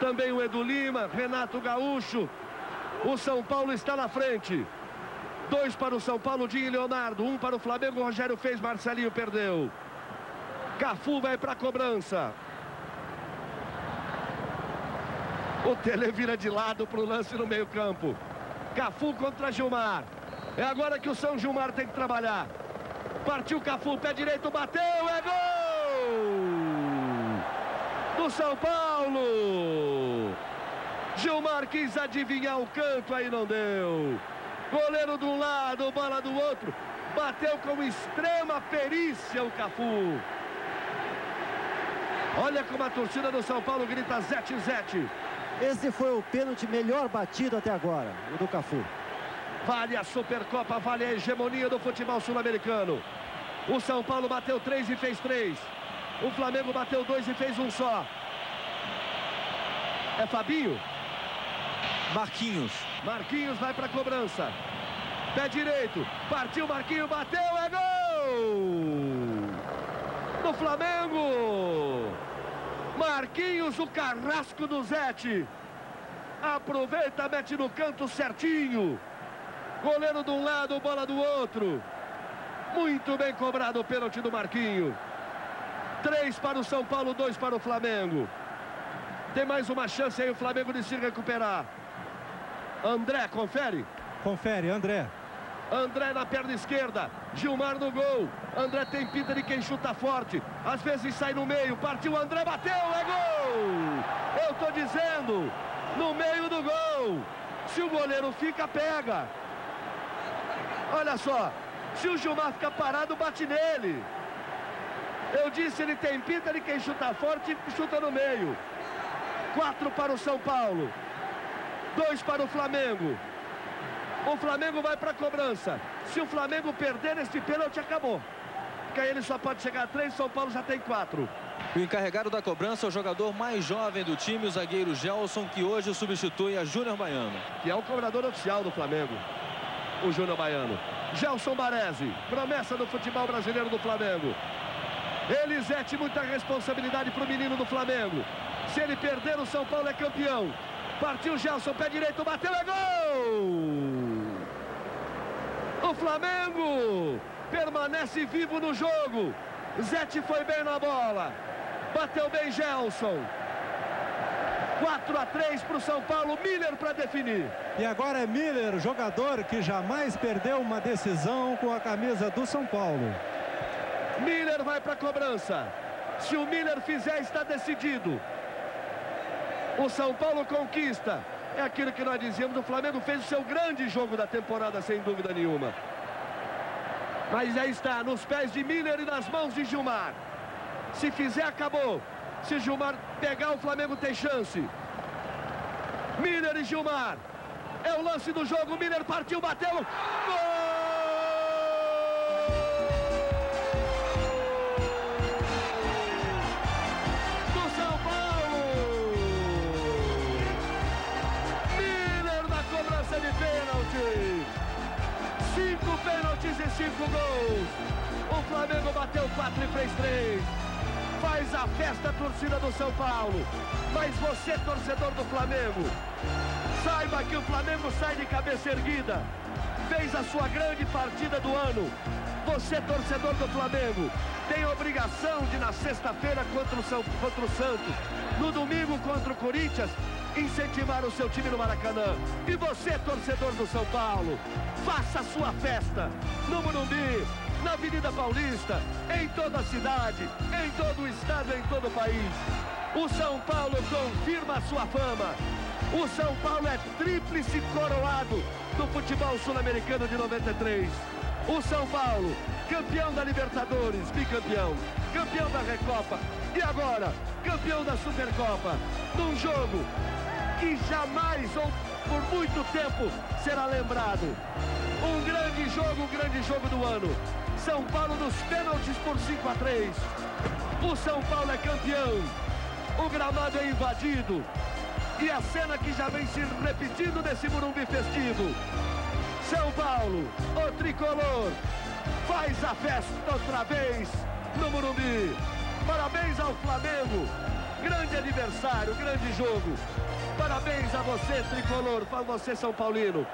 Também o Edu Lima, Renato Gaúcho. O São Paulo está na frente. Dois para o São Paulo, Dinho e Leonardo. Um para o Flamengo, Rogério fez, Marcelinho perdeu. Cafu vai para a cobrança. O Tele vira de lado para o lance no meio campo. Cafu contra Gilmar. É agora que o São Gilmar tem que trabalhar. Partiu Cafu, pé direito, bateu, é gol! Do São Paulo! Gilmar quis adivinhar o canto, aí não deu. Goleiro de um lado, bola do outro. Bateu com extrema perícia o Cafu. Olha como a torcida do São Paulo grita Zete, Zete. Esse foi o pênalti melhor batido até agora, o do Cafu. Vale a Supercopa, vale a hegemonia do futebol sul-americano. O São Paulo bateu três e fez três. O Flamengo bateu dois e fez um só. É Fabinho? Marquinhos. Marquinhos vai para a cobrança. Pé direito. Partiu Marquinhos, bateu, é gol! Do Flamengo! Marquinhos, o carrasco do Zete. Aproveita, mete no canto certinho. Goleiro de um lado, bola do outro. Muito bem cobrado o pênalti do Marquinho. Três para o São Paulo, dois para o Flamengo. Tem mais uma chance aí o Flamengo de se recuperar. André, confere. Confere, André. André na perna esquerda. Gilmar no gol. André tem pinta de quem chuta forte. Às vezes sai no meio. Partiu André, bateu, é gol! Eu tô dizendo, no meio do gol. Se o goleiro fica, pega. Olha só, se o Gilmar ficar parado, bate nele. Eu disse, ele tem pinta de quem chuta forte e chuta no meio. Quatro para o São Paulo. Dois para o Flamengo. O Flamengo vai para a cobrança. Se o Flamengo perder esse pênalti, acabou. Porque aí ele só pode chegar a três, São Paulo já tem quatro. O encarregado da cobrança é o jogador mais jovem do time, o zagueiro Gelson, que hoje substitui a Júnior Baiano. Que é o cobrador oficial do Flamengo, o Júnior Baiano. Gelson Baresi, promessa do futebol brasileiro do Flamengo. Elisete, muita responsabilidade para o menino do Flamengo. Se ele perder, o São Paulo é campeão. Partiu Gelson, pé direito, bateu, é gol! O Flamengo permanece vivo no jogo. Zete foi bem na bola. Bateu bem Gelson. 4 a 3 para o São Paulo, Miller para definir. E agora é Miller, jogador que jamais perdeu uma decisão com a camisa do São Paulo. Miller vai para a cobrança. Se o Miller fizer, está decidido. O São Paulo conquista. É aquilo que nós dizíamos, o Flamengo fez o seu grande jogo da temporada, sem dúvida nenhuma. Mas aí está, nos pés de Miller e nas mãos de Gilmar. Se fizer, acabou. Se Gilmar pegar, o Flamengo tem chance. Miller e Gilmar. É o lance do jogo. Miller partiu, bateu. Gol! Cinco gols. O Flamengo bateu quatro e fez três. Faz a festa torcida do São Paulo. Mas você, torcedor do Flamengo, Saiba que o Flamengo sai de cabeça erguida. Fez a sua grande partida do ano. Você, torcedor do Flamengo, tem obrigação de, na sexta-feira, contra, o São, contra o Santos, no domingo, contra o Corinthians, incentivar o seu time no Maracanã. E você, torcedor do São Paulo, faça a sua festa no Morumbi, na Avenida Paulista, em toda a cidade, em todo o estado, em todo o país. O São Paulo confirma a sua fama. O São Paulo é tríplice coroado do futebol sul-americano de 93. O São Paulo, campeão da Libertadores, bicampeão, campeão da Recopa e agora campeão da Supercopa. Num jogo que jamais ou por muito tempo será lembrado. Um grande jogo, um grande jogo do ano. São Paulo nos pênaltis por 5 a 3. O São Paulo é campeão. O gramado é invadido. E a cena que já vem se repetindo nesse Morumbi festivo. São Paulo, o tricolor, faz a festa outra vez no Morumbi. Parabéns ao Flamengo. Grande aniversário, grande jogo. Parabéns a você, tricolor, para você, São Paulino.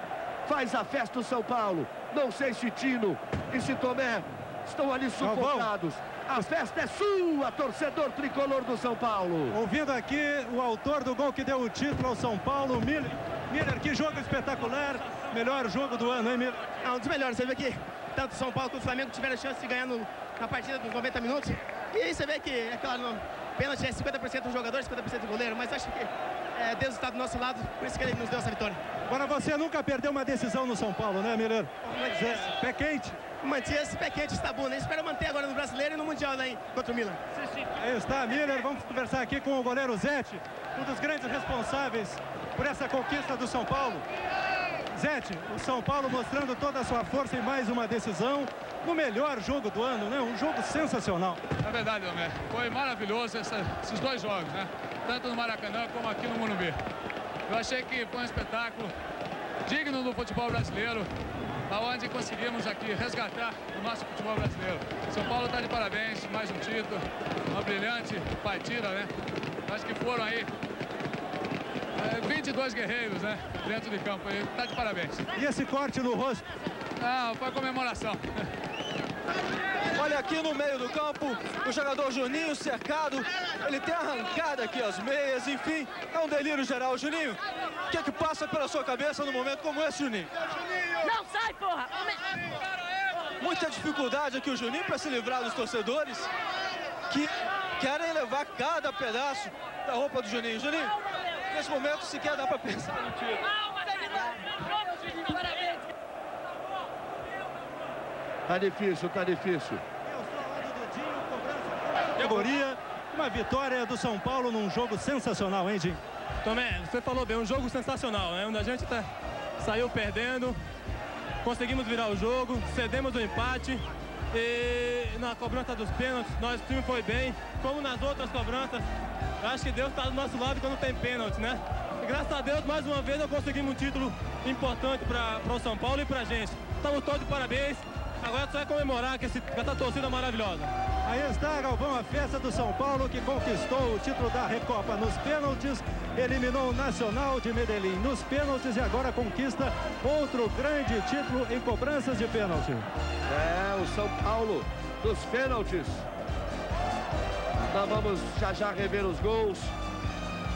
Faz a festa o São Paulo. Não sei se Tino e se Tomé estão ali sufocados. A festa é sua, torcedor tricolor do São Paulo. Ouvindo aqui o autor do gol que deu o título ao São Paulo, Miller. Miller, que jogo espetacular. Melhor jogo do ano, hein, Miller? É um dos melhores. Você vê que tanto o São Paulo quanto o Flamengo tiveram chance de ganhar no, na partida dos 90 minutos. E aí você vê que, é claro, no pênalti é 50% do jogador, 50% do goleiro, mas acho que é, Deus está do nosso lado, por isso que ele nos deu essa vitória. Agora você nunca perdeu uma decisão no São Paulo, né, Miller? Mantia, pé quente. Mantinha esse pé quente, está bom, né? Espero manter agora no Brasileiro e no Mundial lá em, contra o Milan. Aí está, Miller. Vamos conversar aqui com o goleiro Zete, um dos grandes responsáveis por essa conquista do São Paulo. Zete, o São Paulo mostrando toda a sua força em mais uma decisão no melhor jogo do ano, né? Um jogo sensacional. É verdade, Homem. Foi maravilhoso essa, esses dois jogos, né? Tanto no Maracanã como aqui no Morumbi. Eu achei que foi um espetáculo digno do futebol brasileiro, aonde conseguimos aqui resgatar o nosso futebol brasileiro. São Paulo está de parabéns, mais um título, uma brilhante partida, né? Acho que foram aí 22 guerreiros, né? Dentro de campo. Ele tá de parabéns. E esse corte no rosto? Não, foi comemoração. Olha aqui no meio do campo, o jogador Juninho cercado. Ele tem arrancado aqui as meias, enfim, é um delírio geral. Juninho, o que é que passa pela sua cabeça num momento como esse, Juninho? Não sai, porra! Muita dificuldade aqui o Juninho para se livrar dos torcedores que querem levar cada pedaço da roupa do Juninho. Juninho, nesse momento sequer dá para pensar no tiro. Tá difícil, tá difícil. Categoria, uma vitória do São Paulo num jogo sensacional, hein, Jim? Tomé, você falou bem, um jogo sensacional, né? Onde a gente tá, saiu perdendo, conseguimos virar o jogo, cedemos o empate e na cobrança dos pênaltis, nosso time foi bem, como nas outras cobranças. Acho que Deus está do nosso lado quando tem pênalti, né? E graças a Deus, mais uma vez, eu conseguimos um título importante para o São Paulo e para a gente. Estamos todos de parabéns. Agora só é comemorar que esse, essa torcida maravilhosa. Aí está, Galvão, a festa do São Paulo que conquistou o título da Recopa nos pênaltis, eliminou o Nacional de Medellín nos pênaltis e agora conquista outro grande título em cobranças de pênalti. É, o São Paulo dos pênaltis. Nós vamos já já rever os gols.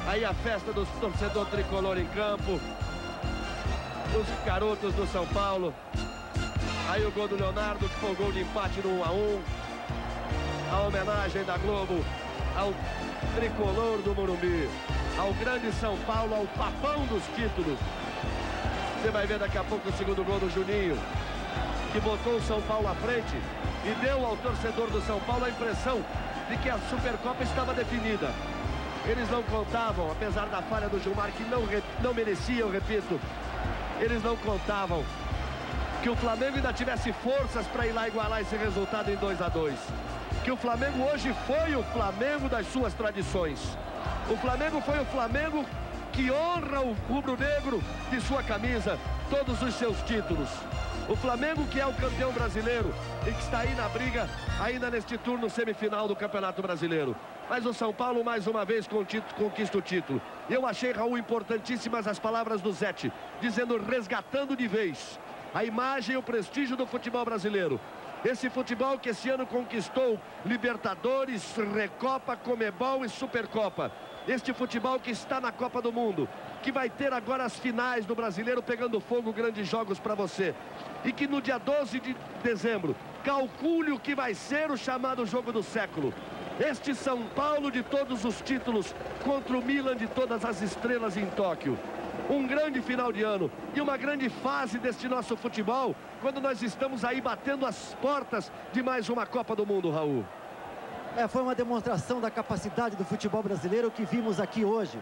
Aí a festa do torcedor tricolor em campo. Dos garotos do São Paulo. Aí o gol do Leonardo, que foi o gol de empate no 1 a 1 A homenagem da Globo ao tricolor do Morumbi, ao grande São Paulo, ao papão dos títulos. Você vai ver daqui a pouco o segundo gol do Juninho, que botou o São Paulo à frente e deu ao torcedor do São Paulo a impressão de que a Supercopa estava definida. Eles não contavam, apesar da falha do Gilmar, que não, não merecia, eu repito, eles não contavam que o Flamengo ainda tivesse forças para ir lá igualar esse resultado em 2 a 2 Que o Flamengo hoje foi o Flamengo das suas tradições. O Flamengo foi o Flamengo que honra o rubro-negro de sua camisa, todos os seus títulos. O Flamengo que é o campeão brasileiro e que está aí na briga, ainda neste turno semifinal do Campeonato Brasileiro. Mas o São Paulo mais uma vez conquista o título. Eu achei, Raul, importantíssimas as palavras do Zete, dizendo resgatando de vez a imagem e o prestígio do futebol brasileiro. Esse futebol que esse ano conquistou Libertadores, Recopa, Comebol e Supercopa. Este futebol que está na Copa do Mundo, que vai ter agora as finais do Brasileiro pegando fogo, grandes jogos para você. E que no dia 12 de dezembro, calcule o que vai ser o chamado jogo do século. Este São Paulo de todos os títulos contra o Milan de todas as estrelas em Tóquio. Um grande final de ano e uma grande fase deste nosso futebol, quando nós estamos aí batendo as portas de mais uma Copa do Mundo, Raul. É, foi uma demonstração da capacidade do futebol brasileiro que vimos aqui hoje.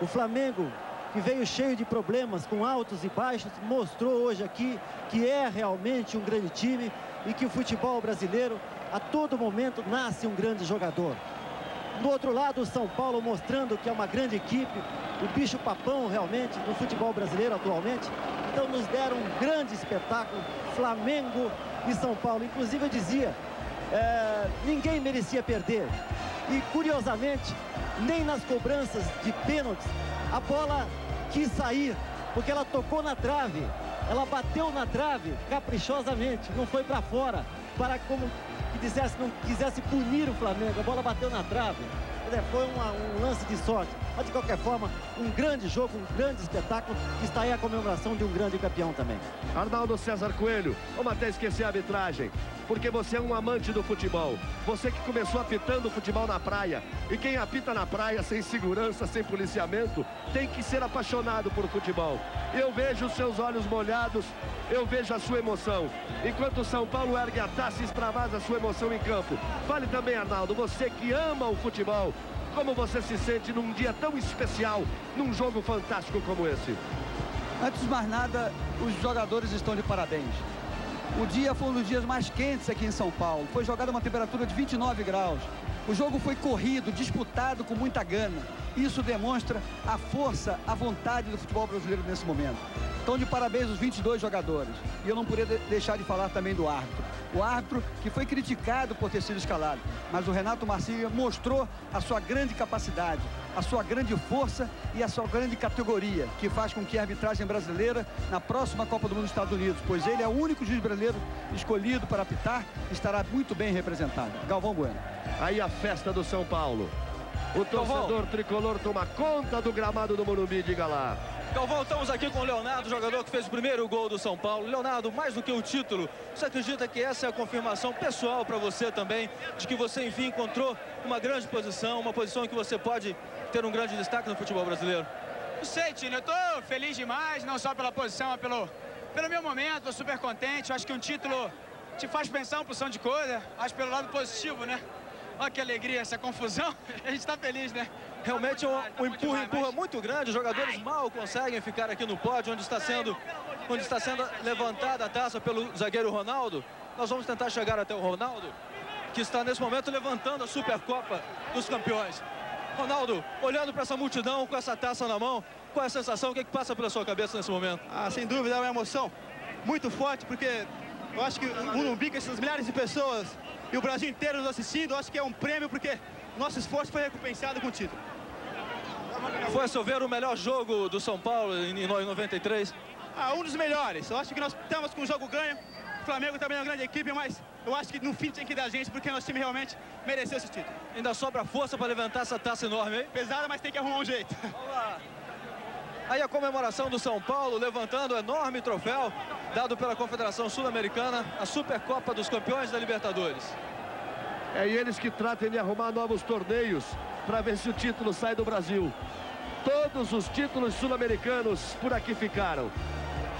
O Flamengo, que veio cheio de problemas, com altos e baixos, mostrou hoje aqui que é realmente um grande time e que o futebol brasileiro a todo momento nasce um grande jogador. Do outro lado, o São Paulo mostrando que é uma grande equipe, o bicho papão realmente no futebol brasileiro atualmente. Então nos deram um grande espetáculo, Flamengo e São Paulo. Inclusive eu dizia, é, ninguém merecia perder. E curiosamente, nem nas cobranças de pênaltis, a bola quis sair, porque ela tocou na trave. Ela bateu na trave caprichosamente, não foi para fora, para como que dissesse, não quisesse punir o Flamengo. A bola bateu na trave. Foi uma, um lance de sorte. Mas, de qualquer forma, um grande jogo, um grande espetáculo. Está aí a comemoração de um grande campeão também. Arnaldo César Coelho, vamos até esquecer a arbitragem. Porque você é um amante do futebol. Você que começou apitando futebol na praia. E quem apita na praia sem segurança, sem policiamento, tem que ser apaixonado por futebol. Eu vejo os seus olhos molhados, eu vejo a sua emoção. Enquanto o São Paulo ergue a taça e extravasa a sua emoção em campo. Fale também, Arnaldo, você que ama o futebol, como você se sente num dia tão especial, num jogo fantástico como esse? Antes de mais nada, os jogadores estão de parabéns. O dia foi um dos dias mais quentes aqui em São Paulo. Foi jogada uma temperatura de 29 graus. O jogo foi corrido, disputado com muita gana. Isso demonstra a força, a vontade do futebol brasileiro nesse momento. Então, de parabéns os 22 jogadores. E eu não poderia deixar de falar também do árbitro. O árbitro que foi criticado por ter sido escalado. Mas o Renato Marcília mostrou a sua grande capacidade, a sua grande força e a sua grande categoria, que faz com que a arbitragem brasileira, na próxima Copa do Mundo dos Estados Unidos, pois ele é o único juiz brasileiro escolhido para apitar, estará muito bem representado. Galvão Bueno. Aí a festa do São Paulo. O torcedor tricolor toma conta do gramado do Morumbi, diga lá. Galvão, estamos aqui com o Leonardo, jogador que fez o primeiro gol do São Paulo. Leonardo, mais do que o título, você acredita que essa é a confirmação pessoal para você também, de que você, enfim, encontrou uma grande posição, uma posição em que você pode ter um grande destaque no futebol brasileiro? Não sei, Tino, eu estou feliz demais, não só pela posição, mas pelo, pelo meu momento, estou super contente. Eu acho que um título te faz pensar uma porção de coisa, acho pelo lado positivo, né? Olha que alegria, essa confusão. [LAUGHS] A gente está feliz, né? Realmente é um, um empurra, empurra muito grande. Os jogadores mal conseguem ficar aqui no pódio, onde está sendo, onde está sendo levantada a taça pelo zagueiro Ronaldo. Nós vamos tentar chegar até o Ronaldo, que está nesse momento levantando a Supercopa dos Campeões. Ronaldo, olhando para essa multidão com essa taça na mão, qual é a sensação? O que, é que passa pela sua cabeça nesse momento? Ah, sem dúvida, é uma emoção muito forte, porque eu acho que o Morumbi, com essas milhares de pessoas e o Brasil inteiro nos assistindo, eu acho que é um prêmio, porque nosso esforço foi recompensado com o título. Foi, a seu ver, o melhor jogo do São Paulo em 93? Ah, um dos melhores. Eu acho que nós estamos com o jogo ganho. O Flamengo também é uma grande equipe, mas eu acho que no fim tem que dar gente, porque nosso time realmente mereceu esse título. Ainda sobra força para levantar essa taça enorme, hein? Pesada, mas tem que arrumar um jeito. Vamos lá. Aí a comemoração do São Paulo, levantando o enorme troféu dado pela Confederação Sul-Americana, a Supercopa dos Campeões da Libertadores. É eles que tratem de arrumar novos torneios para ver se o título sai do Brasil. Todos os títulos sul-americanos por aqui ficaram.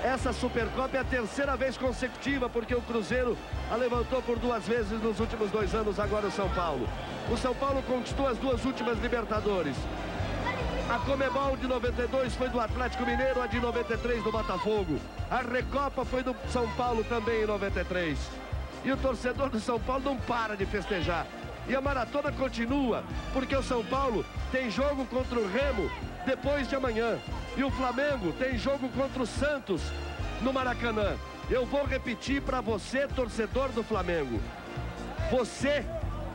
Essa Supercopa é a terceira vez consecutiva, porque o Cruzeiro a levantou por duas vezes nos últimos dois anos, agora o São Paulo. O São Paulo conquistou as duas últimas Libertadores. A Comebol de 92 foi do Atlético Mineiro, a de 93 do Botafogo. A Recopa foi do São Paulo também em 93. E o torcedor do São Paulo não para de festejar. E a maratona continua, porque o São Paulo tem jogo contra o Remo depois de amanhã. E o Flamengo tem jogo contra o Santos no Maracanã. Eu vou repetir para você, torcedor do Flamengo. Você,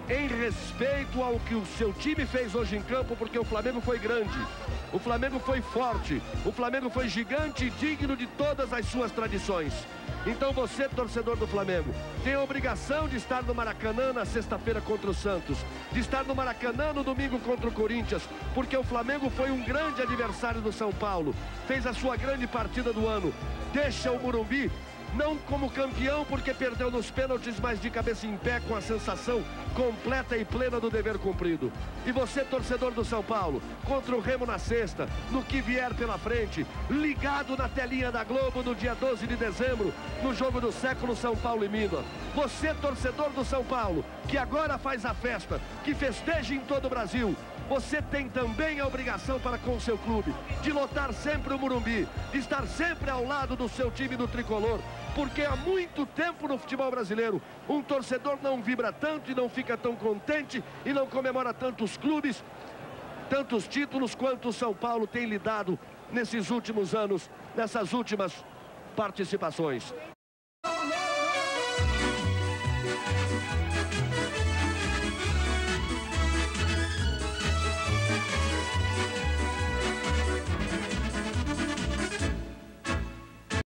em respeito ao que o seu time fez hoje em campo, porque o Flamengo foi grande, o Flamengo foi forte, o Flamengo foi gigante e digno de todas as suas tradições. Então você, torcedor do Flamengo, tem a obrigação de estar no Maracanã na sexta-feira contra o Santos, de estar no Maracanã no domingo contra o Corinthians, porque o Flamengo foi um grande adversário do São Paulo, fez a sua grande partida do ano. Deixa o Morumbi não como campeão porque perdeu nos pênaltis, mas de cabeça em pé com a sensação completa e plena do dever cumprido. E você, torcedor do São Paulo, contra o Remo na sexta, no que vier pela frente, ligado na telinha da Globo no dia 12 de dezembro, no jogo do século São Paulo e Minas. Você, torcedor do São Paulo, que agora faz a festa, que festeja em todo o Brasil, você tem também a obrigação para com o seu clube de lotar sempre o Murumbi, de estar sempre ao lado do seu time do tricolor, porque há muito tempo no futebol brasileiro um torcedor não vibra tanto e não fica tão contente e não comemora tantos clubes, tantos títulos quanto o São Paulo tem lidado nesses últimos anos, nessas últimas participações.